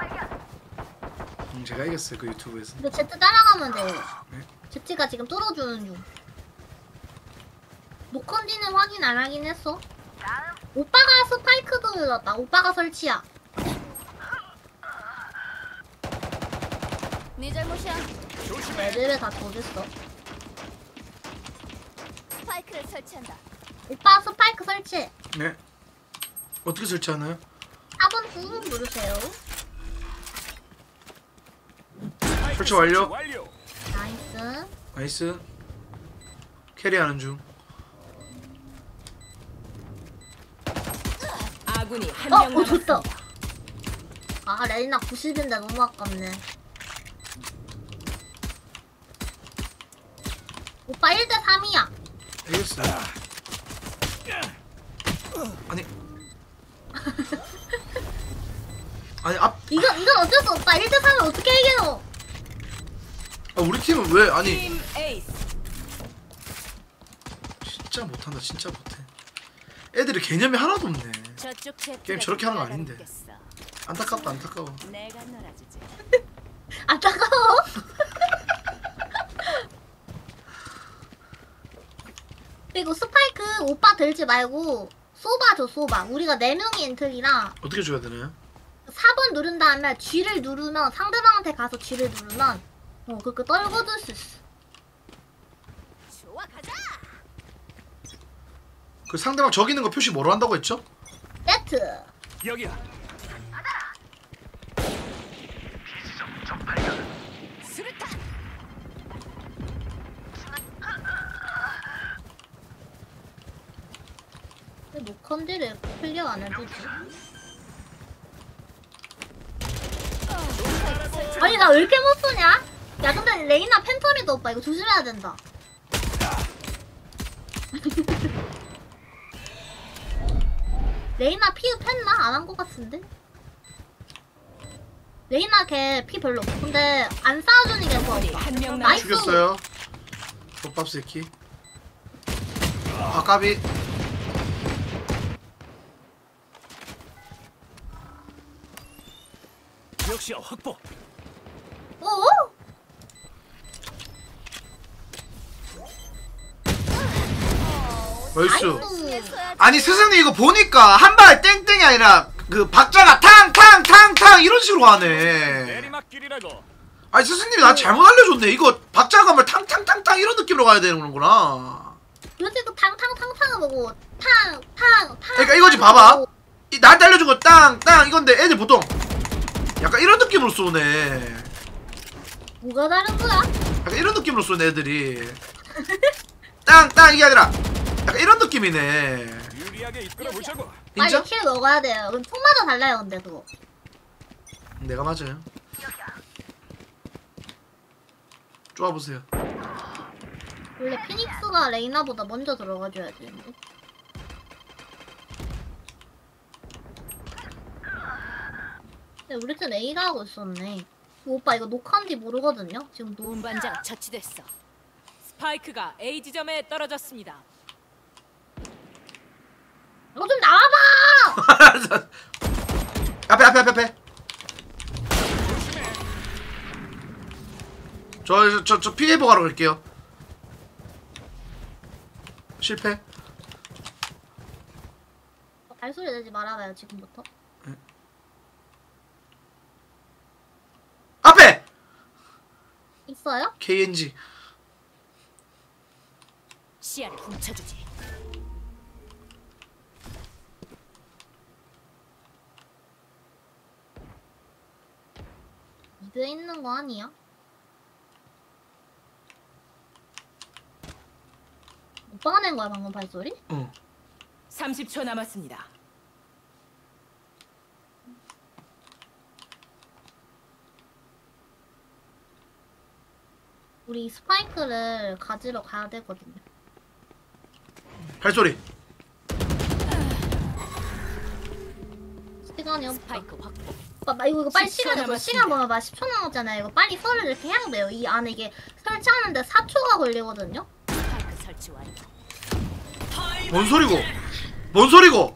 음, 제가 이겼어요 그 유튜브에서 근데 제트 따라가면 돼. 네? 제트가 지금 뚫어주는 중. 노컨디는 확인 안 하긴 했어. 오빠가 스파이크도 눌렀다. 오빠가 설치야. 네 잘못이야. 조심해. 애들을 다 조졌어. 스파이크를 설치한다. 오빠 스파이크 설치. 네 어떻게 설치하나요? 4번 후 누르세요. 설치 완료. nice. nice carry하는 중 아군이 한 어, 명어 좋다. 남았습니다. 아 레이나 90인데 너무 아깝네. 오빠 1대 3이야. 알겠어요 아니 아니 앞 이건 이건 어쩔 수 없다. 1대 3을 어떻게 이겨? 아, 우리 팀은 왜 아니 팀 에이스. 진짜 못한다 진짜 못해 애들이 개념이 하나도 없네 저쪽 게임 저렇게 하는 거 아닌데. 안타깝다 안타까워 내가 놀아주지. 안타까워. 그리고 스파이크 오빠 들지 말고 쏘바 줘 쏘바. 우리가 4명이 엔트리라 어떻게 줘야 되나요? 4번 누른 다음에 G를 누르면 상대방한테 가서 G를 누르면 어 그렇게 떨궈줄 수 있어. 좋아 가자. 그 상대방 저기 있는 거 표시 뭐로 한다고 했죠? 세트. 여기야. 수류탄. 왜 노컨디를 clear 안 해주지? 아니 나 왜 이렇게 못 쏘냐? 야 근데 레이나 팬텀이다 오빠 이거 조심해야 된다. 레이나 피 팼나? 안 한 것 같은데? 레이나 걔 피 별로 없어. 근데 안 싸워주는 게 좋아 오빠. 한명 nice. 죽였어요 덮밥 새끼 아 까비 역 시야 확보. 어? nice. 아니 스승님 이거 보니까 한 발 땡땡이 아니라 그 박자가 탕탕탕탕 이런 식으로 하네 내리막길이라고. 아니 스승님이 나 잘못 알려줬네 이거 박자가 말 탕탕탕탕 이런 느낌으로 가야 되는구나 요새 그 탕탕탕탕 보고 탕탕탕 그러니까 이거지, 봐봐. 이 나한테 알려준 거 땅, 땅 이건데 애들 보통 약간 이런 느낌으로 쏘네. 뭐가 다른 거야? 약간 이런 느낌으로 쏘네 애들이. 땅, 땅 이게 아니라 약간 이런 느낌이네. 유리하게 이끌어 보자고. 빨리? 킬 먹어야 돼요. 그럼 총마다 달라요, 근데 그거. 내가 맞아요. 쪼아보세요. 원래 피닉스가 레이나보다 먼저 들어가줘야 되는데. 근데 우리 팀 A가 하고 있었네. 오빠 이거 녹화한지 모르거든요. 지금 녹. 운반자가 처치됐어. 스파이크가 A 지점에 떨어졌습니다. 이거 좀 나와봐. 앞에 앞에 앞에 앞에. 저저저 저, 피해 보가러 갈게요. 실패. 발소리 내지 말아봐요 지금부터. 앞에 있어요? KNG. 시야를 훔쳐주지. 미드에 있는 거 아니야? 오빠가 낸 거야 방금 발소리? 어. 30초 남았습니다. 우리 스파이크를 가지러 가야 되거든요. 발소리. 시간이 없다. 스파이크 확보. 오빠 나 이거 이거 빨리 10초 시간. 남았습니다. 시간 보면 10초 남았잖아요. 이거 빨리 설을 이렇게 해야 돼요. 이 안에 이게 설치하는데 4초가 걸리거든요. 스파이크 설치 완료. 뭔 소리고? 뭔 소리고?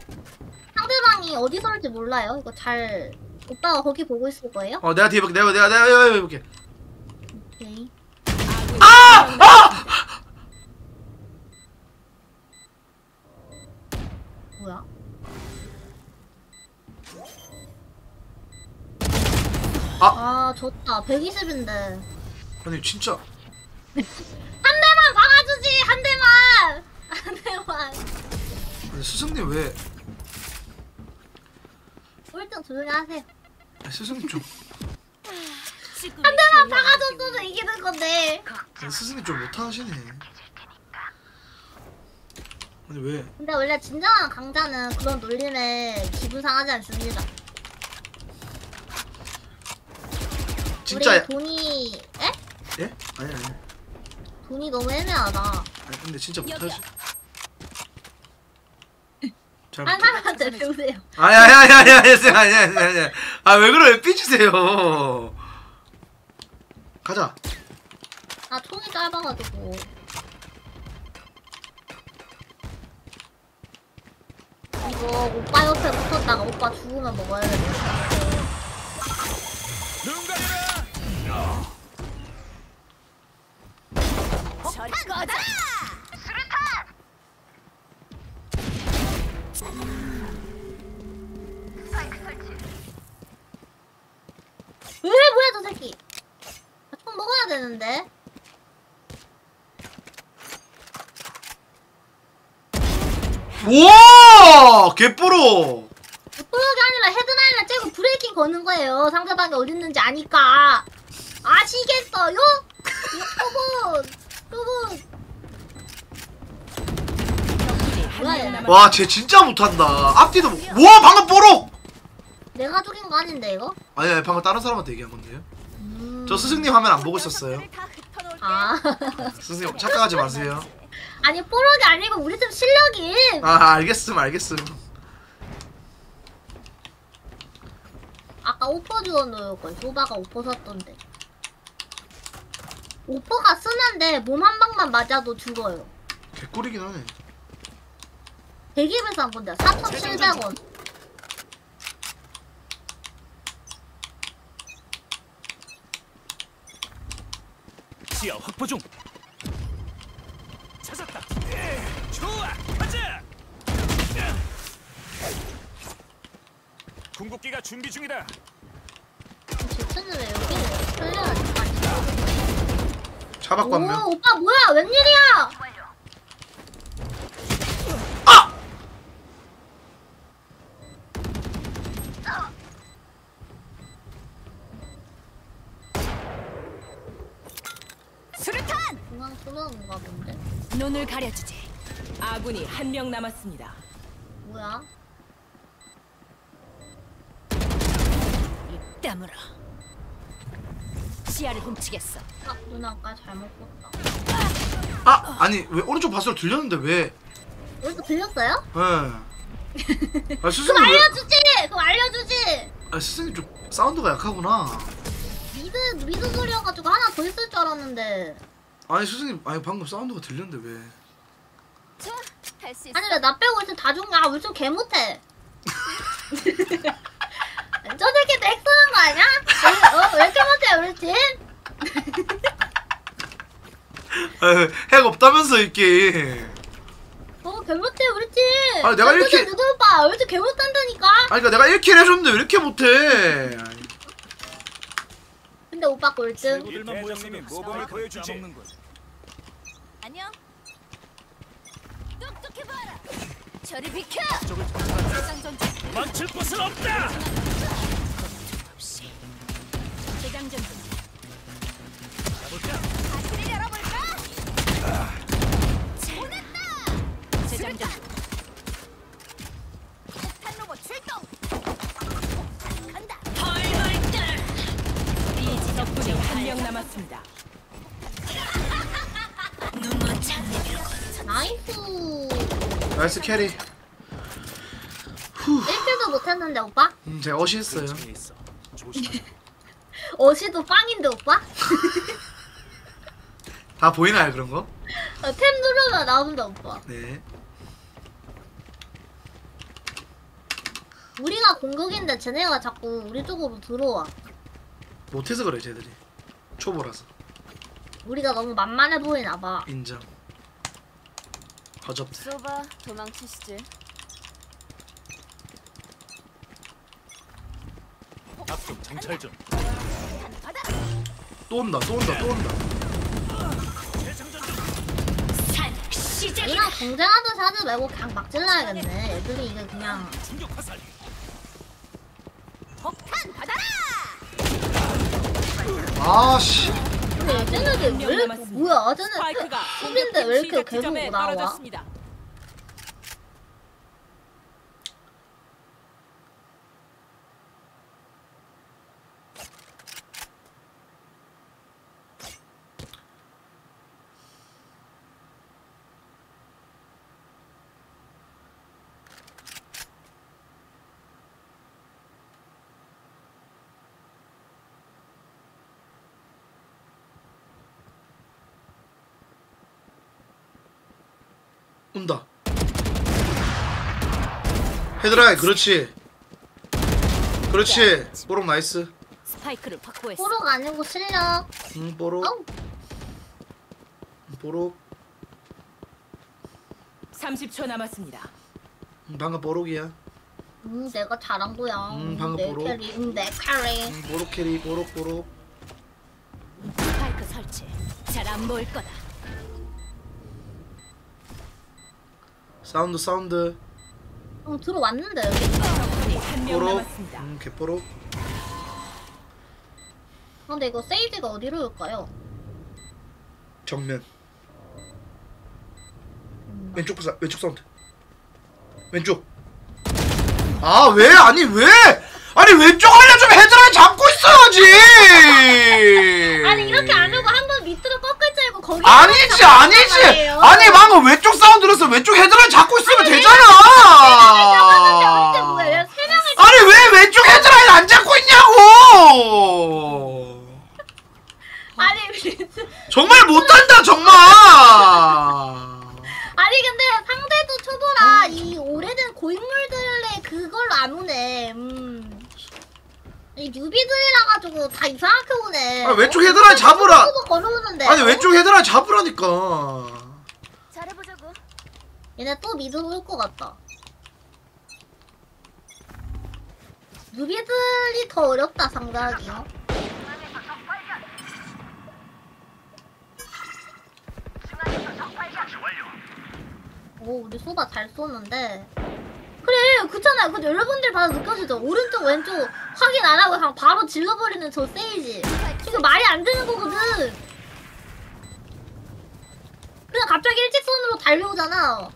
상대방이 어디 설지 몰라요. 이거 잘 오빠가 거기 보고 있을 거예요. 어 내가 뒤에 볼게. 내가 내가 내가 내가 해볼게. 오케이. 아! 뭐야? 아, 졌다. 120인데. 아니 진짜 한 대만 박아주지! 한 대만! 한 대만. 아니, 스승님 왜? 꼴등 조용히 하세요. 아니, 스승님 좀 한 대만 박아줬어도 이기는 건데. 스승님 좀 못하시네. 아니 왜? 근데 원래 진정한 강자는 그런 놀림에 기분 상하지 않습니다. 진짜 우리 돈이 에? 예? 아니 아니. 돈이 너무 애매하다. 아니 근데 진짜 못하시. 잘한 못. 사람한테 배우세요. 아니 아니 아니 아니 아니 아니 아니 아니 아니. 아왜 그래? 삐지세요. 가자. 아 총이 짧아가지고. 이거 오빠 옆에 붙었다가 오빠 죽으면 먹어야 돼. 눈 가려라. 저리 꺼져. 왜 뭐야 저 새끼? 먹어야 되는데. 와 개뽀로. 뿌려기 아니라 헤드라인을 째고 브레이킹 거는 거예요. 상대방이 어디 있는지 아니까. 아시겠어요? 여러분, 여러분. 뭐야 얘? 와, 쟤 진짜 못한다. 앞뒤도 못. 와, 방금 뽀록. 내가 죽인 거 아닌데 이거? 아니, 아니, 방금 다른 사람한테 얘기한 건데요. 음. 저 스승님 화면 안 보고 있었어요. 아 스승님 착각하지 마세요. 아니 뽀록이 아니고 우리 팀 실력이 아, 알겠음, 알겠음. 아까 오퍼 걸 소바가 오퍼 샀던데 오퍼가 쓰는데 몸 한 방만 맞아도 죽어요 개꿀이긴 하네. 대기업에서 한 건데 4,700원 시야 확보 중. 찾았다. 예, 좋아, 가자. 궁극기가 준비 중이다. 왜 여기 차박 오 관면. 오빠 뭐야 웬일이야 중앙 뚫어놓은가 본데. 눈을 가려주지. 아군이 한 명 남았습니다. 뭐야? 입 다물어. 시야를 훔치겠어. 아 누나 아까 잘못 봤다. 아 아니 왜 오른쪽 바스로 들렸는데 왜? 여기서 들렸어요? 예. 아 그럼 스승님 왜? 알려주지! 그럼 알려주지! 아 스승님 좀 사운드가 약하구나. mid mid 소리여가지고 하나 더 있을 줄 알았는데 아니 스승님 아니 방금 사운드가 들렸는데 왜? 아니 왜 나 빼고 일단 다 죽냐? 우리 좀개 못해. 저 새끼 핵 쓰는 거 아니야? 왜, 어, 왜 이렇게 못해 우리 팀? 아, 핵 없다면서 이게. 어, 개 못해 우리 팀. 아니, 내가 이렇게- 누구 오빠 우리 팀 개 못한다니까. 아니 그러니까 내가 1kill 해줬는데 왜 이렇게 못해? 근데 오빠 꼴등. 친구들만 모였으면 모범을 보여주지. 안녕. 똑똑해 봐라. 저리 비켜. 세상 망칠 곳은 없다. 없이. 재장전 중. 다시를 열어볼까? 보냈다. 재장전 중. 폭탄 로봇 출동. 간다. 이 적군이 한명 남았습니다. nice. nice carry. 1kill도 못했는데 오빠? 음, 제가 어시했어요. 어시도 빵인데 오빠? 다 보이나요 그런 거? 어, 템 누르면 나온다 오빠. 네. 우리가 공격인데 쟤네가 자꾸 우리 쪽으로 들어와. 못해서 그래 쟤들이. 초보라서 우리가 너무 만만해 보이나 봐. 인정. 허접해. 쏘봐 도망치시지. 앞쪽 장찰 좀. 또 온다 또 온다 또 온다. 우리랑 경쟁하듯이 하지 말고 그냥 막 찔러야겠네. 애들이 이게 그냥 충격 화살. 폭탄 받아라. 아씨. 근데 쟤네들 왜명 이렇게. 뭐야? 쟤네 스파이크가 수빈데 왜 이렇게 계속 나와? 떨어졌습니다. 온다. 헤드라이 그렇지. 그렇지. 뽀록 nice. 스파이크를 확보했어. 뽀록이 아니고 실력. 응 뽀록. 아우. 뽀록. 30초 남았습니다. 응, 방금 뽀록이야. 음, 내가 잘한 거야. 음, 방금 내 뽀록. carry, 음, 내 carry. 응, 뽀록 carry 뽀록 뽀록. 스파이크 설치. 잘 안 보일 거다. 사운드 사운드. 어, 들어왔는데 여기. 응 개뽀록. 아, 근데 이거 세이지가 어디로 올까요? 정면. 왼쪽 부사 왼쪽 사운드. 왼쪽. 아 왜? 아니 왜? 아니 왼쪽 알려주면 헤드라인 잡고 있어야지. 아니 이렇게 안 하고 한 번 밑으로 꺾 거기. 아니지 아니지. 아니 방금 왼쪽 사운드 들었어. 왼쪽 헤드라인 잡고 있으면 되잖아. 뭐야? 얘세 명을 아니 왜 왼쪽 헤드라인 안 잡고 있냐고. 아니 정말 못한다 정말. 아니 근데 상대도 초보라 이 오래된 고인물들의 그걸로 안 오네. 음. 이 뉴비들이라 가지고 다 이상하게 오네. 아, 왼쪽 헤드라인 잡으라. 걸어오는데. 아니 왼쪽 헤드라인 잡으라니까. 잘해보자고. 얘네 또 미드로 올것 같다. 뉴비들이 더 어렵다 상대하기요. 오 우리 소바 잘 쏘는데 아니요. 그렇잖아요. 근데 여러분들 봐도 느껴지죠. 오른쪽 왼쪽 확인 안 하고 그냥 바로 질러버리는 저 세이지. 이거 말이 안 되는 거거든. 그냥 갑자기 일직선으로 달려오잖아.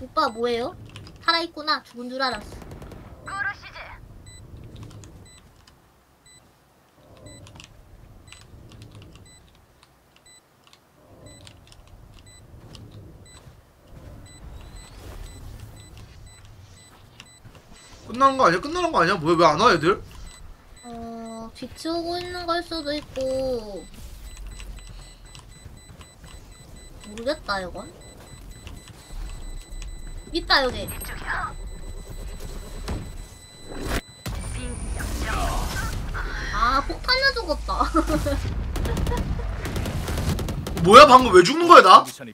오빠 뭐예요? 살아있구나. 죽은 줄 알았어. 끝나는 거 아니야? 끝나는 거 아니야? 뭐야 왜 안 와 애들? 어, 뒤치우고 있는 걸 수도 있고. 모르겠다, 이건. 있다, 여기. 아, 폭탄을 죽었다. 뭐야 방금 왜 죽는 거야 나? 폭탄에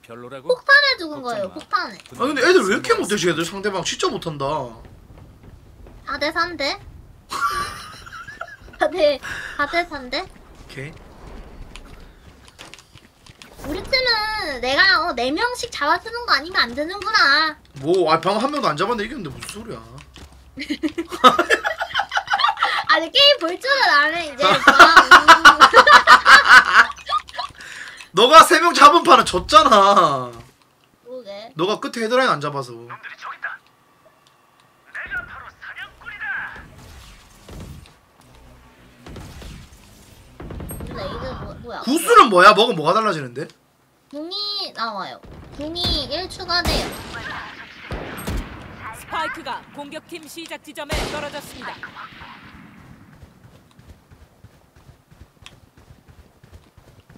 죽은 거예요, 폭탄에. 아 근데 애들 왜 이렇게 못해 쟤들 상대방 진짜 못한다 4대 3대? 4대, 4대 3대? 오케이 우리 팀은 내가 어, 4명씩 잡아주는 거 아니면 안 되는구나. 뭐 아 방금 한 명도 안 잡았는데 이겼는데 무슨 소리야 아니, 게임 볼 줄은 아네, 이제. 오빠. 너가 세 명 잡은 판은 졌잖아 음, 그러게. 너가 끝에 헤드라인 안 잡아서 이게 뭐, 뭐야? 구수는 뭐야? 먹으면 뭐가 달라지는데? 궁이 나와요. 궁이 1 추가돼요. 스파이크가 공격팀 시작 지점에 떨어졌습니다.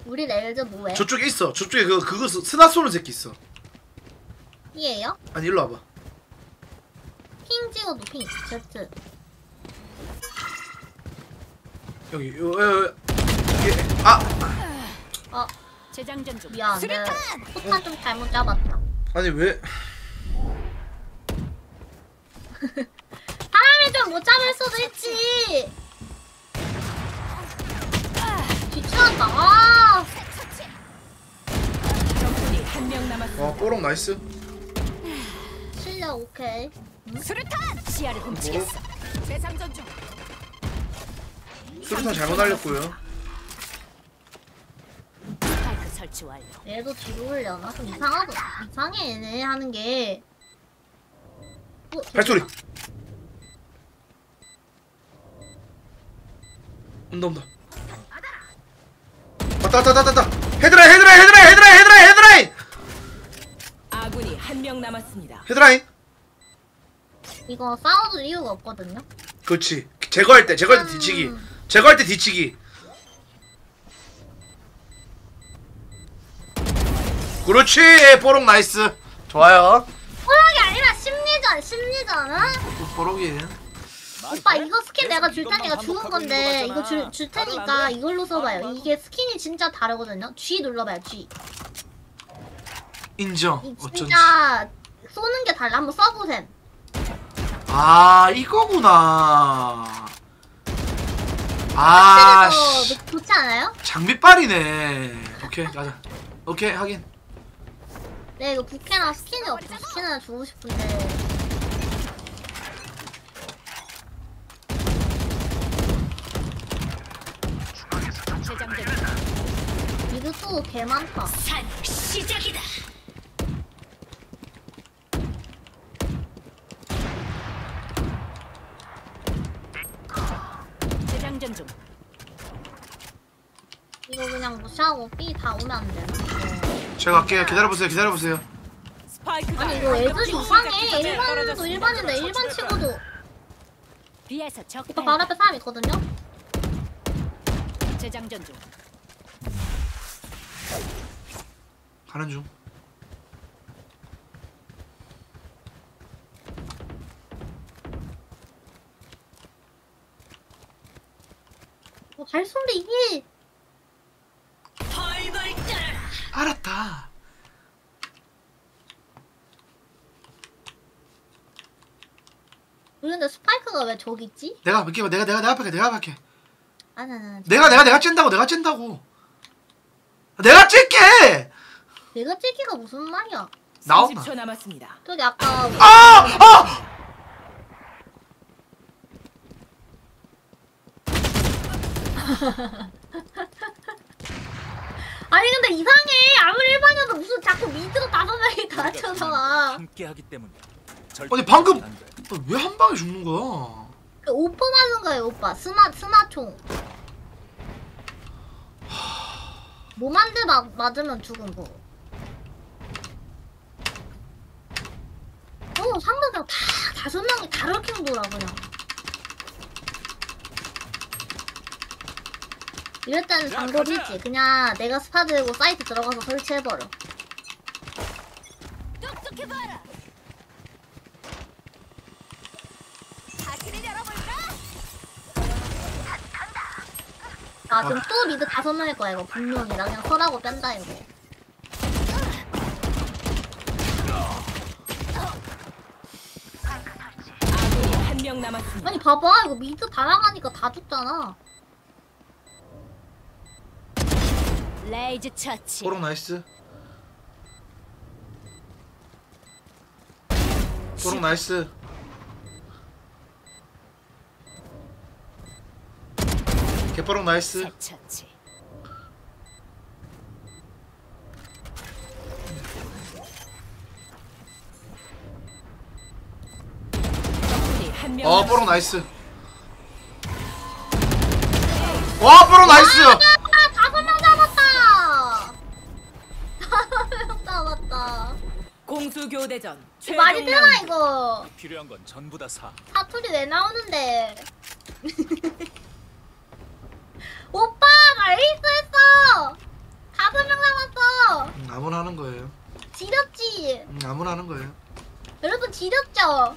우리 레이즈 뭐해? 저쪽에 있어 저쪽에 그 그거 스- 스나 쏘는 새끼 있어 P예요? 아니 일로 와봐 ping 찍어도 ping. Z. 여기 요, 요, 요, 여기 아 어, 재장전 중. 미안. 내가 포탄 좀 잘못 잡았다. 아니 왜 사람이 좀 못 잡을 수도 있지. 뒤치웠다. 아, 한 명. 어 뽀록 nice 실력 오케이. 수류탄! 시야를 훔치겠어. 재장전 중. 수류탄 잘못 스파이크 설치 완료. 얘도 뒤로 올려나? 좀 이상하다. 이상해 얘네 하는 게. 어, 발소리 온다 온다 왔다 왔다 왔다 왔다 헤드라인 헤드라인 헤드라인 헤드라인 헤드라인 헤드라인 아군이 한 명 남았습니다. 헤드라인 이거 싸워줄 이유가 없거든요. 그렇지 제거할 때 제거할 때 뒤치기 음. 제거할 때 뒤치기 그렇지 뽀록 nice 좋아요 뽀록이 아니라 심리전, 심리전. 응? 뽀록이 오빠 이거 스킨 내가 줄 테니까 죽은 건데 이거 줄, 줄 테니까 이걸로 써봐요. 이게 skin이 진짜 다르거든요. G 눌러봐요. G. 인정 이 어쩐지 진짜 쏘는 게 달라. 한번 써보셈. 아 이거구나 아 씨. 더 좋지 않아요? 장비빨이네 오케이 가자 오케이 하긴 네 이거 부캐나 스킨이 없어. 스킨 하나 주고 싶은데. 이거 또 개 많다. 산 시작이다. 재장전 중. 이거 그냥 무시하고 B 다 오면 안 되나? 제가 갈게요 기다려보세요 기다려보세요 아니 이거 애들이 이상해. 일반도. 일반인데 일반 친구도 적 오빠 바로 앞에 사람 있거든요. 재장전 중. 가는 중 어, 잘 쏜데 이게 알았다 그런데 스파이크가 왜 저기 있지? 내가 할게 내가 내가 내가 할게 내가 아니 아니 아니. 내가 내가 내가 찐다고 내가 찐다고 내가 찔게 내가 찌기가 무슨 말이야? 나온다 30초 남았습니다. 저기 아까 아! 아! 아 니 근데 이상해. 아무리 일반이어도 무슨 자꾸 미드로 다섯 명이 다 쳐나와 함께하기 때문에. 아니, 방금- 왜 한 방에 죽는 거야? 그 오퍼 맞은 거예요 오빠. 스마 스마총. 몸한대 맞으면 죽은 거. 어, 상대 그냥 다 다섯 명이 다 럴킹 돌아 그냥 이럴 때는 야, 방법이. 있지. 그냥 내가 스파 들고 사이트 들어가서 설치해버려. 똑똑해봐라. 아 그럼 또 mid 다섯 명일 거야 이거. 분명히. 나 그냥 설하고 뺀다 이거. 아니 봐봐. 이거 mid 다 나가니까 다 죽잖아 레이즈 처치. 뽀록 nice. 뽀록 nice. 개뽀록 nice. 처치. 어 남았습니다. 뽀록 나이스. 와 뽀록 나이스. 공수 교대전 말이 최종 되나. 이거 필요한 건 전부 다 사. 사투리 왜 나오는데 오빠 말리스 했어 다섯 명 남았어 음, 아무나 하는 거예요. 지렸지 음, 아무나 하는 거예요. 여러분 지렸죠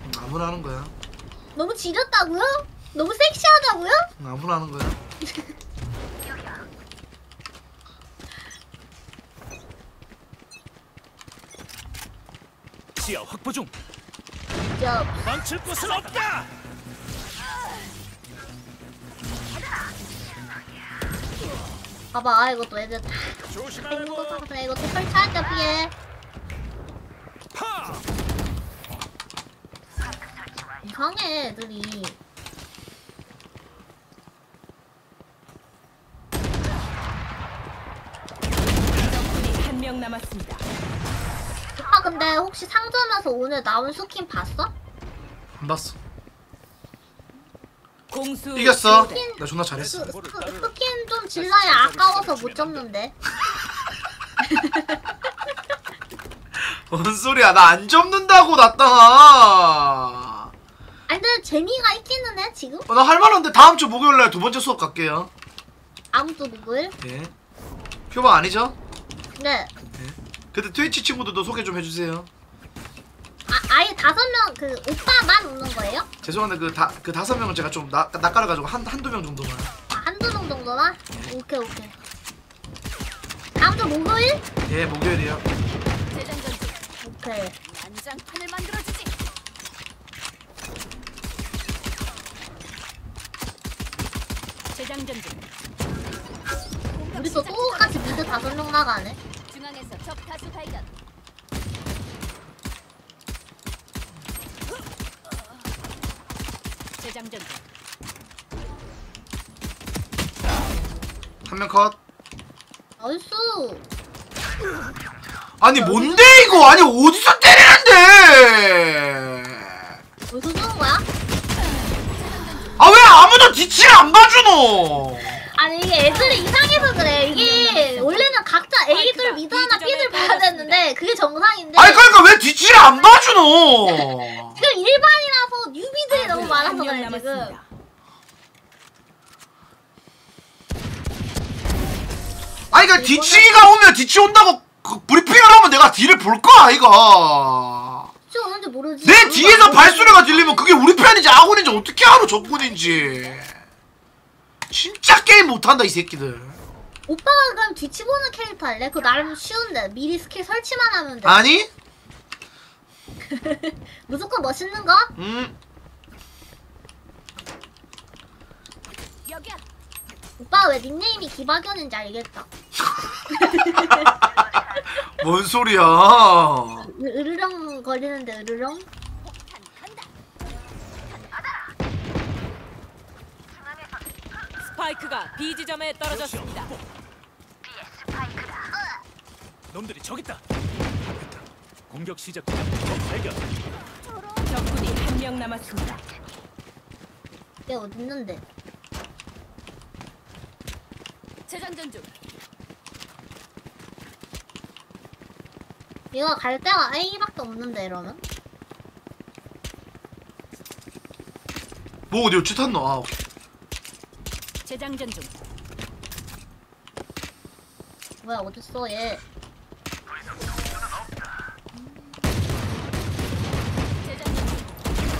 음, 아무나 하는 거야. 너무 지렸다고요? 너무 섹시하다고요? 음, 아무나 하는 거야. 지하 확보 중. 저 망칠 곳은 없다. 봐봐 아, 이것도 애들 다 조심하고. 이것도 설치하자 피해 파. 이상해 애들이 적군이 한 명 남았습니다. 근데 혹시 상점에서 오늘 나온 스킨 봤어? 안 봤어. 공수 이겼어. 교대. 나 존나 그, 잘했어. 스, 스킨 좀 질러야 아까워서 못 접는데 뭔 소리야? 나 안 접는다고 나땅아. 아니 근데 재미가 있기는 해 지금? 어, 나 할만한데 다음 주 목요일 날 두 번째 수업 갈게요. 아무도 누구일? 예. 표방 아니죠? 네 그때 트위치 친구들도 소개 좀 해주세요. 아, 아예 다섯 명 그 오빠만 오는 거예요? 죄송한데 그 다 그 다섯 명은 제가 좀 나, 낚아려가지고 한 한두 명 정도만. 아, 한두 명 정도만? 오케이 오케이 다음 주 목요일? 예, 목요일이요. 오케이 난장판을 만들어주지. 재장전 중. 우리 또 똑같이 미드 다섯 명 나가네 적 다수 발견. 재장전 중. 한명 컷. nice 아니 뭔데 이거? 아니 어디서 때리는데? 어디서 주는 거야? 아 왜 아무도 뒤치를 안 봐주노? 아니 이게 애들이 이상해서 그래 이게 원래는 각자 A들 미드 하나 B들 봐야 되는데 그게 정상인데 아니 그러니까 왜 뒤치를 안 봐주노? 지금 일반이라서 뉴비들이 너무 많아서 한명 그래 지금 남았습니다. 아니 그러니까 뒤치기가 오면 뒤치 온다고 그 브리핑을 하면 내가 뒤를 볼 거야 아이가. 모르지 내 뒤에서 발소리가 들리면 그게 우리 편인지 아군인지 어떻게 알아 적군인지. 진짜 게임 못한다 이 새끼들. 오빠가 그럼 뒤치 보는 캐릭터 할래? 그거 나름 쉬운데 미리 스킬 설치만 하면 돼 아니? 무조건 멋있는 거? 음. 여기야. 오빠 왜 닉네임이 기박연인지 알겠다 뭔 소리야? 으- 으르렁 거리는데 으르렁? 스파이크가 B 지점에 떨어졌습니다. 저기 있다. 공격 시작. 적 발견. 적군이 한 명 남았습니다. 얘 어디 있는데? 재장전 중. 얘가 갈 데가 A밖에 없는데 이러면? 뭐 어디 어찌 탔노? 아 오케이. 재장전 중. 뭐야 어딨어 얘?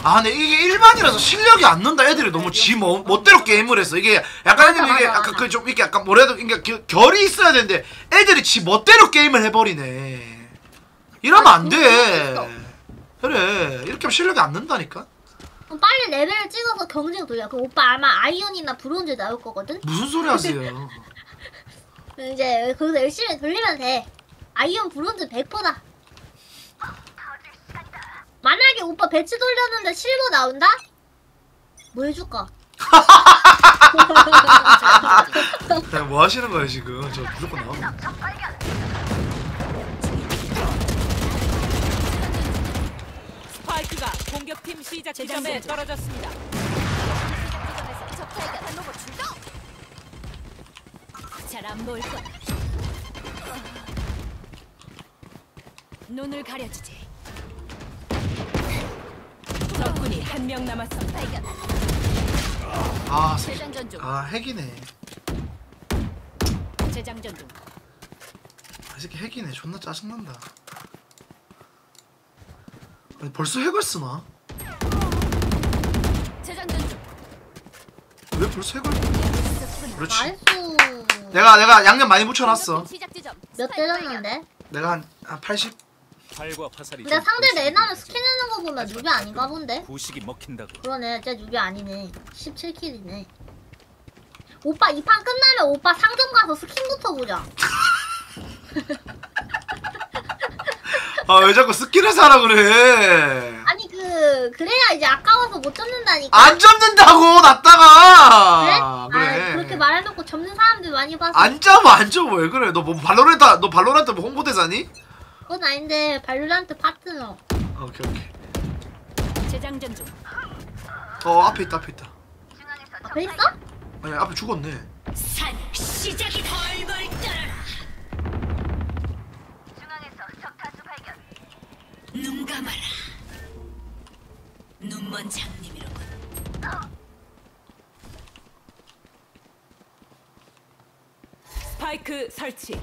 아 근데 이게 일반이라서 실력이 안 는다 애들이 너무 지 뭐, 멋대로 게임을 했어 이게 약간 맞아, 이게 맞아, 약간 맞아. 그좀 이게 약간 뭐래도 이게 겨- 결이 있어야 되는데 애들이 지 멋대로 게임을 해버리네 이러면 아니, 안 그거 돼 있어. 그래 이렇게 하면 실력이 안 는다니까 그럼 빨리 레벨을 찍어서 경쟁 돌려. 그럼 오빠 아마 아이언이나 브론즈 나올 거거든? 무슨 소리 하세요 이제 거기서 열심히 돌리면 돼. 아이언 브론즈 100%다. 만약에 오빠 배치 돌렸는데 실버 나온다? 뭐 해줄까? 그냥 뭐 하시는 거예요 지금 저 무조건 나옵니다 스파이크가 공격팀 시작 지점에. 떨어졌습니다. 지점에서 적 발견. 로봇 출동. 잘안 보일 거야. 눈을 가려주지. 적군이 한 명 남았습니다. 발견. 아. 재장전 중. 아 핵이네 재장전 중. 이 새끼 핵이네 존나 짜증난다 아니 벌써 핵을 쓰나? 왜 벌써 핵을 그렇지 nice. 내가 내가 양념 많이 묻혀놨어. 몇. 때렸는데? 내가 한, 한 80? 팔과 화살이. 근데 좀 상대 레나는 거지. 스캔하는 거 보면 newbie 아닌가 본데? 구식이 먹힌다고. 그러네, 진짜 newbie 아니네. 17kill이네. 오빠 이 판 끝나면 오빠 상점 가서 스킨부터 보자. 아 왜 자꾸 스킨을 사라 그래 아니 그 그래야 이제 아까워서 못 잡는다니까. 안 접는다고 놨다가 그래? 그래 아, 그렇게 말해놓고 접는 사람들 많이 봐서. 안 접어 안 접어 왜 그래 너 뭐 발로란트 너 발로란트 뭐 홍보대사니? 그건 아닌데 발로란트 파트너. 오케이 오케이 재장전 중. 어 앞에 있다 앞에 있다 앞에 있어? 아니 앞에 죽었네 산 시작이 덜덜 떨어라. 눈 감아라. 눈먼 장님이로군. 스파이크 설치.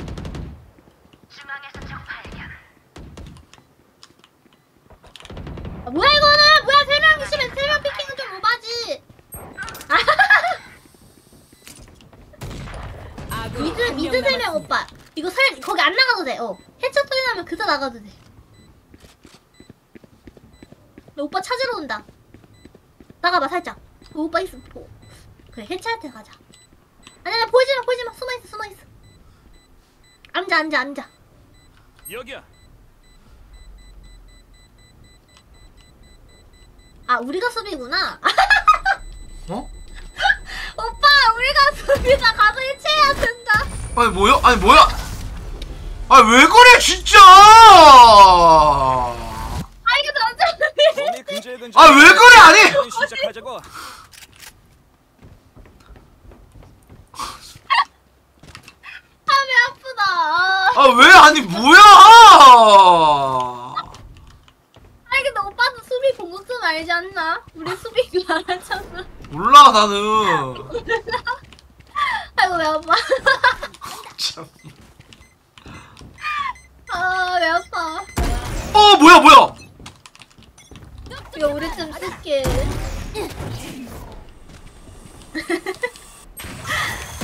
아, 뭐야 이거는? 뭐야 세명 있으면 세명 peeking은 좀 오바지. mid mid 세명. 오빠. 이거 설 거기 안 나가도 돼. 어. 해체 소리 나면 그저 나가도 돼. 너 오빠 찾으러 온다. 나가봐 살짝. 그 오빠 있어. 보. 그래 해체할 때 가자. 아니 아니 보이지 마 보이지 마 숨어 있어 숨어 있어. 앉아 앉아 앉아. 여기야. 아 우리가 수비구나. 어? 오빠 우리가 수비다 가서 해체해야 된다. 아니 뭐야? 아니 뭐야? 아니 왜 그래 진짜? 아 이거 남자 범위 근처에 근처. 아 왜 그래 아니? 시작하자고. 하면 아프다. 아, 아왜 아니 뭐야? 아 근데 오빠도 수비 공격 좀 알지 않나? 우리 수비 잘하잖아. 몰라 나는 아이고 왜 아파. 참. 아 왜 아파. 어 뭐야 뭐야? 쓸게.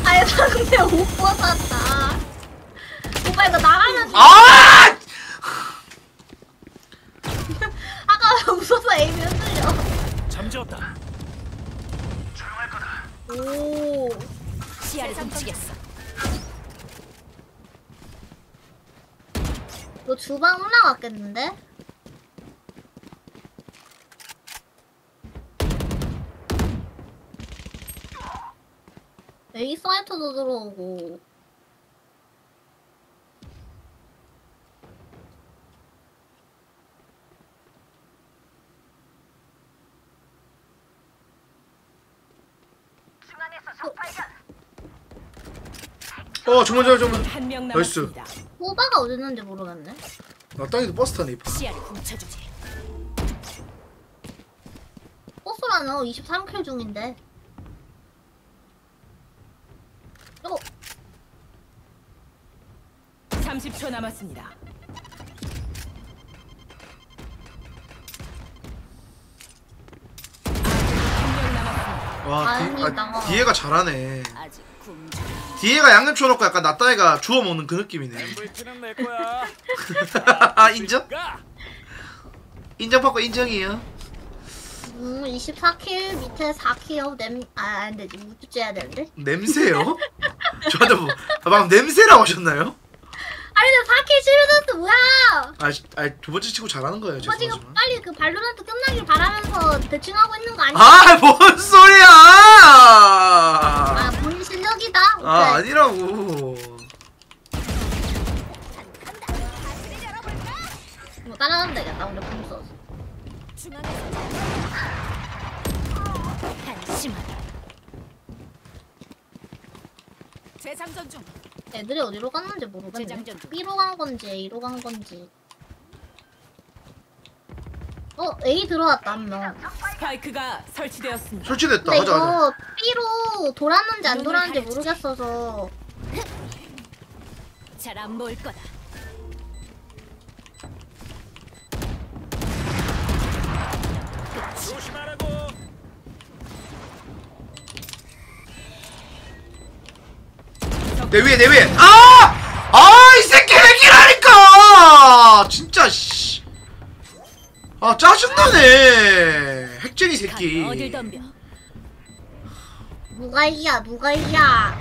아니 상대 오빠 샀다. 오빠 이거 나가면 아! 아까 웃어서 에임이 흔들려. 잠재웠다. 오. 시야를 훔치겠어. 너 주방 올라갔겠는데? 컴퓨터도 들어오고 어 정말 좋아, 정말 한명 나이스. 오바가 어딨는지 모르겠네. 나 땅에도 버스 타네 이파 버스라는 23킬 중인데. 30초 남았습니다. 와. 디, 아, 디에가 잘하네. 디에가 양념 쳐놓고 약간 나따이가 주워 먹는 그 느낌이네. 아 인정? 가. 인정받고 인정이에요 음, 24킬 밑에 4킬 냄, 아, 안 되지. 우쭈 해야 되는데. 냄새요? 저한테 뭐 아, 방금 냄새라고 하셨나요? 아니, 나 4킬 실드스 뭐야? 아, 시- 아, 두 번째 치고 잘하는 거예요 오빠 지금 죄송하지만 빨리 그 발로란트 끝나길 바라면서 대충 하고 있는 거 아니야? 아, 뭔 소리야! 아, 본인 실력이다. 오케이. 아, 아니라고. 뭐 따라가면 되겠다. 공 써서. 한심하다. 재장전 중. 애들이 어디로 갔는지 모르겠네. 재장전 중. B로 간 건지 A로 간 건지. 어, A 들어왔다 한 명. 스파이크가 설치되었습니다. 설치됐다. 근데 하자, 하자. 이거 B로 돌았는지 안 돌았는지. 모르겠어서 잘안 보일 거다. 조심하라고. 내 위에, 내 위에. 아! 아, 이 새끼 핵이라니까! 진짜, 씨. 아, 짜증나네. 핵쟁이 새끼. 간 어딜 덤벼. 누가 이야 누가 이야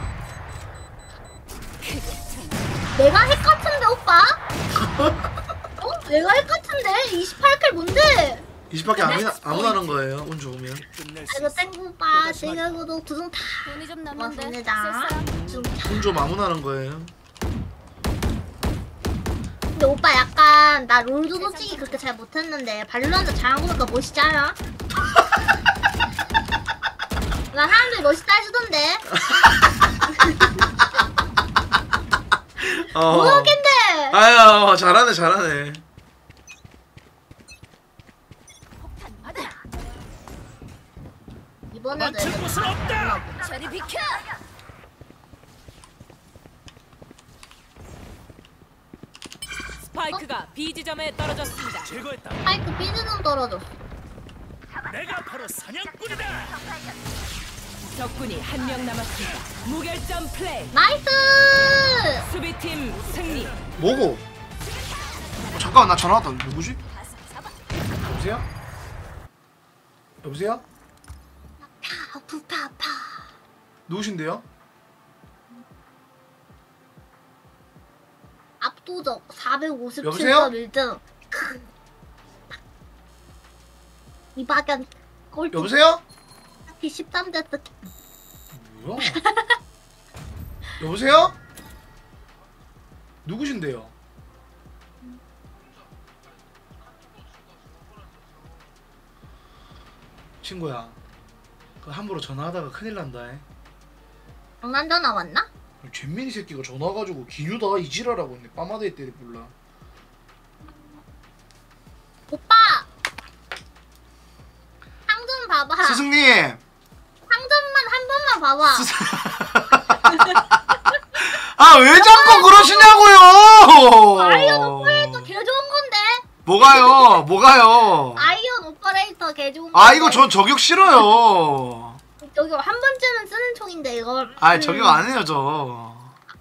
내가 핵 같은데 오빠? 어? 내가 핵 같은데? 28킬 뭔데? 20밖에 아무나, 아무나 하는 거예요. 운 좋으면. 아이고. 땡구빠 제가 구독 두종 다 돈이 좀 남는데. 고맙습니다 좀 다. 운 좀 아무나 하는 거예요. 근데 오빠 약간 나 롤도 솔직히 그렇게 잘 못했는데 발로란트 잘하고 보니까 멋있지 않아? 나 사람들이 멋있다 해주던데 어. 모르겠네 아유, 잘하네, 잘하네. 이번에도 맞출 곳은 없다. 저리 비켜. 스파이크가 B 지점에 떨어졌습니다. 제거했다. 파이크 삐지는 떨어졌어 내가 바로 사냥꾼이다. 적군이 한 명 남았습니다. 무결점 플레이. nice 수비팀 승리. 뭐고? 어, 잠깐만, 나 전화 왔다. 누구지? 여보세요? 여보세요? 파푸파파 누구신데요? 압도적 457점 여보세요? 1등 이박연 꼴찌 여보세요? 13대 뭐야? 여보세요? 누구신데요? 친구야, 그 함부로 전화하다가 큰일 난다. 해. 장난 전화 왔나? 잼민이 새끼가 전화 와가지고 기뉴다 이지라라고 했네. 빠마데이 때 몰라. 오빠 상점 봐봐 스승님. 상점만 한 번만 봐봐 아왜 자꾸 그러시냐고요? 아이언 오퍼레이터 개 좋은 뭐가요? 뭐가요? 아이언 오퍼레이터 개 좋은 아. 이거 전 저격 싫어요. 저기 한 번쯤은 쓰는 총인데 이걸 아 음, 저격 안 해요 저.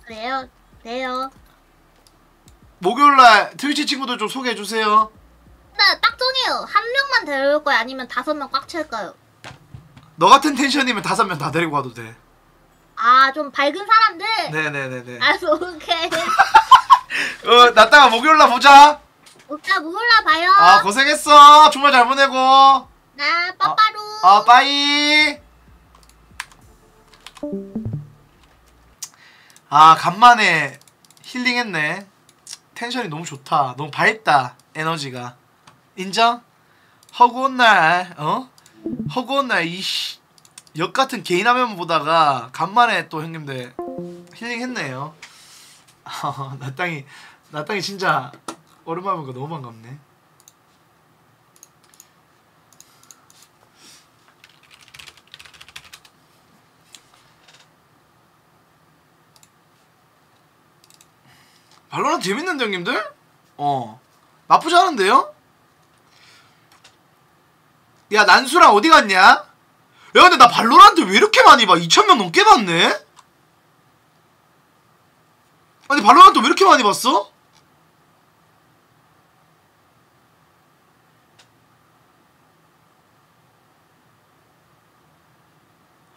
그래요 돼요 목요일날 트위치 친구들 좀 소개해 주세요. 근데 딱 정해요 한 명만 데려올 거야 아니면 다섯 명 꽉 찰까요? 너 같은 텐션이면 다섯 명 다 데리고 와도 돼. 아 좀 밝은 사람들 네네네네. 알았어 오케이 어 나따가 목요일날 보자. 오빠 몰라 봐요 아 고생했어. 주말 잘 보내고. 나 빠빠루 아 빠이. 아 간만에 힐링했네. 텐션이 너무 좋다. 너무 밝다. 에너지가. 인정? 허구한 날, 어? 허구한 날, 이씨. 역 같은 개인 화면 보다가 간만에 또 형님들 힐링 했네요. 나 땅이 나 땅이 진짜 오랜만에 보니까 너무 반갑네. 발로는 재밌는데 형님들? 어 나쁘지 않은데요? 야 난수랑 어디 갔냐? 야 근데 나 발로란트 왜 이렇게 많이 봐? 2천명 넘게 봤네? 아니 발로란트 왜 이렇게 많이 봤어?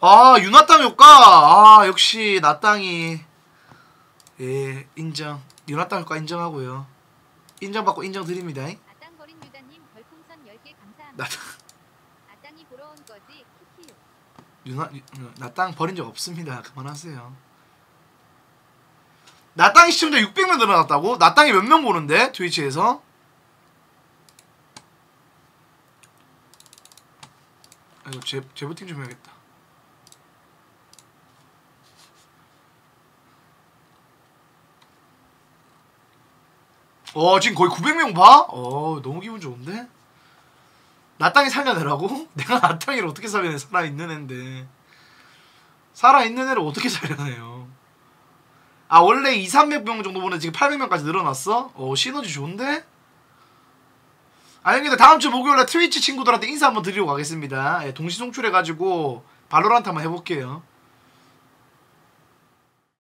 아 유나땅 효과 아 역시 나땅이 예 인정 유나땅 효과 인정하고요 인정받고 인정드립니다 아땅거린 유다님 별풍선 10개 감사합니다. 나땅 버린 적 없습니다. 그만하세요. 나땅이 시청자 600명 늘어났다고? 나땅이 몇 명 보는데 트위치에서? 아 이거 제 제보팅 좀 해야겠다. 어 지금 거의 900명 봐? 어 너무 기분 좋은데? 나땅이 살려내라고? 내가 나땅이를 어떻게 살려내 살아있는 애인데 살아있는 애를 어떻게 살려내요 아 원래 2, 300명 정도 보는데 지금 800명까지 늘어났어? 어 시너지 좋은데? 아니 근데 다음 주 목요일에 트위치 친구들한테 인사 한번 드리고 가겠습니다 예, 동시 송출해가지고 발로란트 한번 해볼게요